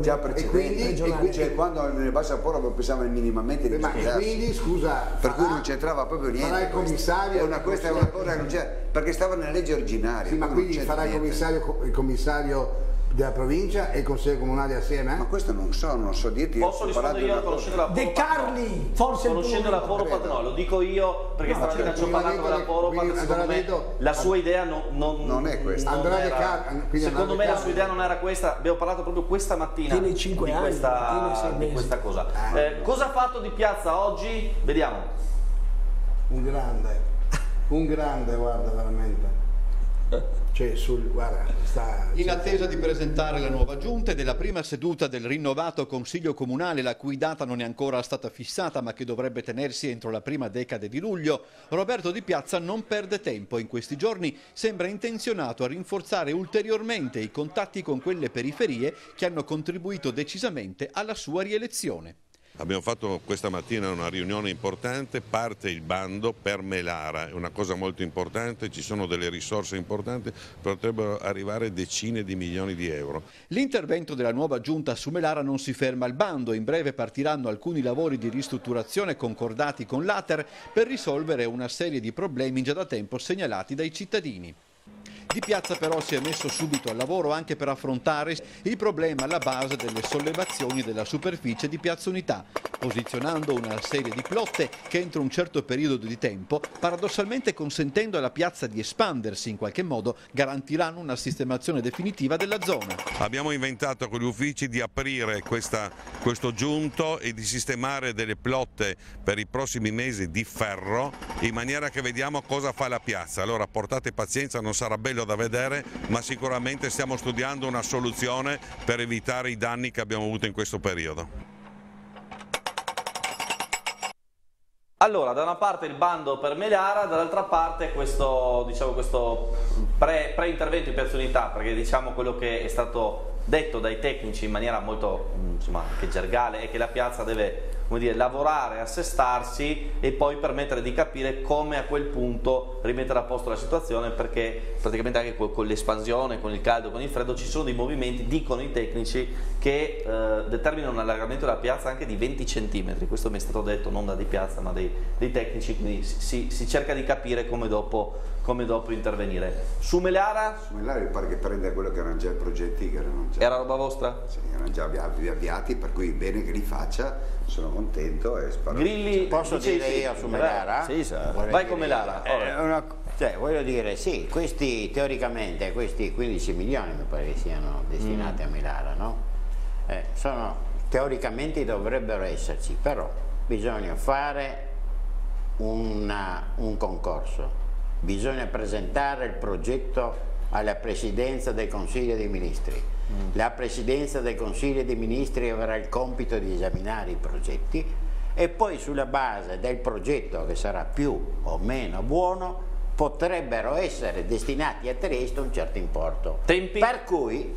già precedente, e quindi, e quindi cioè, quando nelle Polo non pensavano minimamente di Ma quindi scusa, per cui non c'entrava proprio niente. Farà il commissario. Una, questa è una cosa che non c'è, perché stava nella legge originaria. Sì, ma quindi farà il commissario, il commissario della provincia e il consiglio comunale assieme? Ma questo non so, non so dirti. Posso rispondere io conoscendo la De Carli, forse conoscendo la Poropat no, lo dico io perché no, stamattina ci ho parlato della Poropat secondo me la sua idea non, non, non è questa. Non era, Car- secondo me la sua idea non era questa, abbiamo parlato proprio questa mattina di questa, di questa cosa. Eh, cosa ha fatto di piazza oggi? Vediamo. Un grande, un grande guarda veramente. Cioè sul, guarda, sta, In attesa di presentare la nuova giunta e della prima seduta del rinnovato Consiglio Comunale, la cui data non è ancora stata fissata ma che dovrebbe tenersi entro la prima decade di luglio, Roberto Di Piazza non perde tempo. In questi giorni sembra intenzionato a rinforzare ulteriormente i contatti con quelle periferie che hanno contribuito decisamente alla sua rielezione. Abbiamo fatto questa mattina una riunione importante, parte il bando per Melara, è una cosa molto importante, ci sono delle risorse importanti, potrebbero arrivare decine di milioni di euro. L'intervento della nuova giunta su Melara non si ferma al bando, in breve partiranno alcuni lavori di ristrutturazione concordati con l'Ater per risolvere una serie di problemi già da tempo segnalati dai cittadini. Di Piazza però si è messo subito al lavoro anche per affrontare il problema alla base delle sollevazioni della superficie di Piazza Unità, posizionando una serie di plotte che entro un certo periodo di tempo, paradossalmente consentendo alla piazza di espandersi in qualche modo, garantiranno una sistemazione definitiva della zona. Abbiamo inventato con gli uffici di aprire questa, questo giunto e di sistemare delle plotte per i prossimi mesi di ferro in maniera che vediamo cosa fa la piazza. Allora portate pazienza, non sarà bello da vedere, ma sicuramente stiamo studiando una soluzione per evitare i danni che abbiamo avuto in questo periodo. Allora, da una parte il bando per Melara, dall'altra parte questo, diciamo, questo pre-intervento in Piazza Unità, perché diciamo quello che è stato detto dai tecnici in maniera molto insomma, gergale è che la piazza deve come dire, lavorare, assestarsi e poi permettere di capire come a quel punto rimettere a posto la situazione perché praticamente anche con l'espansione, con il caldo, con il freddo ci sono dei movimenti, dicono i tecnici, che eh, determinano un allargamento della piazza anche di 20 cm, questo mi è stato detto non da di piazza ma dei, dei tecnici, quindi si, si, cerca di capire come dopo, come dopo intervenire. Su Melara? Su Melara mi pare che prenda quello che erano già i progetti che erano già... Era roba vostra? Sì, erano già avviati, per cui bene che li faccia sono contento e spero Grilli posso dire sì, io su Melara? Sì, sì. vai con Melara eh, una, cioè, voglio dire sì questi teoricamente questi 15 milioni mi pare che siano destinati mm. a Melara no? Eh, sono teoricamente dovrebbero esserci però bisogna fare una, un concorso bisogna presentare il progetto alla presidenza del Consiglio dei Ministri. La Presidenza del Consiglio dei Ministri avrà il compito di esaminare i progetti e poi sulla base del progetto che sarà più o meno buono potrebbero essere destinati a Trieste un certo importo. Tempi? Per cui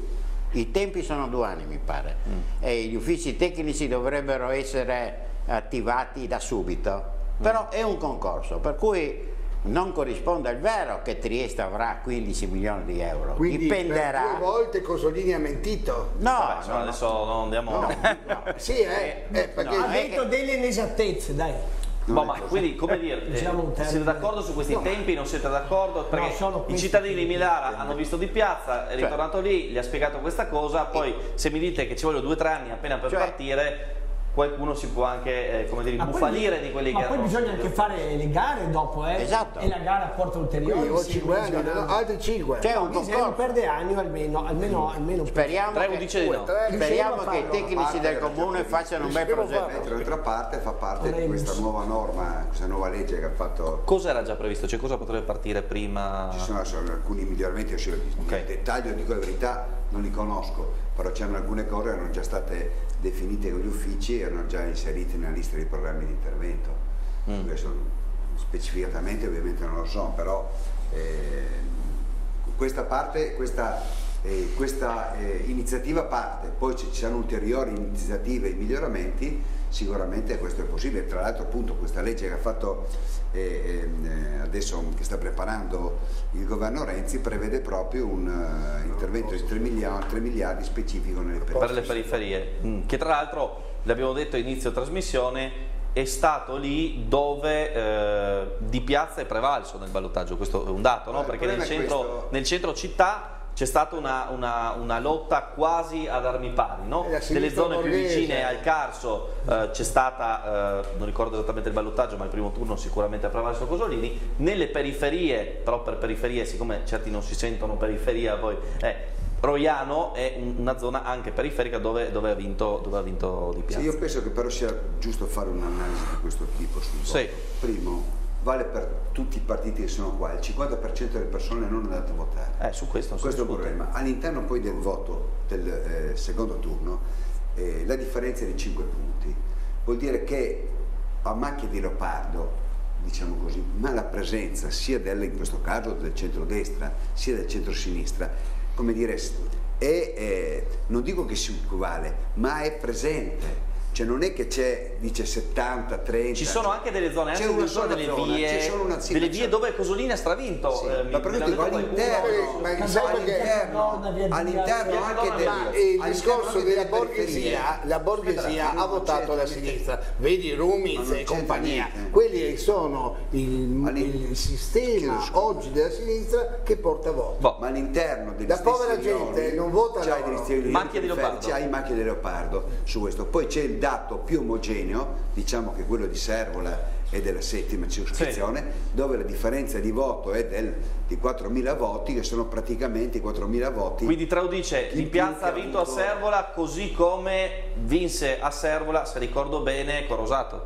i tempi sono due anni mi pare mm. e gli uffici tecnici dovrebbero essere attivati da subito però è un concorso, per cui non corrisponde al vero che Trieste avrà 15 milioni di euro. Quindi Dipenderà. Per due volte Cosolini ha mentito. No, Vabbè, no, adesso non andiamo. No. sì, eh, eh, perché ha detto delle inesattezze, dai. No, ma quindi come dire, Diciamo eh, termine. siete d'accordo su questi tempi? Non siete d'accordo? Perché sono i cittadini di. Milara hanno visto di piazza, è Cioè. ritornato lì, gli ha spiegato questa cosa, poi se mi dite che ci vogliono due o tre anni appena per Cioè. partire, qualcuno si può anche eh, come dire, Ma poi- imbufalire di quelli ma che poi hanno bisogna anche fare le gare dopo, eh? Esatto. E la gara porta ulteriori. quindi o sì, 5 anni, no, altri 5. C'è un non concorso. perde anni almeno, almeno, almeno Speriamo Tre che, dice di no. speriamo che i tecnici del comune facciano un bel progetto. D'altra parte fa parte di questa nuova norma, questa nuova legge che ha fatto Cosa era già previsto? Cioè cosa potrebbe partire prima? Ci sono, sono alcuni miglioramenti, adesso Ok. nel dettaglio dico la verità, non li conosco, però c'erano alcune cose che erano già state definite con gli uffici erano già inserite nella lista dei programmi di intervento. Mm. Adesso specificatamente ovviamente non lo so, però eh, questa parte, questa, eh, questa eh, iniziativa parte, poi ci saranno ulteriori iniziative e miglioramenti, sicuramente questo è possibile. Tra l'altro appunto questa legge che ha fatto eh, ehm, eh, adesso che sta preparando il governo Renzi prevede proprio un eh, intervento di 3 miliardi, 3 miliardi specifico nelle per periferie. le periferie, Mm, che tra l'altro, l'abbiamo detto a inizio trasmissione, è stato lì dove eh, di piazza è prevalso nel ballottaggio, questo è un dato, no? Perché nel centro, questo. nel centro città c'è stata una, una- una lotta quasi ad armi pari, no? E la nelle zone più vicine al Carso eh, c'è stata, eh, non ricordo esattamente il ballottaggio, ma il primo turno sicuramente ha prevalso Cosolini, nelle periferie, però per periferie, siccome certi non si sentono periferia poi... eh, Roiano è un- una zona anche periferica dove, dove ha, vinto, dove ha vinto di Sì, piazza. io penso che però sia giusto fare un'analisi di questo tipo sul. Sì. Primo, vale per tutti i partiti che sono qua, il 50% delle persone non è andato a votare. Eh, su questo Questo è un problema. All'interno poi del voto del eh, secondo turno, eh, la differenza è di 5 punti. Vuol dire che a macchia di leopardo, diciamo così, ma la presenza sia del, in questo caso del centrodestra sia del centrosinistra, come dire, è, eh, non dico che si equivale, ma è presente. Cioè non è che c'è, dice 70, 30. Ci sono anche delle zone, C'è anche una sola delle zona, vie, c'è solo una sì, delle vie c'è- dove Cosolini ha stravinto. Sì, eh, ma detto all'interno, ma all'interno, all'interno anche del il discorso della borghesia, la borghesia ha votato la sinistra, vedi Rumiz e compagnia, quelli sono il, sistema oggi della sinistra che porta voto. Boh, ma all'interno degli La povera gente non vota stessi rioni Macchie di c'hai macchie di leopardo su questo. Poi c'è il dato più omogeneo diciamo che quello di Servola e della settima circoscrizione dove la differenza di voto è del, di 4.000 voti che sono praticamente i 4.000 voti Quindi Piazza che ha vinto a Servola così come vinse a Servola, se ricordo bene, con Rosato.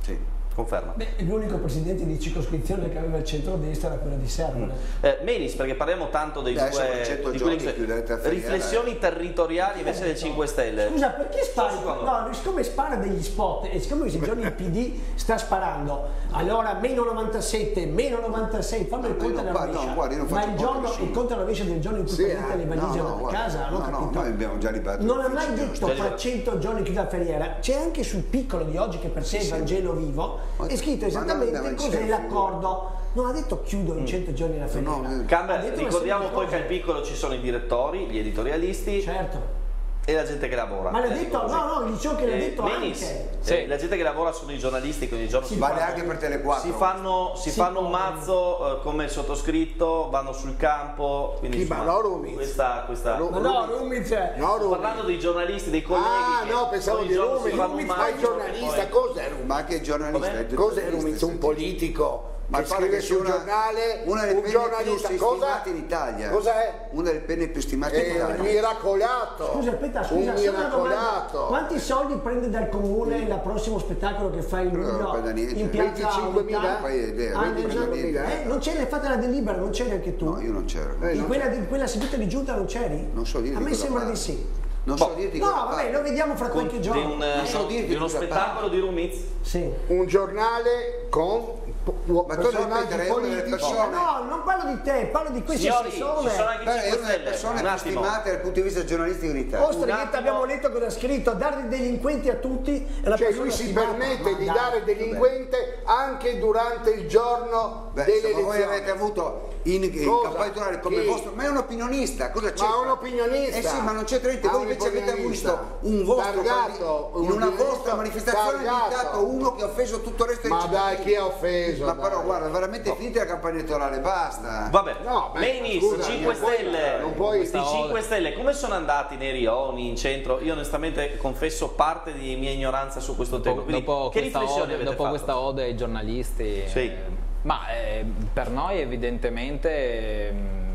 sì. Conferma. Beh, l'unico presidente di circoscrizione che aveva il centrodestra era quello di Servola. Eh, Melis, perché parliamo tanto dei Adesso due per 100 di giorni filiera, riflessioni territoriali invece del 5 Stelle. Scusa, perché spari? Secondo- No, siccome spara degli spot e siccome questi giorni il PD sta sparando, allora meno 97, meno 96, fanno il conto alla fa- no, rovescia. guarda, io non Ma il, giorno, nessuno. il conto alla rovescia del giorno in cui Sì, prendete eh, le valigie no, no, da guarda, casa, no, no, capito. noi abbiamo già liberato non ha mai detto fra liberato. 100 giorni chiuda la feriera, c'è anche sul piccolo di oggi che per sé è il Vangelo vivo, è scritto esattamente cos'è l'accordo. Non ha detto chiudo in 100 giorni la feriera. no, una ricordiamo poi che al piccolo ci sono i direttori, gli editorialisti Certo. E la gente che lavora. Ma l'ha detto, così. no, no, dicevo che l'ha Eh, detto Melis, anche. eh, La gente che lavora sono i giornalisti che ogni giorno Sì, si vale fanno- anche per Tele4 Si fanno, si Sì, fanno un mazzo eh, come il sottoscritto, vanno sul campo. Quindi, Chi, insomma, ma no, Rumiz? Questa, questa... Ru- Ma no, Rumiz è... No, Rumiz. parlando dei giornalisti, dei colleghi. Ah che no, pensavo di si Rumiz, Rumiz fa il giornalista, cos'è Rumiz? ma il giornalista il Cos'è Rumiz? sì, Un sì. politico Ma scrive che sul una- giornale, una delle un penne giornalista, più cosa? stimate in Italia. Cos'è? Una delle penne più stimate in È un Italia. miracolato. Scusa, aspetta, un scusa, domanda. miracolato. Quanti soldi prende dal comune il prossimo spettacolo che fa in luglio niente. in piazza 25.000? Unità? Poi è vero, Ah, non nel prende giorno- niente. eh, non c'eri, fate la delibera, non c'eri anche tu? No, io non c'ero. Eh, in, quella, in quella seduta di giunta non c'eri? Non so dirti A me sembra di sì. Non Boh. so dirti No, vabbè, lo vediamo fra Con- qualche di, giorno. un, eh, Non so dirti di uno spettacolo di Rumiz. Sì. Un giornale con ma tu ripetere una delle persone. No non parlo di te parlo di queste Signori, persone. ci sono anche Beh, è una delle persone più stimate dal punto di vista giornalistico in Italia Ostreghetta abbiamo letto cosa ha scritto dare delinquenti a tutti è una cioè lui si permette di dare delinquente anche durante il giorno Beh, delle elezioni voi avete avuto in, in campagna elettorale come Chi? vostro ma è un opinionista cosa c'è? ma un opinionista eh sì ma non c'è niente voi invece avete visto un vostro targato, in una vostra manifestazione invitato uno che ha offeso tutto il resto ma dai chi ha offeso ma dai. però guarda veramente no. finita la campagna elettorale basta vabbè no, Lenis 5 Stelle non puoi, questi 5 Stelle come sono andati nei rioni in centro io onestamente confesso parte di mia ignoranza su questo tema Quindi, dopo che riflessioni ode, dopo fatto? questa ode ai giornalisti sì. eh, ma eh, per noi evidentemente eh,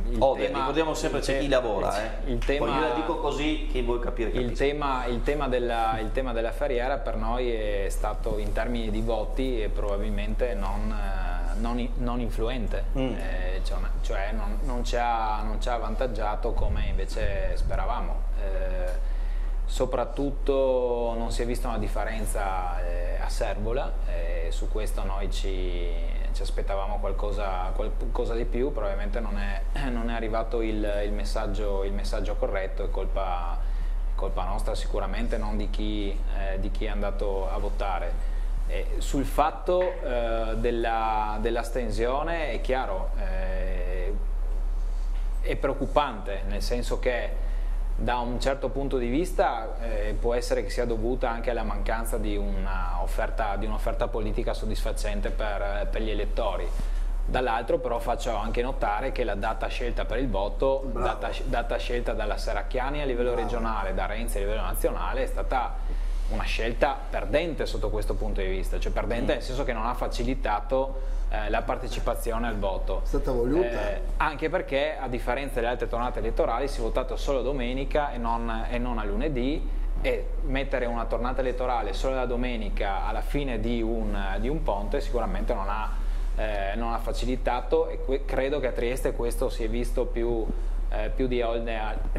il Ode, tema, ricordiamo sempre c'è chi lavora eh. il tema, Poi io la dico così chi vuoi capire il tema, il, tema della, il tema, della, ferriera per noi è stato in termini di voti e probabilmente non, eh, non, non influente mm. eh, cioè, cioè non, non, ci ha, non, ci ha, avvantaggiato come invece speravamo eh, soprattutto non si è vista una differenza eh, a Servola e su questo noi ci, ci aspettavamo qualcosa, qualcosa, di più, probabilmente non è, non è arrivato il, il, messaggio, il, messaggio, corretto, è colpa, colpa, nostra sicuramente, non di chi, eh, di chi è andato a votare. E sul fatto eh, dell'astensione è chiaro, eh, è preoccupante, nel senso che da un certo punto di vista eh, può essere che sia dovuta anche alla mancanza di un'offerta, un politica soddisfacente per, per gli elettori. Dall'altro però faccio anche notare che la data scelta per il voto, data, data, scelta dalla Serracchiani a livello Bravo. regionale, da Renzi a livello nazionale, è stata una scelta perdente sotto questo punto di vista, cioè perdente mm. nel senso che non ha facilitato eh, la partecipazione al voto. È stata voluta. Eh, anche perché a differenza delle altre tornate elettorali si è votato solo domenica e non, e non a lunedì e mettere una tornata elettorale solo la domenica alla fine di un, di un ponte sicuramente non ha, eh, non ha facilitato e credo che a Trieste questo si è visto più eh, più, di ogni,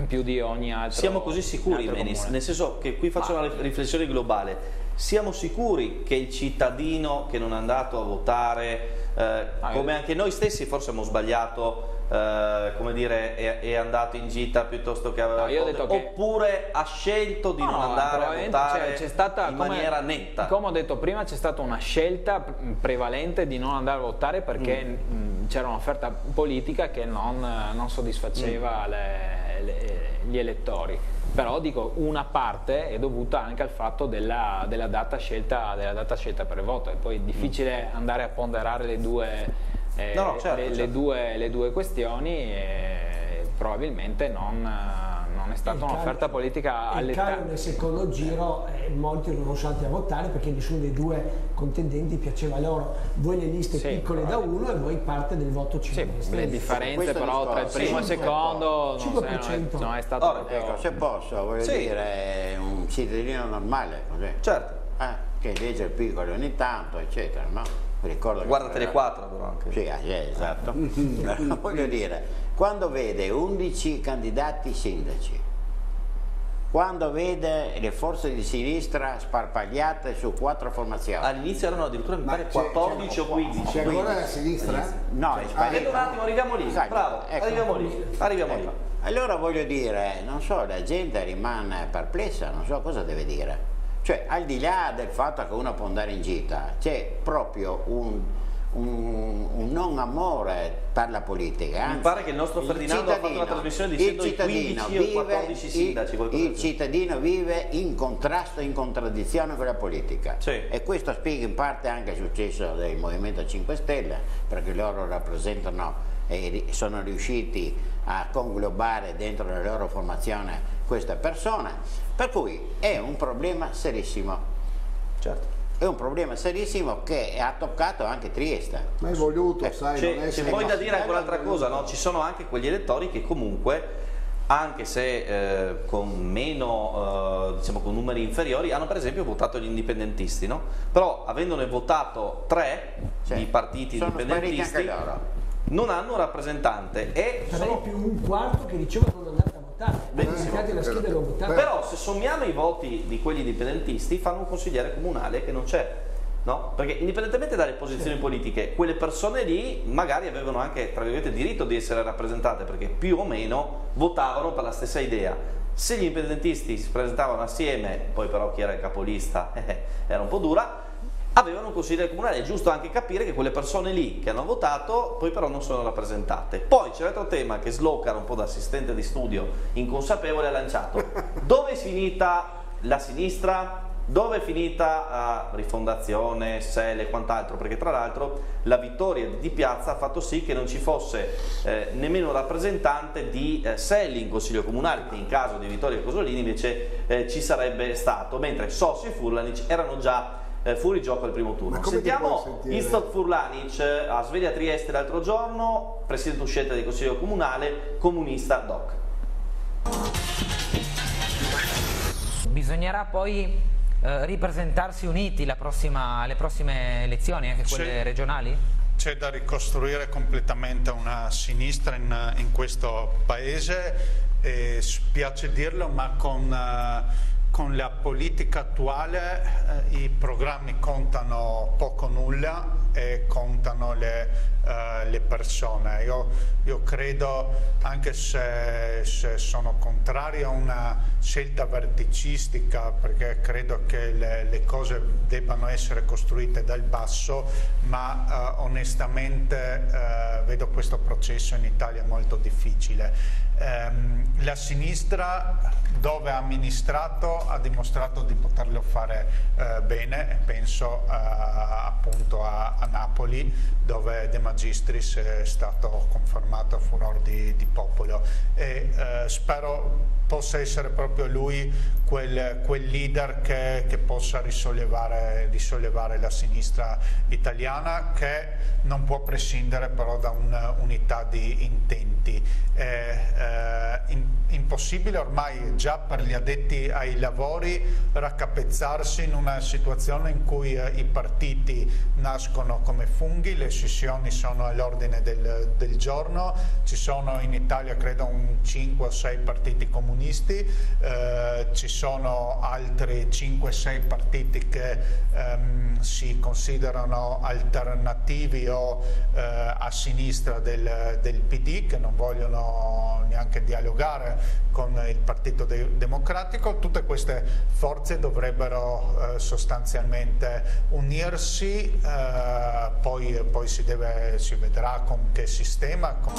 più, di ogni, altro Siamo così sicuri, Menis, nel senso che qui faccio Ma... una riflessione globale. Siamo sicuri che il cittadino che non è andato a votare, eh, ah, come anche noi stessi forse abbiamo sbagliato Uh, come dire, è, è, andato in gita piuttosto che aveva no, che... oppure ha scelto di no, non andare a votare cioè, stata, in come, maniera netta. Come ho detto prima c'è stata una scelta prevalente di non andare a votare perché mm. c'era un'offerta politica che non, non soddisfaceva mm. le, le, gli elettori. Però dico una parte è dovuta anche al fatto della, della, data, scelta, della data scelta per il voto, è poi difficile mm. andare a ponderare le due eh, no, no, certo, le, certo. Le, due, le, due, questioni e probabilmente non, non è stata un'offerta politica all'età. nel secondo giro eh, molti non sono andati a votare perché nessuno dei due contendenti piaceva loro. Voi le liste sì, piccole da uno e voi parte del voto 5 sì, Le differenze però tra il primo e il secondo 5%. Non, è, non è stato... Oh, ecco, se posso, voglio sì. dire, un cittadino normale, così. Certo. Eh, che legge il piccolo ogni tanto, eccetera, no? Ricordo Guarda Tele 4 però anche. Sì, eh, esatto. Voglio dire, quando vede 11 candidati sindaci, quando vede le forze di sinistra sparpagliate su quattro formazioni. All'inizio erano addirittura mi pare 14 o 15. C'è ancora la sinistra? No, è sparito. un attimo, arriviamo lì. Sai, Bravo, ecco. arriviamo lì. Arriviamo ecco. lì. Allora voglio dire, non so, la gente rimane perplessa, non so cosa deve dire. Cioè, al di là del fatto che uno può andare in gita, c'è proprio un, un, un, non amore per la politica. Anzi, Mi pare che il nostro Ferdinando ha fatto una trasmissione dicendo il cittadino 15 vive, 14 sindaci. Il, il cittadino vive in contrasto, in contraddizione con la politica. Sì. E questo spiega in parte anche il successo del Movimento 5 Stelle, perché loro rappresentano e sono riusciti a conglobare dentro la loro formazione questa persona, per cui è un problema serissimo. Certo. È un problema serissimo che ha toccato anche Trieste. Ma è voluto, eh, sai, C'è poi da dire anche un'altra cosa, no? ci sono anche quegli elettori che comunque anche se eh, con meno, eh, diciamo con numeri inferiori, hanno per esempio votato gli indipendentisti, no? Però avendone votato tre cioè, i partiti indipendentisti, non hanno un rappresentante e sono più un quarto che diceva non andate votare la scheda però se sommiamo i voti di quegli indipendentisti fanno un consigliere comunale che non c'è no? Perché indipendentemente dalle posizioni sì. politiche, quelle persone lì magari avevano anche, tra virgolette, diritto di essere rappresentate perché più o meno votavano per la stessa idea. Se gli indipendentisti si presentavano assieme, poi però chi era il capolista eh, era un po' dura, avevano un consigliere comunale, è giusto anche capire che quelle persone lì che hanno votato poi però non sono rappresentate. Poi c'è l'altro tema che Slocar, un po' da assistente di studio inconsapevole, ha lanciato. Dove è finita la sinistra? Dove è finita uh, Rifondazione, Sele e quant'altro? Perché tra l'altro la vittoria di Piazza ha fatto sì che non ci fosse eh, nemmeno un rappresentante di eh, Selli in Consiglio Comunale, che in caso di Vittorio Cosolini invece eh, ci sarebbe stato, mentre Sossi e Furlanic erano già eh, fuori gioco al primo turno. Sentiamo Istok Furlanic eh, a Sveglia Trieste l'altro giorno, presidente uscente del Consiglio Comunale, comunista DOC. Bisognerà poi eh, ripresentarsi uniti prossima, alle prossime elezioni, anche quelle regionali? C'è da ricostruire completamente una sinistra in, in questo paese e spiace dirlo ma con... Uh, con la politica attuale eh, i programmi contano poco nulla e contano le, uh, le persone. Io, io, credo, anche se, se, sono contrario a una scelta verticistica, perché credo che le, le cose debbano essere costruite dal basso, ma uh, onestamente uh, vedo questo processo in Italia molto difficile. Um, la sinistra dove ha amministrato ha dimostrato di poterlo fare uh, bene, penso uh, appunto a, a, Napoli dove De Magistris è stato confermato a furor di, di popolo e uh, spero possa essere proprio lui quel, quel leader che, che, possa risollevare, risollevare, la sinistra italiana che non può prescindere però da un'unità di intenti. È eh, in, impossibile ormai già per gli addetti ai lavori raccapezzarsi in una situazione in cui eh, i partiti nascono come funghi, le scissioni sono all'ordine del, del giorno, ci sono in Italia credo un 5 o 6 partiti comunisti eh, ci sono altri 5-6 partiti che ehm, si considerano alternativi o eh, a sinistra del, del, PD che non vogliono neanche dialogare con il Partito de Democratico, tutte queste forze dovrebbero eh, sostanzialmente unirsi, eh, poi, poi si, deve, si, vedrà con che sistema. Con...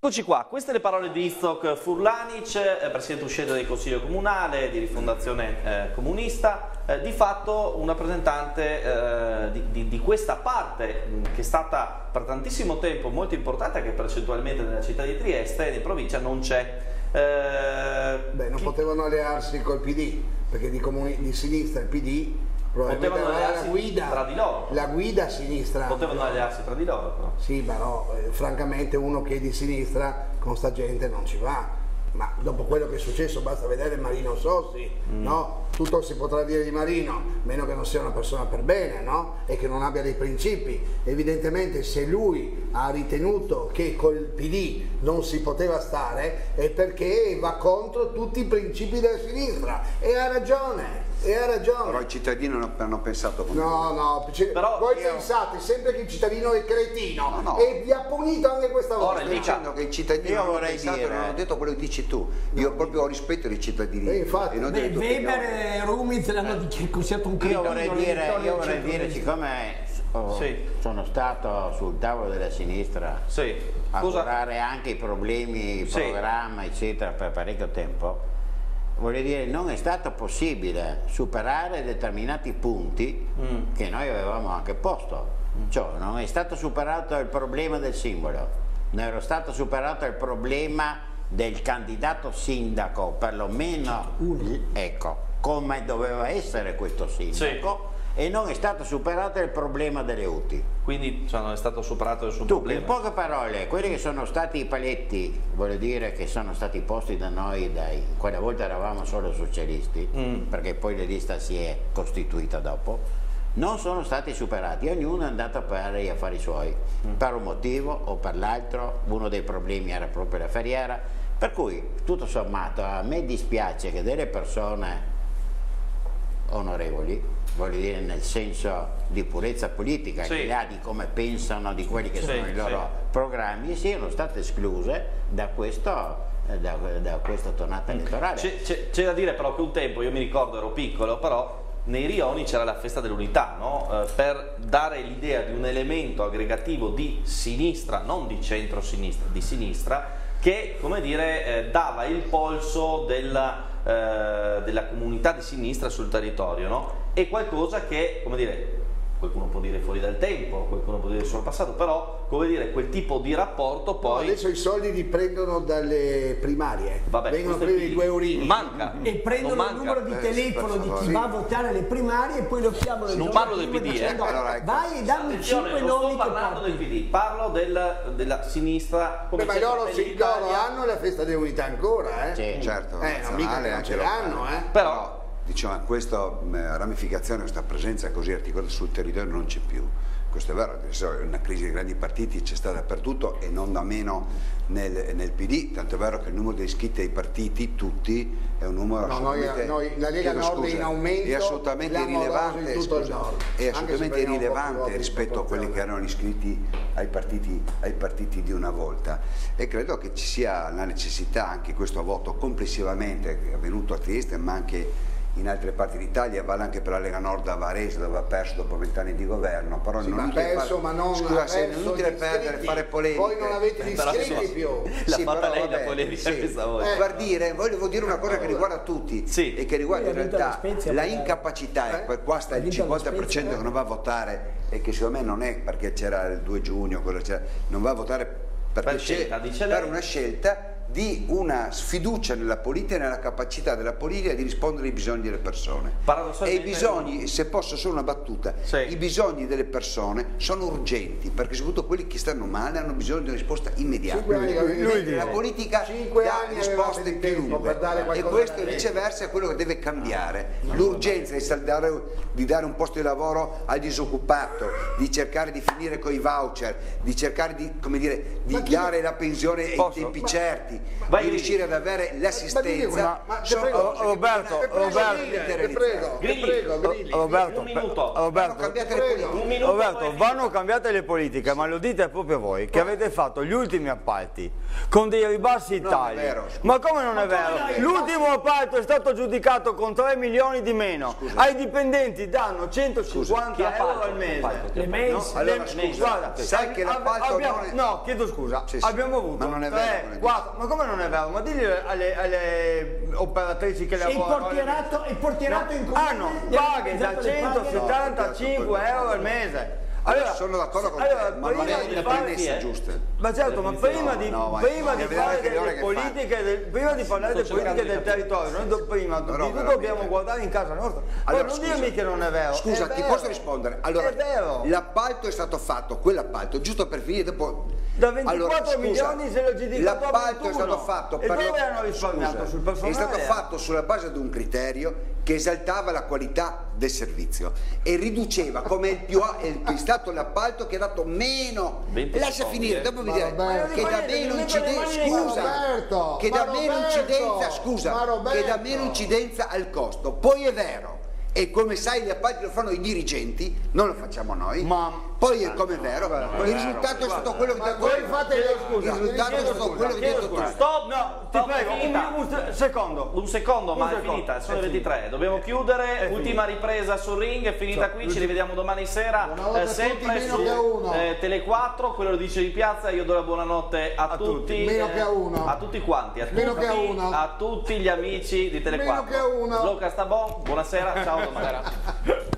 Eccoci qua, queste le parole di Istok Furlanic, eh, presidente uscente del Consiglio Comunale di rifondazione eh, comunista, eh, di fatto un rappresentante eh, di, di, di, questa parte mh, che è stata per tantissimo tempo molto importante anche percentualmente nella città di Trieste e in provincia non c'è. Eh, Beh, non chi... potevano allearsi col PD, perché di, di sinistra il PD potevano allearsi la guida, tra di loro. La guida sinistra. Potevano allearsi tra di loro però. Sì, però eh, francamente uno che è di sinistra con sta gente non ci va. Ma dopo quello che è successo basta vedere Marino Sossi, mm. no? Tutto si potrà dire di Marino, meno che non sia una persona per bene, no? E che non abbia dei principi. Evidentemente se lui ha ritenuto che col PD non si poteva stare è perché va contro tutti i principi della sinistra e ha ragione. E ha ragione. Però i cittadini non hanno pensato come No, no, Però voi io... pensate sempre che il cittadino è cretino no, no. e vi ha punito anche questa volta. Ora dicendo che i cittadini non hanno pensato dire... non hanno detto quello che dici tu. Io no. proprio ho rispetto dei cittadini. E infatti, e non beh, Weber e Rumiz l'hanno eh. considerato un cretino. Io vorrei dire, io vorrei dire siccome Oh, sì. sono stato sul tavolo della sinistra sì. a curare anche i problemi, il sì. programma eccetera per parecchio tempo voglio dire, non è stato possibile superare determinati punti mm. che noi avevamo anche posto. Mm. Cioè, non è stato superato il problema del simbolo, non era stato superato il problema del candidato sindaco, perlomeno, ecco, come doveva essere questo sindaco. Sì e non è stato superato il problema delle UTI. Quindi cioè, è stato superato il suo tu, problema? In poche parole, quelli che sono stati i paletti, voglio dire che sono stati posti da noi, dai, quella volta eravamo solo socialisti, mm. perché poi la lista si è costituita dopo, non sono stati superati, ognuno è andato a fare gli affari suoi, mm. per un motivo o per l'altro, uno dei problemi era proprio la ferriera, per cui tutto sommato a me dispiace che delle persone onorevoli, voglio dire nel senso di purezza politica, sì. che ha di come pensano, di quelli che sì, sono i loro sì. programmi, siano state escluse da questo eh, da, da, questa tornata elettorale. C'è, da dire però che un tempo, io mi ricordo ero piccolo, però nei rioni c'era la festa dell'unità, no? eh, per dare l'idea di un elemento aggregativo di sinistra, non di centro-sinistra, di sinistra, che come dire, eh, dava il polso della, eh, della, comunità di sinistra sul territorio. No? È qualcosa che, come dire, qualcuno può dire fuori dal tempo, qualcuno può dire sul passato, però come dire, quel tipo di rapporto poi... No, adesso i soldi li prendono dalle primarie, Vabbè, vengono prendere i due eurini. Manca. E prendono il numero di eh, telefono di chi sì. va a votare alle primarie e poi lo chiamano Non parlo del PD, dicendo, eh. allora, ecco. vai e dammi 5 nomi sto parlando del PD, parlo del, della sinistra come Beh, ma loro, sì, loro hanno la festa dell'unità ancora, eh? Sì, certo. Eh, non mica ce l'hanno, eh? Però diciamo, questa ramificazione, questa presenza così articolata sul territorio non c'è più. Questo è vero, una crisi dei grandi partiti c'è stata dappertutto e non da meno nel, nel, PD, tanto è vero che il numero degli iscritti ai partiti, tutti, è un numero no, assolutamente... Noi, noi, la Lega Nord scusa, in aumento, è assolutamente irrilevante, scusa, è assolutamente irrilevante rispetto a quelli che erano iscritti ai partiti, ai partiti di una volta e credo che ci sia la necessità anche questo voto complessivamente è avvenuto a Trieste ma anche in altre parti d'Italia, vale anche per la Lega Nord a Varese dove ha perso dopo vent'anni di governo, però sì, non ha perso, ma non scusa, se è inutile perdere, fare polemiche. Voi non avete gli iscritti più. La sì, fatta lei la polemica sì. questa volta. Eh. Guardire, volevo dire una cosa che riguarda tutti sì. e che riguarda in realtà la incapacità, eh? qua sta il 50% che non va a votare e che secondo me non è perché c'era il 2 giugno, non va a votare per, scelta, per una scelta di una sfiducia nella politica e nella capacità della politica di rispondere ai bisogni delle persone. E i bisogni, se posso solo una battuta, sì. i bisogni delle persone sono urgenti, perché soprattutto quelli che stanno male hanno bisogno di una risposta immediata. Lui, lui, la politica dà risposte più lunghe e questo viceversa è quello che deve cambiare. L'urgenza di dare, di dare un posto di lavoro al disoccupato, di cercare di finire con i voucher, di cercare di, dire, di dare la pensione in tempi certi Vai di riuscire ad avere l'assistenza. Ma, ma, Roberto, Roberto, Roberto, un minuto. Roberto, Roberto, vanno cambiate le politiche, ma lo dite proprio voi che avete fatto gli ultimi appalti con dei ribassi tali. Ma come non è vero? L'ultimo appalto è stato giudicato con 3 milioni di meno. Ai dipendenti danno 150 euro al mese. Le scusa, sai che l'appalto No, chiedo scusa. Abbiamo avuto 3, 4 come non è vero? Ma digli alle, alle operatrici che lavorano... Il portierato, il portierato no, in comune... Hanno paghe da 175 euro al mese. Allora, sono d'accordo con allora, te, ma non è la premessa giusta. Ma certo, ma prima di, no, prima di fare delle politiche, del, prima di parlare delle politiche del territorio, noi do, prima di tutto dobbiamo guardare in casa nostra. Allora, non scusa, dirmi che non è vero. Scusa, è ti vero. posso rispondere? Allora, l'appalto è stato fatto, quell'appalto, giusto per finire dopo da 24 allora, scusa, milioni se lo giudicato l'appalto è stato fatto e per dove hanno risparmiato sul personale è stato fatto sulla base di un criterio che esaltava la qualità del servizio e riduceva come il più è stato l'appalto che ha dato meno. Lascia finire dopo vi direi che da meno incidenza scusa che da meno incidenza scusa che da meno incidenza al costo. Poi è vero e come sai gli appalti lo fanno i dirigenti, non lo facciamo noi. Ma poi è come è vero, il risultato è stato quello che ti voi fate le scuse. Il risultato è stato quello che detto Stop, no, ti prego, un, secondo, un secondo, ma è finita, sono le 23. Dobbiamo chiudere, ultima ripresa sul ring, è finita qui, ci rivediamo domani sera eh, sempre su eh, Tele 4, quello lo dice di piazza, io do la buonanotte a, tutti. Meno che a uno. A tutti quanti, a tutti, a tutti gli amici di Tele 4. Meno che a uno. Sloca sta buonasera, ciao domani.